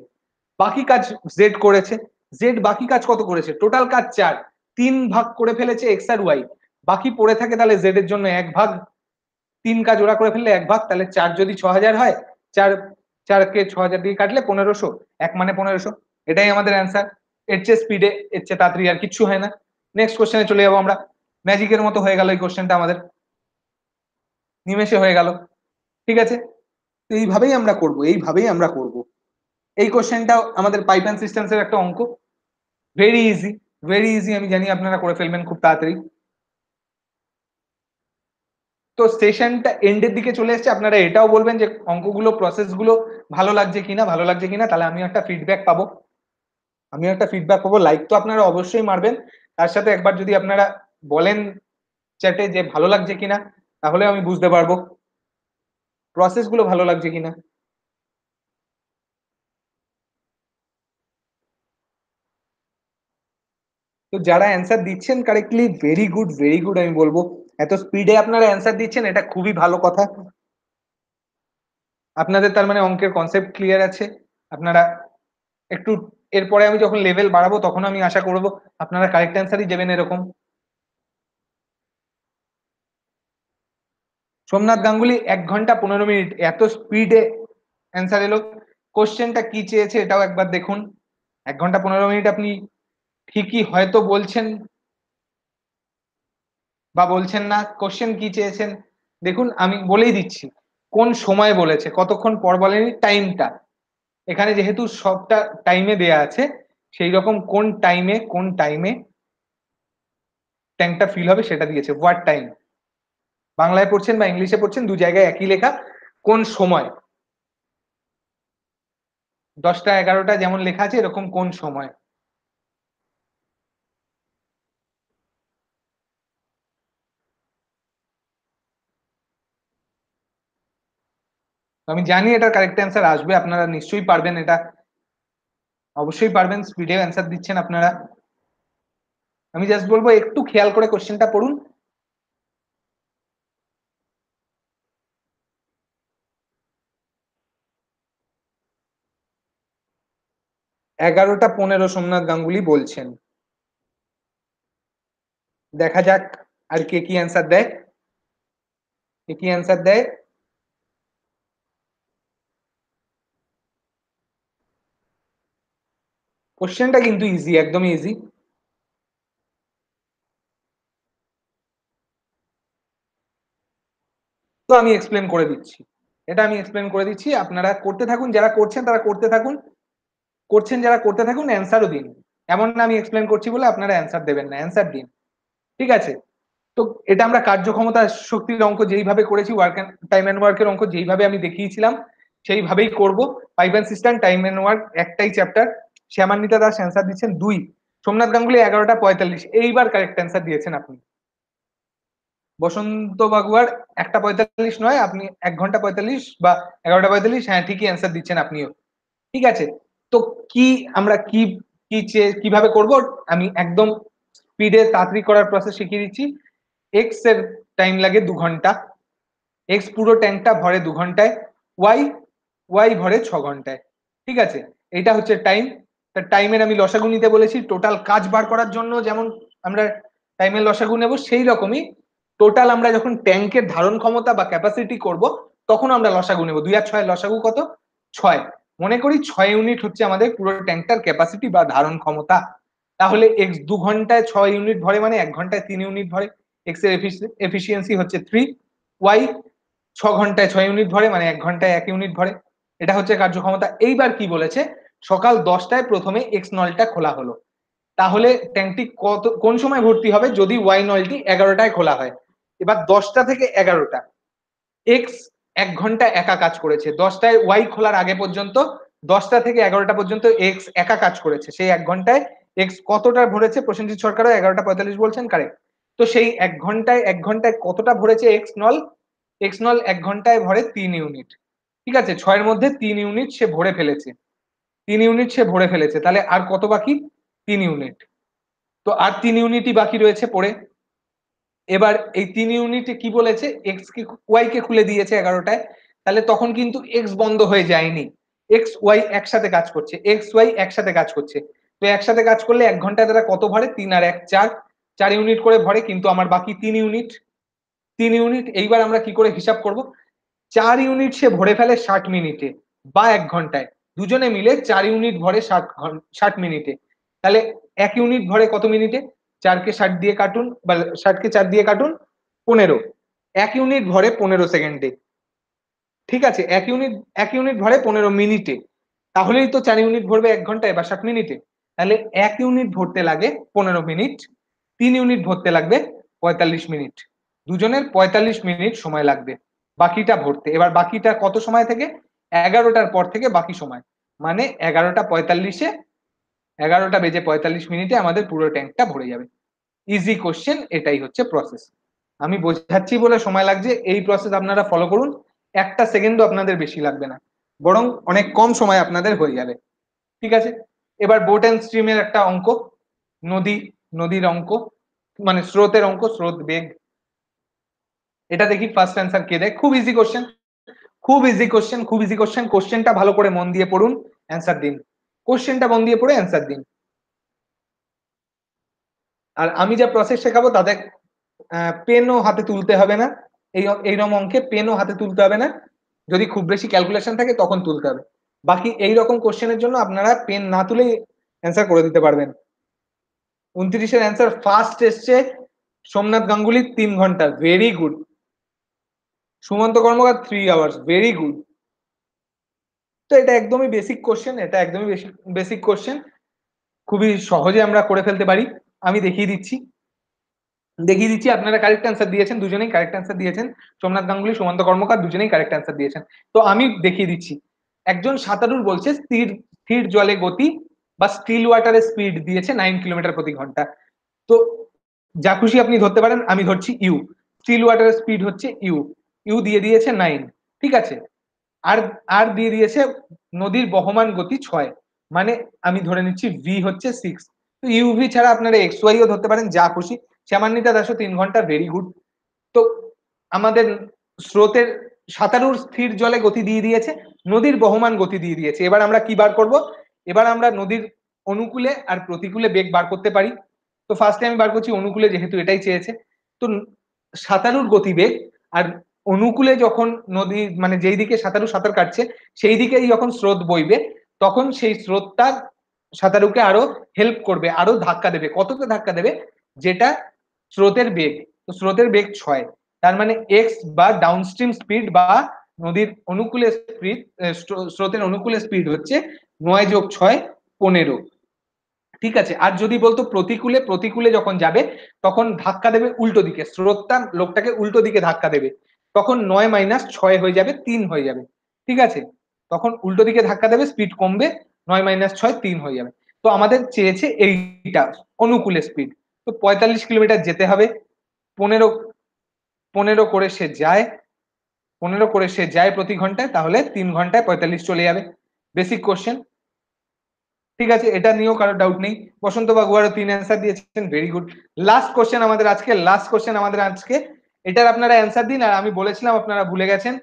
বাকি কাজ জেড করেছে। জেড বাকি কাজ কত করেছে? টোটাল কাজ চার। তিন ভাগ করে ফেলেছে এক্স আর ওয়াই বাকি পড়ে থাকে তাহলে জেড এর জন্য এক ভাগ। তিন কাজ ওরা করে ফেললে এক ভাগ, তাহলে চার যদি ছ হাজার হয়, চার, চারকে ছ হাজার দিয়ে কাটলে পনেরোশো। এক মানে পনেরোশো। এটাই আমাদের অ্যান্সার এর চেয়ে স্পিডে এর চেয়ে তাড়াতাড়ি আর কিচ্ছু হয় না। নেক্সট কোশ্চেনে চলে যাব আমরা। ম্যাজিকের মতো হয়ে গেল এই কোশ্চেনটা আমাদের। নিমেষে হয়ে গেল। ঠিক আছে? তো এইভাবেই আমরা করব, এইভাবেই আমরা করব। এই কোশ্চেনটাও আমাদের পাইপ অ্যান্ড সিস্টেমসের একটা অঙ্ক। ভেরি ইজি ভেরি ইজি আমি জানি আপনারা করে ফেলবেন খুব তাড়াতাড়ি। তো সেশনটা এন্ডের দিকে চলে এসছে। আপনারা এটাও বলবেন যে অঙ্কগুলো প্রসেসগুলো ভালো লাগছে কিনা, ভালো লাগছে কিনা, তাহলে আমি একটা ফিডব্যাক পাবো। আমি একটা ফিডব্যাক পাবো। লাইক তো আপনারা অবশ্যই মারবেন। তার সাথে একবার যদি আপনারা বলেন চ্যাটে যে ভালো লাগছে কিনা তাহলে আমি বুঝতে পারব। প্রসেসগুলো ভালো লাগছে কিনা? তো যারা অ্যান্সার দিচ্ছেন correctly very good very good আমি বলব। এত স্পিডে আপনারা অ্যান্সার দিচ্ছেন, এটা খুবই ভালো কথা। আপনাদের তার মানে অঙ্কের কনসেপ্ট ক্লিয়ার আছে। আপনারা একটু, এরপরে আমি যখন লেভেল বাড়াবো, তখন আমি আশা করব আপনারা কারেক্ট অ্যান্সারই দেবেন এরকম। সোমনাথ গাঙ্গুলি, এক ঘণ্টা পনেরো মিনিট। এত স্পিডে অ্যান্সার এলো। কোশ্চেনটা কি চেয়েছে এটাও একবার দেখুন। এক ঘণ্টা পনেরো মিনিট আপনি ঠিকই হয়তো বলছেন বা বলছেন না। কোশ্চেন কি চেয়েছেন? দেখুন, আমি বলেই দিচ্ছি, কোন সময় বলেছে? কতক্ষণ পর বলেনি? টাইমটা এখানে যেহেতু সবটা টাইমে দেয়া আছে সেই রকম কোন টাইমে কোন টাইমে ট্যাঙ্কটা ফিল হবে সেটা দিয়েছে। হোয়াট টাইম বাংলায় পড়ছেন বা ইংলিশে পড়ছেন, দু জায়গায় একই লেখা। কোন সময়? দশটা, এগারোটা যেমন লেখা আছে, এরকম কোন সময়? আমি জানি এটা কারেক্ট অ্যান্সার আসবে, আপনারা নিশ্চয়ই পারবেন এটা। অবশ্যই পারবেন স্পিডে অ্যান্সার দিচ্ছেন আপনারা। আমি জাস্ট বলব, একটু খেয়াল করে কোশ্চেনটা পড়ুন। এগারোটা পনেরো সোমনাথ গাঙ্গুলি বলছেন। দেখা যাক আর কে কি অ্যান্সার দেয়। কে কি অ্যান্সার দেয়? কোশ্চেনটা কিন্তু ইজি একদমই ইজি তো আমি এক্সপ্লেন করে দিচ্ছি। এটা আমি এক্সপ্লেন করে দিচ্ছি। আপনারা করতে থাকুন, যারা করছেন তারা করতে থাকুন। করছেন যারা করতে থাকুন অ্যান্সারও দিন। এমন না আমি এক্সপ্লেন করছি বলে আপনারা অ্যান্সার দেবেন না অ্যান্সার দিন। ঠিক আছে? তো এটা আমরা কার্যক্ষমতা শক্তির অঙ্ক যেইভাবে করেছি ওয়ার্ক টাইম অ্যান্ড ওয়ার্কের অঙ্ক যেইভাবে আমি দেখিয়েছিলাম, সেইভাবেই করব। Pipe and cistern time and work একটাই চ্যাপ্টার শ্যামান্বিতা দাস অ্যান্সার দিচ্ছেন দুই। সোমনাথ গাঙ্গুলি এগারোটা পঁয়তাল্লিশ। এইবার কারেক্ট অ্যান্সার দিয়েছেন আপনি। বসন্ত বাগুয়ার একটা পঁয়তাল্লিশ নয়, আপনি এক ঘণ্টা পঁয়তাল্লিশ বা এগারোটা পঁয়তাল্লিশ হ্যাঁ ঠিকই অ্যান্সার দিচ্ছেন আপনিও। ঠিক আছে? তো কি আমরা কি কি কীভাবে করব? আমি একদম স্পিডে তাড়াতাড়ি করার প্রসেস শিখিয়ে দিচ্ছি। এক্সের টাইম লাগে দু ঘণ্টা। এক্স পুরো ট্যাঙ্কটা ভরে দু ঘন্টায়। ওয়াই ওয়াই ভরে ছ ঘন্টায়। ঠিক আছে? এটা হচ্ছে টাইম তা টাইমের আমি লসাগু নিতে বলেছি। টোটাল কাজ বার করার জন্য যেমন আমরা টাইমের লসাগু নেব, সেই রকমই টোটাল আমরা যখন ট্যাঙ্কের ধারণ ক্ষমতা বা ক্যাপাসিটি করব, তখন আমরা লসাগু নেব। দুই আর ছয় লসাগু কত? ছয়। মনে করি ছয় ইউনিট হচ্ছে আমাদের পুরো ট্যাঙ্কটার ক্যাপাসিটি বা ধারণ ক্ষমতা। তাহলে এক্স দু ঘন্টায় ছয় ইউনিট ভরে মানে এক ঘন্টায় তিন ইউনিট ভরে। এক্সের এফিসিয়েন্সি হচ্ছে থ্রি ওয়াই ছ ঘন্টায় ছয় ইউনিট ভরে মানে এক ঘন্টায় এক ইউনিট ভরে। এটা হচ্ছে কার্যক্ষমতা। এইবার কি বলেছে? সকাল দশটায় প্রথমে এক্স নলটা খোলা হলো। তাহলে ট্যাঙ্কটি কত, কোন সময় ভর্তি হবে? যদি ওয়াই নলটি এগারোটায় খোলা হয়। এবার দশটা থেকে এগারোটা। এক্স এক ঘণ্টা একা কাজ করেছে। দশটায় ওয়াই খোলার আগে পর্যন্ত, দশটা থেকে এগারোটা পর্যন্ত এক্স একা কাজ করেছে। সেই এক ঘন্টায় এক্স কতটা ভরেছে প্রসেনজিৎ সরকারও এগারোটা পঁয়তাল্লিশ বলছেন কারেক্ট তো সেই এক ঘন্টায় এক ঘন্টায় কতটা ভরেছে এক্স নল এক্স নল এক ঘন্টায় ভরে তিন ইউনিট ঠিক আছে? ছয়ের মধ্যে তিন ইউনিট সে ভরে ফেলেছে। তিন ইউনিট সে ভরে ফেলেছে। তাহলে আর কত বাকি? তিন ইউনিট তো আর তিন ইউনিটই বাকি রয়েছে পড়ে। এবার এই তিন ইউনিটে কি বলেছে? এক্স কে ওয়াই কে খুলে দিয়েছে এগারোটায়। তাহলে তখন কিন্তু এক্স বন্ধ হয়ে যায়নি। এক্স ওয়াই একসাথে কাজ করছে। এক্স ওয়াই একসাথে কাজ করছে। তো একসাথে কাজ করলে এক ঘন্টায় তারা কত ভরে? তিন আর এক, চার। চার ইউনিট করে ভরে কিন্তু আমার বাকি তিন ইউনিট তিন ইউনিট এইবার আমরা কি করে হিসাব করব? চার ইউনিট সে ভরে ফেলে ষাট মিনিটে বা এক ঘন্টায়। দুজনে মিলে চার ইউনিট ভরে ষাট ষাট মিনিটে তাহলে এক ইউনিট ভরে কত মিনিটে চারকে ষাট দিয়ে কাটুন বা ষাটকে চার দিয়ে কাটুন, পনেরো। এক ইউনিট ভরে পনেরো সেকেন্ডে। ঠিক আছে? এক ইউনিট এক ইউনিট ভরে পনেরো মিনিটে। তাহলেই তো চার ইউনিট ভরবে এক ঘন্টায় বা ষাট মিনিটে। তাহলে এক ইউনিট ভরতে লাগে পনেরো মিনিট, তিন ইউনিট ভরতে লাগবে পঁয়তাল্লিশ মিনিট। দুজনের পঁয়তাল্লিশ মিনিট সময় লাগবে বাকিটা ভরতে। এবার বাকিটা কত সময় থেকে? এগারোটার পর থেকে বাকি সময়। মানে এগারোটা পঁয়তাল্লিশে এগারোটা বেজে পঁয়তাল্লিশ মিনিটে আমাদের পুরো ট্যাঙ্কটা ভরে যাবে। ইজি কোশ্চেন এটাই হচ্ছে প্রসেস আমি বোঝাচ্ছি বলে সময় লাগছে, এই প্রসেস আপনারা ফলো করুন। একটা সেকেন্ডও আপনাদের বেশি লাগবে না। বরং অনেক কম সময় আপনাদের হয়ে যাবে। ঠিক আছে? এবার বোট অ্যান্ড স্ট্রিমের একটা অঙ্ক। নদী, নদীর অঙ্ক। মানে স্রোতের অঙ্ক, স্রোত বেগ। এটা দেখি ফার্স্ট অ্যান্সার কে দেয়। খুব ইজি কোশ্চেন খুব ইজি কোশ্চেন খুব ইজি কোশ্চেন কোশ্চেনটা ভালো করে মন দিয়ে পড়ুন। অ্যান্সার দিন। কোশ্চেনটা মন দিয়ে পড়ে অ্যান্সার দিন। আর আমি যা প্রসেস শেখাবো তাদের পেনও হাতে তুলতে হবে না। এই এইরকম অঙ্কে পেনও হাতে তুলতে হবে না। যদি খুব বেশি ক্যালকুলেশন থাকে তখন তুলতে হবে। বাকি এই রকম কোশ্চেনের জন্য আপনারা পেন না তুলেই অ্যান্সার করে দিতে পারবেন। উনত্রিশের অ্যান্সার ফার্স্ট এসছে। সোমনাথ গাঙ্গুলি তিন ঘণ্টা very good Sumanta Karmakar three hours very good তো এটা একদমই বেসিক কোশ্চেন এটা একদমই বেসিক কোশ্চেন খুবই সহজে আমরা করে ফেলতে পারি। আমি দেখিয়ে দিচ্ছি। দেখিয়ে দিচ্ছি, আপনারা কারেক্ট অ্যান্সার দিয়েছেন, দুজনেই কারেক্ট অ্যান্সার দিয়েছেন। সোমনাথ গাঙ্গুলি, সুমন্ত কর্মকার, দুজনেই কারেক্ট অ্যান্সার দিয়েছেন। তো আমি দেখিয়ে দিচ্ছি। একজন সাঁতারুর বলছে, স্থির স্থির জলে গতি বা স্টিল ওয়াটারের স্পিড দিয়েছে নাইন কিলোমিটার প্রতি ঘণ্টা। তো যা খুশি আপনি ধরতে পারেন, আমি ধরছি ইউ। স্টিল ওয়াটারের স্পিড হচ্ছে ইউ। ইউ দিয়ে দিয়েছে নাইন ঠিক আছে? আর আর দিয়ে দিয়েছে নদীর বহমান গতি ছয়। মানে আমি ধরে নিচ্ছি ভি হচ্ছে সিক্স তো ইউভি ছাড়া আপনারা এক্স ওয়াইও ধরতে পারেন, যা খুশি। শ্যামান্বিতা দাসও তিন ঘণ্টা ভেরি গুড তো আমাদের স্রোতের সাঁতারুর স্থির জলে গতি দিয়ে দিয়েছে, নদীর বহমান গতি দিয়ে দিয়েছে। এবার আমরা কি বার করব? এবার আমরা নদীর অনুকূলে আর প্রতিকূলে বেগ বার করতে পারি। তো ফার্স্টে আমি বার করছি, অনুকূলে যেহেতু এটাই চেয়েছে। তো সাঁতারুর গতিবেগ আর অনুকূলে যখন নদী মানে যেই দিকে সাঁতারু সাঁতার কাটছে, সেই দিকেই যখন স্রোত বইবে, তখন সেই স্রোতটা সাঁতারুকে আরও হেল্প করবে, আরও ধাক্কা দেবে। কতটা ধাক্কা দেবে? যেটা স্রোতের বেগ। তো স্রোতের বেগ ছয়। তার মানে এক্স বা ডাউনস্ট্রিম স্পিড বা নদীর অনুকূলে স্পিড স্রোতের অনুকূলে স্পিড হচ্ছে নয় যোগ ছয়, পনেরো। ঠিক আছে? আর যদি বলতো প্রতিকূলে প্রতিকূলে যখন যাবে, তখন ধাক্কা দেবে উল্টো দিকে। স্রোতটা, লোকটাকে উল্টো দিকে ধাক্কা দেবে। তখন নয় মাইনাস ছয় হয়ে যাবে, তিন হয়ে যাবে। ঠিক আছে? তখন উল্টো দিকে ধাক্কা দেবে স্পিড কমবে, নয় মাইনাস ছয়, তিন হয়ে যাবে। তো আমাদের চেয়েছে এইটা, অনুকূলে স্পিড তো পঁয়তাল্লিশ কিলোমিটার যেতে হবে। পনেরো পনেরো করে সে যায়, পনেরো করে সে যায় প্রতি ঘন্টায়, তাহলে তিন ঘন্টায় পঁয়তাল্লিশ চলে যাবে। বেসিক কোশ্চেন ঠিক আছে? এটা নিয়েও কারও ডাউট নেই। বসন্ত বাবু আরও তিন অ্যান্সার দিয়েছেন। ভেরি গুড লাস্ট কোশ্চেন আমাদের আজকে লাস্ট কোশ্চেন আমাদের আজকে এটার আপনারা অ্যান্সার দিন আর আমি বলেছিলাম আপনারা ভুলে গেছেন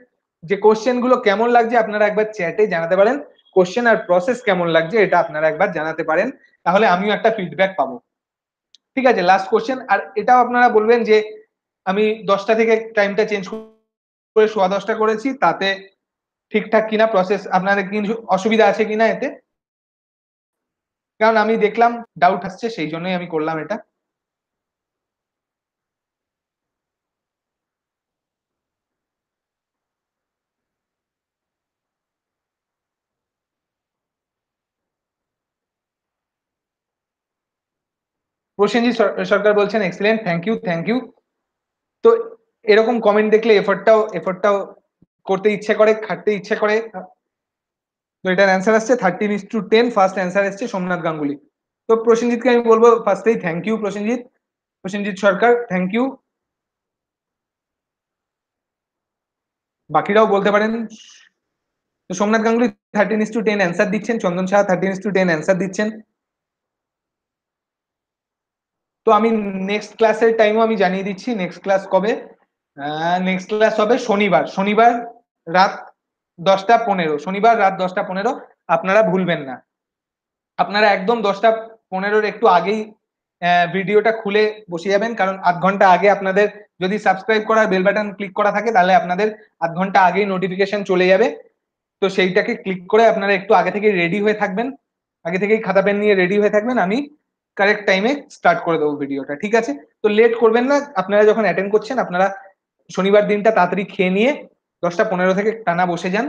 যে কোশ্চেনগুলো কেমন লাগছে আপনারা একবার চ্যাটে জানাতে পারেন। কোশ্চেন আর প্রসেস কেমন লাগছে এটা আপনারা একবার জানাতে পারেন। তাহলে আমিও একটা ফিডব্যাক পাবো। ঠিক আছে লাস্ট কোশ্চেন আর এটাও আপনারা বলবেন যে আমি দশটা থেকে টাইমটা চেঞ্জ করে সোয়া দশটা করেছি, তাতে ঠিকঠাক কিনা প্রসেস আপনাদের কিছু অসুবিধা আছে কিনা এতে? কারণ আমি দেখলাম ডাউট আসছে, সেই জন্যই আমি করলাম এটা। প্রসেনজিৎ সরকার বলছেন excellent thank you thank you তো এরকম কমেন্ট দেখলে এফোর্টটাও এফোর্টটাও করতে ইচ্ছে করে, খাটতে ইচ্ছে করে। তো এটার অ্যান্সার আসছে thirteen is to ten first answer এসছে সোমনাথ গাঙ্গুলি। তো প্রসেনজিৎকে আমি বলব ফার্স্টেই thank you Prasenjit Prasenjit Sarkar thank you বাকিরাও বলতে পারেন। Somnath Ganguly thirteen is to ten answer দিচ্ছেন, Chandan Shah thirteen is to ten answer দিচ্ছেন। তো আমি নেক্সট ক্লাসের টাইমও আমি জানিয়ে দিচ্ছি নেক্সট ক্লাস কবে? নেক্সট ক্লাস হবে শনিবার। শনিবার রাত দশটা পনেরো। শনিবার রাত দশটা পনেরো। আপনারা ভুলবেন না। আপনারা একদম দশটা পনেরোর একটু আগেই ভিডিওটা খুলে বসে যাবেন। কারণ আধ ঘণ্টা আগে আপনাদের যদি সাবস্ক্রাইব করার বেল বাটন ক্লিক করা থাকে, তাহলে আপনাদের আধ ঘণ্টা আগেই নোটিফিকেশন চলে যাবে। তো সেইটাকে ক্লিক করে আপনারা একটু আগে থেকে রেডি হয়ে থাকবেন। আগে থেকেই খাতা পেন নিয়ে রেডি হয়ে থাকবেন। আমি কারেক্ট টাইমে স্টার্ট করে দেবো ভিডিওটা ঠিক আছে? তো লেট করবেন না, আপনারা যখন অ্যাটেন্ড করছেন, আপনারা শনিবার দিনটা তাড়াতাড়ি খেয়ে নিয়ে দশটা পনেরো থেকে টানা বসে যান,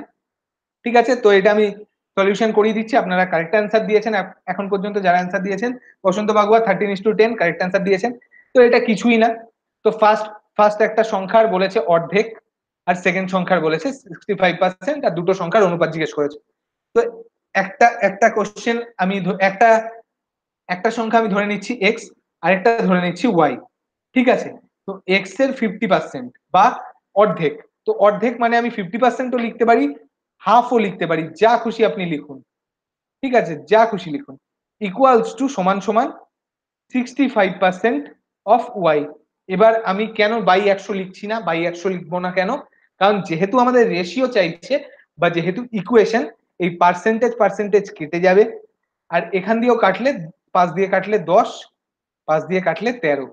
ঠিক আছে? তো এটা আমি সলিউশন করিয়ে দিচ্ছি, আপনারা কারেক্ট অ্যান্সার দিয়েছেন এখন পর্যন্ত যারা অ্যান্সার দিয়েছেন, Basanta Bagua thirteen is to ten correct answer দিয়েছেন, তো এটা কিছুই না। তো ফার্স্ট ফার্স্ট একটা সংখ্যার বলেছে অর্ধেক, আর সেকেন্ড সংখ্যার বলেছে সিক্সটি ফাইভ পার্সেন্ট আর দুটো সংখ্যার অনুপাত জিজ্ঞেস করেছে। তো একটা একটা কোশ্চেন আমি একটা একটা সংখ্যা আমি ধরে নিচ্ছি এক্স আরেকটা ধরে নিচ্ছি ওয়াই ঠিক আছে? তো এক্সের ফিফটি পার্সেন্ট বা অর্ধেক, তো অর্ধেক মানে আমি ফিফটি পার্সেন্টও লিখতে পারি হাফও লিখতে পারি, যা খুশি আপনি লিখুন, ঠিক আছে? যা খুশি লিখুন ইকুয়ালস টু সমান সমান sixty five percent of Y এবার আমি কেন বাই একশো লিখছি না বাই একশো লিখব না কেন? কারণ যেহেতু আমাদের রেশিও চাইছে বা যেহেতু ইকুয়েশন এই পার্সেন্টেজ পার্সেন্টেজ কেটে যাবে, আর এখান দিয়েও কাটলে পাঁচ দিয়ে কাটলে দশ, পাঁচ দিয়ে কাটলে তেরো।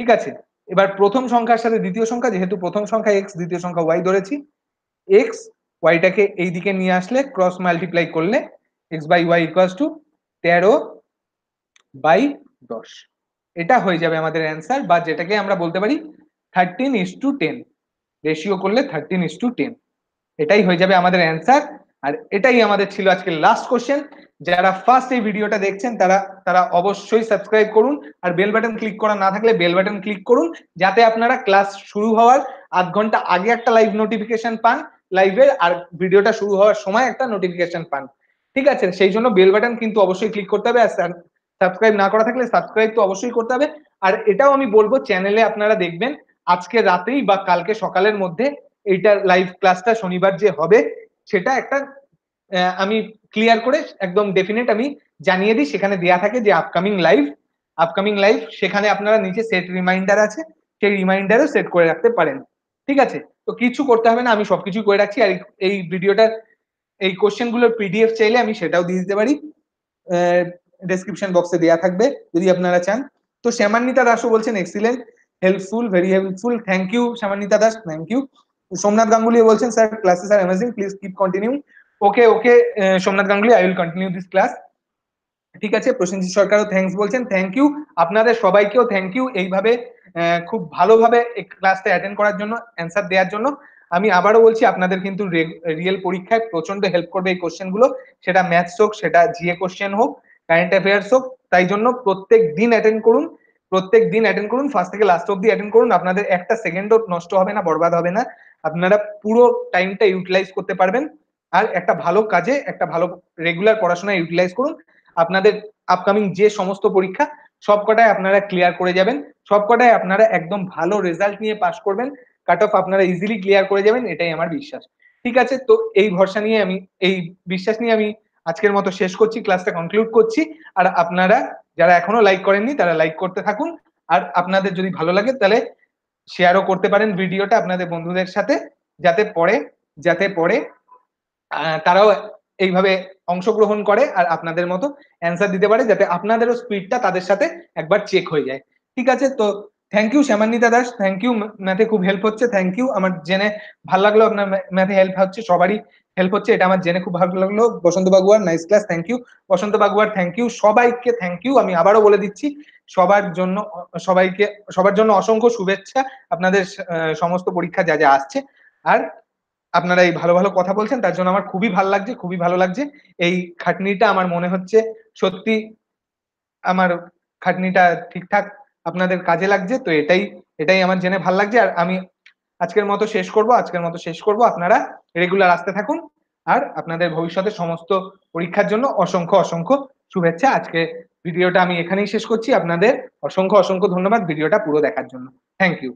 ঠিক আছে? এবার প্রথম সংখ্যার সাথে দ্বিতীয় সংখ্যা, যেহেতু প্রথম সংখ্যা এক্স দ্বিতীয় সংখ্যা ওয়াই ধরেছি এক্স ওয়াইটাকে এই দিকে নিয়ে আসলে ক্রস মাল্টিপ্লাই করলে X by Y equals to তেরো বাই দশ। এটা হয়ে যাবে আমাদের অ্যান্সার বা যেটাকে আমরা বলতে পারি thirteen is to ten ratio করলে থার্টিন ইস টু টেন এটাই হয়ে যাবে আমাদের অ্যান্সার আর এটাই আমাদের ছিল আজকে লাস্ট কোশ্চেন যারা ফার্স্ট এই ভিডিওটা দেখছেন, তারা তারা অবশ্যই সাবস্ক্রাইব করুন আর বেল বাটন ক্লিক করা না থাকলে বেল বাটন ক্লিক করুন, যাতে আপনারা ক্লাস শুরু হওয়ার আধ ঘণ্টা আগে একটা লাইভ নোটিফিকেশন পান লাইভের আর ভিডিওটা শুরু হওয়ার সময় একটা নোটিফিকেশন পান। ঠিক আছে? সেই জন্য বেল বাটন কিন্তু অবশ্যই ক্লিক করতে হবে আর সাবস্ক্রাইব না করা থাকলে সাবস্ক্রাইব তো অবশ্যই করতে হবে। আর এটাও আমি বলব চ্যানেলে আপনারা দেখবেন, আজকে রাতেই বা কালকে সকালের মধ্যে এইটা লাইভ ক্লাসটা শনিবার যে হবে, সেটা একটা আমি ক্লিয়ার করে একদম ডেফিনেট আমি জানিয়ে দিই, সেখানে দেয়া থাকে যে আপকামিং লাইভ আপকামিং লাইভ সেখানে আপনারা নিচে সেট রিমাইন্ডার আছে, সেই রিমাইন্ডারও সেট করে রাখতে পারেন। ঠিক আছে? তো কিছু করতে হবে না, আমি সবকিছু করে রাখছি। আর এই ভিডিওটা, এই কোশ্চেনগুলোর পিডিএফ চাইলে আমি সেটাও দিয়ে দিতে পারি। ডেসক্রিপশন বক্সে দেওয়া থাকবে, যদি আপনারা চান। তো শ্যামান্বিতা দাসও বলছেন excellent helpful very helpful thank you Shyamanwita Das thank you Somnath Ganguly বলছেন sir classes are amazing please keep continue okay okay Somnath Ganguly I will continue this class ঠিক আছে, প্রসেনজিৎ সরকারও থ্যাংকস বলছেন থ্যাংক ইউ আপনাদের সবাইকেও থ্যাংক ইউ এইভাবে খুব ভালোভাবে ক্লাসটা অ্যাটেন্ড করার জন্য অ্যান্সার দেওয়ার জন্য। আমি আবারও বলছি, আপনাদের কিন্তু রিয়েল পরীক্ষায় প্রচণ্ড হেল্প করবে এই কোশ্চেনগুলো সেটা ম্যাথস হোক, সেটা জিএ কোশ্চেন হোক কারেন্ট অ্যাফেয়ার্স হোক, তাই জন্য প্রত্যেক দিন অ্যাটেন্ড করুন, প্রত্যেক দিন অ্যাটেন্ড করুন ফার্স্ট থেকে লাস্ট অব্দি অ্যাটেন্ড করুন। আপনাদের একটা সেকেন্ডও নষ্ট হবে না, বরবাদ হবে না। আপনারা পুরো টাইমটা ইউটিলাইজ করতে পারবেন। আর একটা ভালো কাজে, একটা ভালো রেগুলার পড়াশোনা ইউটিলাইজ করুন। আপনাদের আপকামিং যে সমস্ত পরীক্ষা সবকটায় আপনারা ক্লিয়ার করে যাবেন। সবকটায় আপনারা একদম ভালো রেজাল্ট নিয়ে পাস করবেন। কাট অফ আপনারা ইজিলি ক্লিয়ার করে যাবেন, এটাই আমার বিশ্বাস। ঠিক আছে? তো এই ভরসা নিয়ে আমি, এই বিশ্বাস নিয়ে আমি আজকের মতো শেষ করছি ক্লাসটা কনক্লুড করছি। আর আপনারা যারা এখনও লাইক করেননি, তারা লাইক করতে থাকুন। আর আপনাদের যদি ভালো লাগে, তাহলে শেয়ারও করতে পারেন ভিডিওটা আপনাদের বন্ধুদের সাথে, যাতে পরে যাতে পরে তারাও এইভাবে অংশগ্রহণ করে আর আপনাদের মতো অ্যান্সার দিতে পারে যাতে আপনাদেরও স্পিডটা তাদের সাথে একবার চেক হয়ে যায়। ঠিক আছে? তো thank you Shyamanwita Das thank you ম্যাথে খুব হেল্প হচ্ছে থ্যাংক ইউ আমার জেনে ভালো লাগল, আপনার ম্যাথে হেল্প হচ্ছে, সবারই হেল্প হচ্ছে, এটা আমার জেনে খুব ভালো লাগল। Basanta Baguar nice class thank you Basanta Baguar thank you সবাইকে থ্যাংক ইউ আমি আবারও বলে দিচ্ছি, সবার জন্য, সবাইকে, সবার জন্য অসংখ্য শুভেচ্ছা, আপনাদের সমস্ত পরীক্ষা যা যা আসছে। আর আপনারা এই ভালো ভালো কথা বলছেন, তার জন্য আমার খুবই ভালো লাগছে, খুবই ভালো লাগছে। এই খাটনিটা আমার মনে হচ্ছে সত্যি আমার খাটনিটা ঠিকঠাক আপনাদের কাজে লাগছে, তো এটাই এটাই আমার জেনে ভালো লাগছে। আর আমি আজকের মতো শেষ করব, আজকের মতো শেষ করব। আপনারা রেগুলার আসতে থাকুন। আর আপনাদের ভবিষ্যতে সমস্ত পরীক্ষার জন্য অসংখ্য অসংখ্য শুভেচ্ছা। আজকে ভিডিওটা আমি এখানেই শেষ করছি। আপনাদের অসংখ্য অসংখ্য ধন্যবাদ ভিডিওটা পুরো দেখার জন্য। Thank you